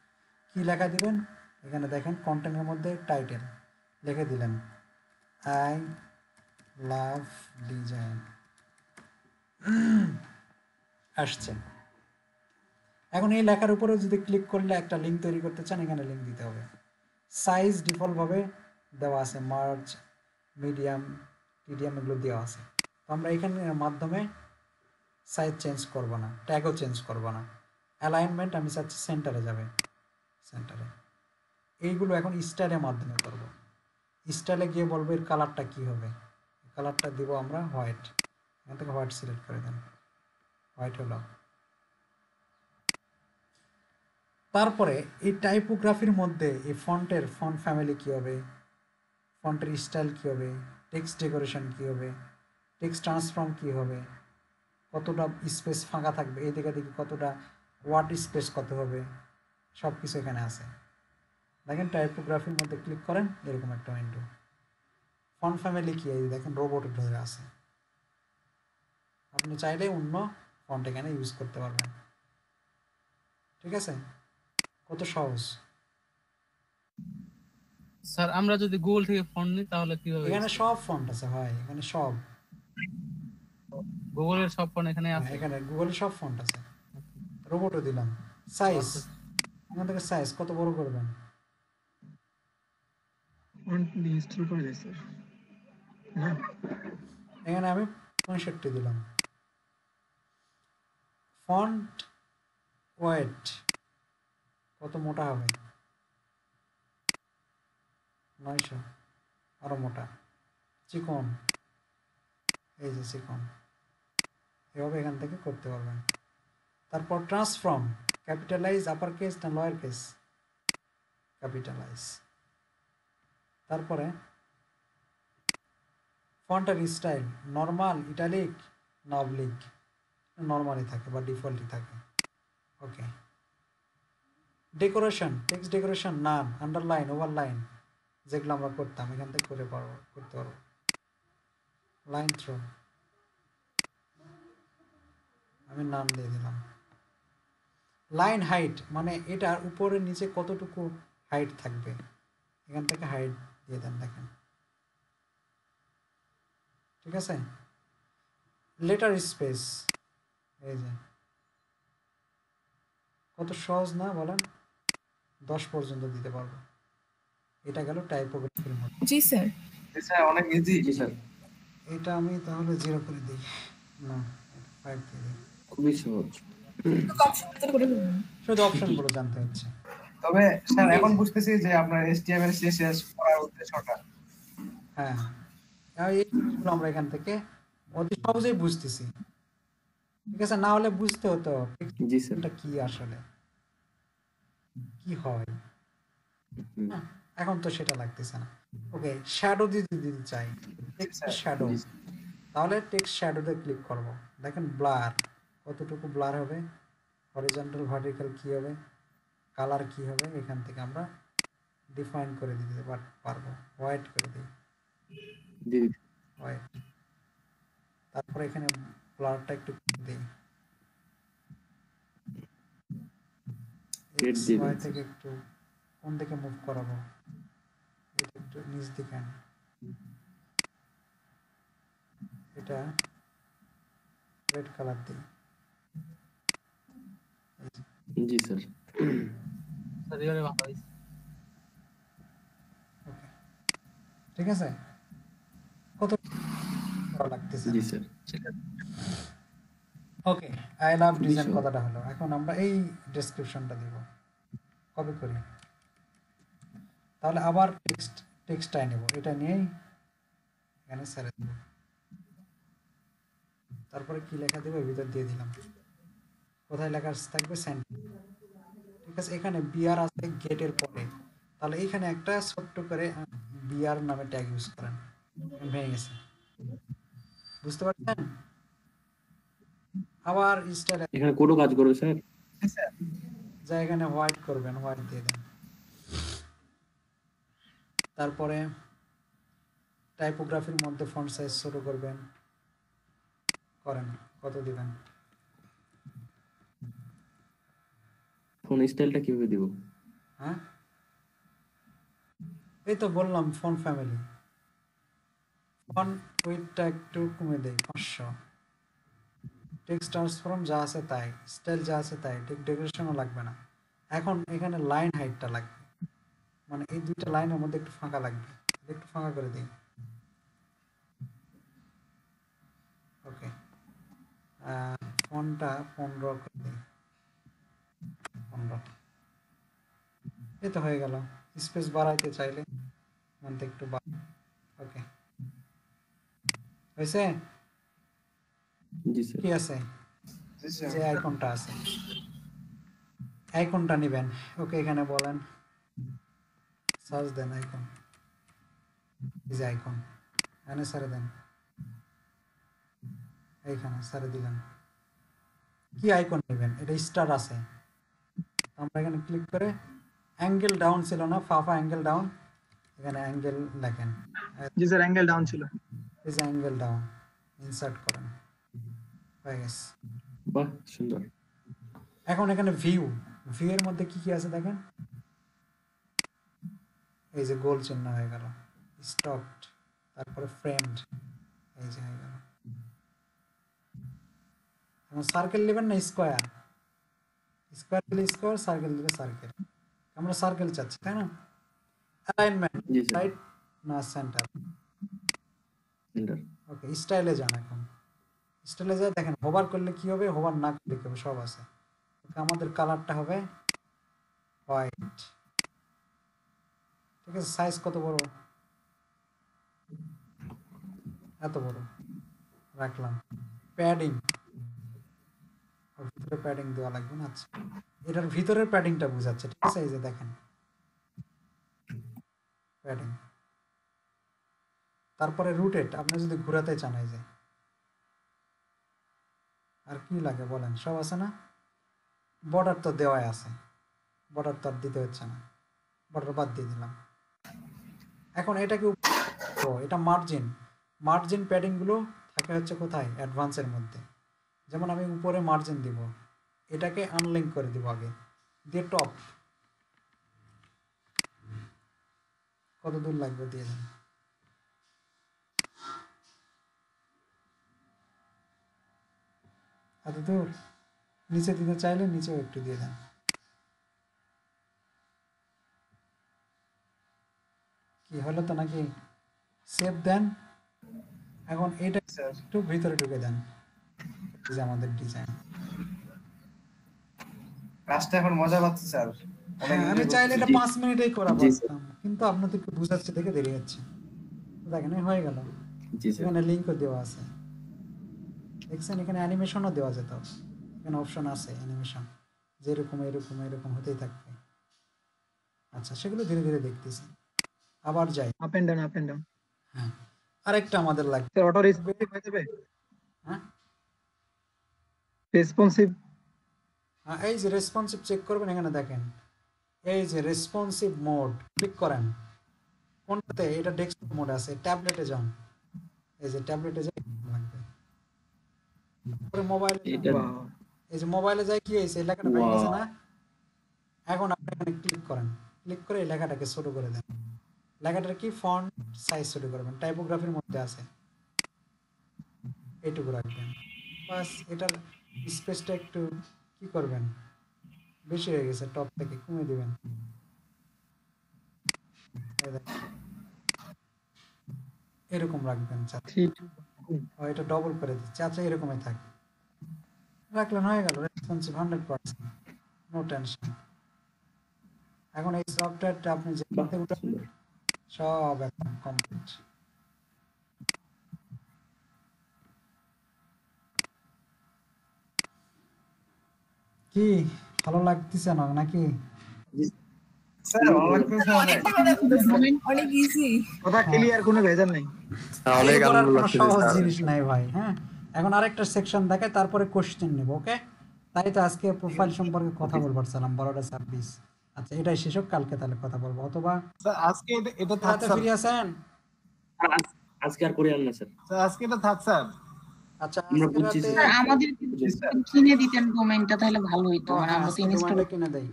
কী লেখা দিবেন? এখানে দেখেন কন্টেন্টের মধ্যে টাইটেল লিখে দিলেন। আই লাভ ডিজাইন আসছে। এখন এই লেখার উপরে যদি ক্লিক করলে একটা লিঙ্ক তৈরি করতে চান, এখানে লিঙ্ক দিতে হবে। সাইজ ডিফল্ট ভাবে দেওয়া আছে। মার্চ মিডিয়াম টিডিএম এগুলো দেওয়া আছে। তো আমরা এখানের মাধ্যমে সাইজ চেঞ্জ করব না ট্যাগও চেঞ্জ করব না। অ্যালাইনমেন্ট আমি চাচ্ছি সেন্টারে যাবে। সেন্টারে এইগুলো এখন স্টাইলের মাধ্যমে করব। স্টাইলে গিয়ে বলব এর কালারটা কি হবে? কালারটা দিব আমরা হোয়াইট। এখান থেকে হোয়াইট সিলেক্ট করে দেন। হোয়াইট হলো। তারপরে এই টাইপোগ্রাফির মধ্যে এই ফন্টের, ফন্ট ফ্যামিলি কী হবে? ফন্টের স্টাইল কী হবে? টেক্সট ডেকোরেশন কী হবে? টেক্সট ট্রান্সফর্ম কী হবে? কতটা স্পেস ফাঁকা থাকবে? এই দিকে দিকে কতটা ওয়ার্ড স্পেস কত হবে? সব কিছু এখানে আছে। দেখেন টাইপোগ্রাফির মধ্যে ক্লিক করেন এরকম একটা উইন্ডো ফন্ট ফ্যামিলি কি এই দেখেন রোবট ধরে আছে। আপনি চাইলে অন্য ফন্ট এখানে ইউজ করতে পারবেন। ঠিক আছে? কত সহজ। স্যার আমরা যদি গুগল থেকে ফন্ট নিই তাহলে কীভাবে এখানে সব ফন্ট আছে ভাই এখানে সব। গুগলের সব ফন্ট এখানে হ্যাঁ, আছে? এখানে গুগলে সব ফন্ট আছে। রোবটও দিলাম। সাইজ থেকে সাইজ কত বড় করবেন? ইনস্টল করে দিই স্যার হ্যাঁ এখানে আমি পঁয়ষট্টি দিলাম। ফন্ট ওয়েট কত মোটা হবে? নয়শো। আরও মোটা। চিকন। এই যে চিকন। এভাবে এখান থেকে করতে পারবেন তারপর ট্রান্সফর্ম ক্যাপিটালাইজ আপার কেস না লোয়ার কেস ক্যাপিটালাইজ তারপরে ফন্টের স্টাইল নর্মাল ইটালিক না অবলিক নর্মালি থাকে বা ডিফল্টই থাকে। Okay decoration text decoration none underline overline যেগুলো আমরা করতাম, এখান থেকে করে পারব করতে পারব। লাইন থ্রো আমি নাম দিয়ে দিলাম। লাইন হাইট মানে এটার উপরে নিচে কতটুকু হাইট থাকবে? এখান থেকে হাইট দিয়ে দেন দেখেন। ঠিক আছে? লেটার স্পেস এই যে। কত সহজ না বলেন? দশ পর্যন্ত দিতে পারব। এটা গেল টাইপোগ্রাফির মধ্যে জি স্যার। স্যার অনেক ইজি জি স্যার। এটা আমি তাহলে জিরো করে দিই। না ফাইভ দিয়ে দিই। খুবই সহজ। শুধু অপশনগুলো জানতে হচ্ছে। তবে স্যার এখন বুঝতেছি যে আপনার এসটিএমএল সিএসএস পড়ার উদ্দেশ্যটা। হ্যাঁ আর এই জিনিসগুলো আমরা এখান থেকে। অতি সহজেই বুঝতেছি। ঠিক আছে না হলে বুঝতে হতো জি স্যার। এটা কি আসলে? কি হয়? এখন তো সেটা লাগতেছে না। ওকে শ্যাডো দিতে দিতে চাই টেক্সট শ্যাডো তাহলে টেক্সট শ্যাডোতে ক্লিক করব। দেখেন ব্লার কতটুকু ব্লার হবে? হরিজন্টাল ভার্টিক্যাল কি হবে? কালার কি হবে এখান থেকে আমরা ডিফাইন করে দিতে পারব। হোয়াইট করে দিই। জি। হোয়াইট তারপরে এখানে ব্লারটা একটু দিই। থেকে একটু কোন দিকে মুভ করাবো? একটু নিচ দিকে আনি। এটা রেড কালার দিই। জি স্যার স্যার এবারে ভালো হয়েছে ঠিক আছে? কত লাগতেছে? জি sir okay I love design. কথাটা হলো। এখন আমরা এই ডেসক্রিপশনটা দিব। কপি করি। তাহলে আবার টেক্সট টেক্সটটাই নেব। এটা নিয়েই এখানে ছেড়ে দেব। তারপরে কি লেখা দেবো? ভিতর দিয়ে দিলাম। কোথায় লেখা থাকবে? ঠিক আছে এখানে বিআর আছে গেটের পরে। তাহলে এইখানে একটা ছোট্ট করে বিআর নামে ট্যাগ ইউজ করেন। ভেঙে গেছে। বুঝতে পারছেন? আবার স্টাইল এখানে কোনো কাজ করবে স্যার? যা এখানে হোয়াইট করবেন হোয়াইট দিয়ে দেন। তারপরে টাইপোগ্রাফির মধ্যে ফন্ট সাইজ ছোট করবেন। করেন কত দিবেন? ফোন স্টাইলটা কীভাবে দিব? হ্যাঁ? এই তো বললাম, ফোন ফ্যামিলি। ফোন উইথটা একটু কমে দেই পাঁচশো। টেক্সট ট্রান্সফর্ম যা আছে তাই, স্টাইল যা আছে তাই ডেকোরেশনও লাগবে না। এখন এখানে লাইন হাইটটা লাগবে। মানে এই দুইটা লাইনের মধ্যে একটু ফাঁকা লাগবে, একটু ফাঁকা করে দিই। ওকে। ফোনটা পনেরো করে দিই। এই তো হয়ে গেল। স্পেস বাড়াইতে চাইলে মানতে একটু ওকে। হয়েছে? কি আছে? যে আইকনটা আছে। আইকনটা নেবেন। ওকে এখানে বলেন। সার্চ দেন আইকন। এই যে আইকন। এখানে সারে দেন। এইখানে সারে দিলাম। কি আইকন নেবেন? এটা স্টার আছে। আমরা এখানে ক্লিক করে অ্যাঙ্গেল ডাউন ছিল না ফাফা অ্যাঙ্গেল ডাউন এখানে অ্যাঙ্গেল লেখেন জি স্যার অ্যাঙ্গেল ডাউন ছিল। এই যে অ্যাঙ্গেল ডাউন ইনসার্ট করেন। হয়ে গেছে। বাহ সুন্দর। এখন এখানে ভিউ ভিউ এর মধ্যে কি কি আছে দেখেন? এই যে গোল চিহ্ন হয়ে গেল স্টপড তারপরে ফ্রেমড এই যে হয়ে গেল। সার্কেল নেবেন না স্কোয়ার স্কোয়ার দিলে স্কোয়ার সার্কেল দিলে সার্কেল আমরা সার্কেল চাচ্ছি তাই না? অ্যালাইনমেন্ট রাইট না সেন্টার সেন্টার ওকে স্টাইলে যান এখন। স্টাইলে যায় দেখেন হোভার করলে কি হবে? হোভার না করলে কি হবে? সব আছে। আমাদের কালারটা হবে হোয়াইট ঠিক আছে সাইজ কত বড়? এত বড়। রাখলাম। প্যাডিং ভিতরে প্যাডিং দেওয়া লাগবে না? আচ্ছা। এটার ভিতরের প্যাডিংটা বোঝাচ্ছে, ঠিক আছে? এই যে দেখেন। প্যাডিং তারপরে রুটেড আপনি যদি ঘোরাতে চান, এই যে। আর কি লাগে বলেন? সব আছে না? বর্ডার তো দেওয়াই আছে। বর্ডার তো আর দিতে হচ্ছে না। বর্ডার বাদ দিয়ে দিলাম। এখন এটাকে উপ- ও এটা মার্জিন মার্জিন প্যাডিংগুলো থাকে হচ্ছে কোথায়? অ্যাডভান্সের মধ্যে। যেমন আমি উপরে মার্জিন দিব এটাকে আনলিঙ্ক করে দিব আগে দিয়ে টপ কত দূর লাগবে দিয়ে দেন। এত দূর? নিচে দিতে চাইলে নিচেও একটু দিয়ে দেন। কি হলো তো নাকি? সেভ দেন। এখন এটা একটু ভিতরে ঢুকে দেন। যে আমাদের ডিজাইন কাজটা এখন মজা পাচ্ছি স্যার। হ্যাঁ আমি চাইলে এটা পাঁচ মিনিটেই করা পারতাম কিন্তু আপনাদেরকে বুঝাচ্ছে দেখে দেরি হচ্ছে। দেখেন এই হয়ে গেল। জি স্যার। এখানে লিঙ্কও দেওয়া আছে। দেখছেন এখানে অ্যানিমেশনও দেওয়া যেত এখানে অপশন আছে অ্যানিমেশন যেরকম এরকম এরকম হতেই থাকবে। আচ্ছা সেগুলো ধীরে ধীরে দেখতেছি। আবার যাই। Up and down up and down হ্যাঁ। আরেকটা আমাদের লাগবে। অটো রেসপন্সিভ হয়ে যাবে? হ্যাঁ? রেসপন্সিভ হ্যাঁ এই যে রেসপন্সিভ চেক করবেন এখানে দেখেন। এই যে রেসপন্সিভ মোড ক্লিক করেন। কোনটাতে এটা ডেস্কটপ মোড আছে ট্যাবলেটে যান। এই যে ট্যাবলেটে যাই লাগবে। তারপরে মোবাইলে এই যে মোবাইলে যাই কি হয়েছে? লেখাটা ভেঙে গেছে না? এখন আপনি এখানে ক্লিক করেন। ক্লিক করে এই লেখাটাকে ছোট করে দেন। লেখাটার কি? ফন্ট সাইজ ছোট করবেন। টাইপোগ্রাফির মধ্যে আছে। এইটুকু রাখবেন। বাস এটার স্পেসটা একটু কি করবেন? বেশি হয়ে গেছে টপ থেকে কমিয়ে দিবেন। এরকম রাখবেন এটা ডবল করে দিচ্ছি। আচ্ছা এরকমই থাক। রাখলেন হয়ে গেল। Responsive hundred percent no tension এখন এই সফটওয়্যারটা আপনি যে সব এখন কমপ্লিট কি? ভালো লাগতেছে না নাকি? স্যার ভালো লাগতেছে অনেক অনেক ইজি কথা ক্লিয়ার কোনো ভেজাল নেই। এই করার কোনো সহজ জিনিস নাই ভাই হ্যাঁ? এখন আরেকটা সেকশন দেখে তারপরে কোশ্চেন নেব ওকে তাই তো আজকে প্রোফাইল সম্পর্কে কথা বলবার ছিলাম বারোটা ছাব্বিশ। আচ্ছা এটাই শেষ হোক কালকে তাহলে কথা বলব অথবা স্যার আজকে এটা ফ্রি আছেন আজকে আর করে না স্যার। স্যার, আজকে এটা থাক স্যার। আচ্ছা আমরা আজকে বুঝছি রাতে- স্যার। স্যার। আমাদের কিনে দিতেন ডোমেইনটা তাহলে ভালো হইতো মানে আমরা ইনস্টল কিনে দেই।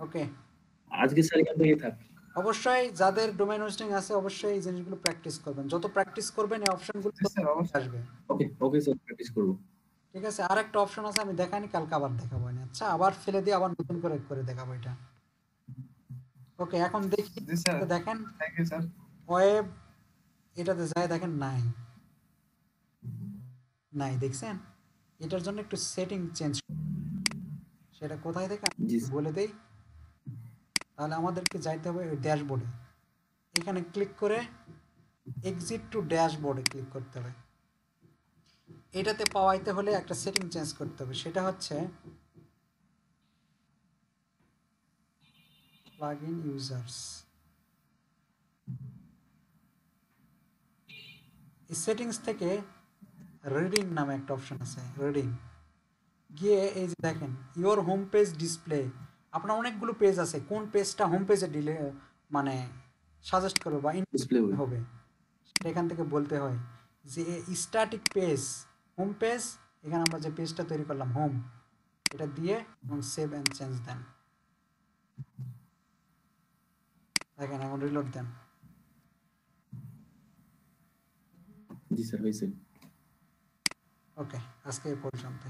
ওকে আজকে স্যার এখান থেকে থাক। অবশ্যই যাদের ডোমেইন হোস্টিং আছে অবশ্যই এই জিনিসগুলো প্র্যাকটিস করবেন। যত প্র্যাকটিস করবেন এই অপশনগুলো আসবে। ওকে ওকে স্যার প্র্যাকটিস করব। ঠিক আছে আর একটা অপশন আছে আমি দেখাইনি কালকে আবার দেখাবো না আচ্ছা আবার ফেলে দিয়ে আবার নতুন করে করে দেখাবো এটা। ওকে এখন দেখি দেখেন। ওয়েব এটাতে যায় দেখেন নাই। নাই দেখছেন? এটার জন্য একটু সেটিং চেঞ্জ সেটা কোথায় থেকে বলে দেই? তাহলে আমাদেরকে যাইতে হবে ওই ড্যাশবোর্ডে এখানে ক্লিক করে এক্সিট টু ড্যাশবোর্ডে ক্লিক করতে হবে। এটাতে পাওয়াইতে হলে একটা সেটিং চেঞ্জ করতে হবে। সেটা হচ্ছে প্লাগইন ইউজার্স এই সেটিংস থেকে রিডিং নামে একটা অপশন আছে রিডিং গিয়ে এই যে দেখেন ইওর হোম পেজ ডিসপ্লে আপনার অনেকগুলো পেজ আছে কোন পেজটা হোম পেজে ডিলে মানে সাজেস্ট করবে বা হবে। হবে সেটা এখান থেকে বলতে হয় যে স্ট্যাটিক পেজ হোম পেজ এখানে আমরা যে পেজটা তৈরি করলাম হোম এটা দিয়ে এবং সেভ অ্যান্ড চেঞ্জ দেন। দেখেন এখন রিলোড দেন। জি স্যার হয়েছে। ওকে আজকে এই পর্যন্ত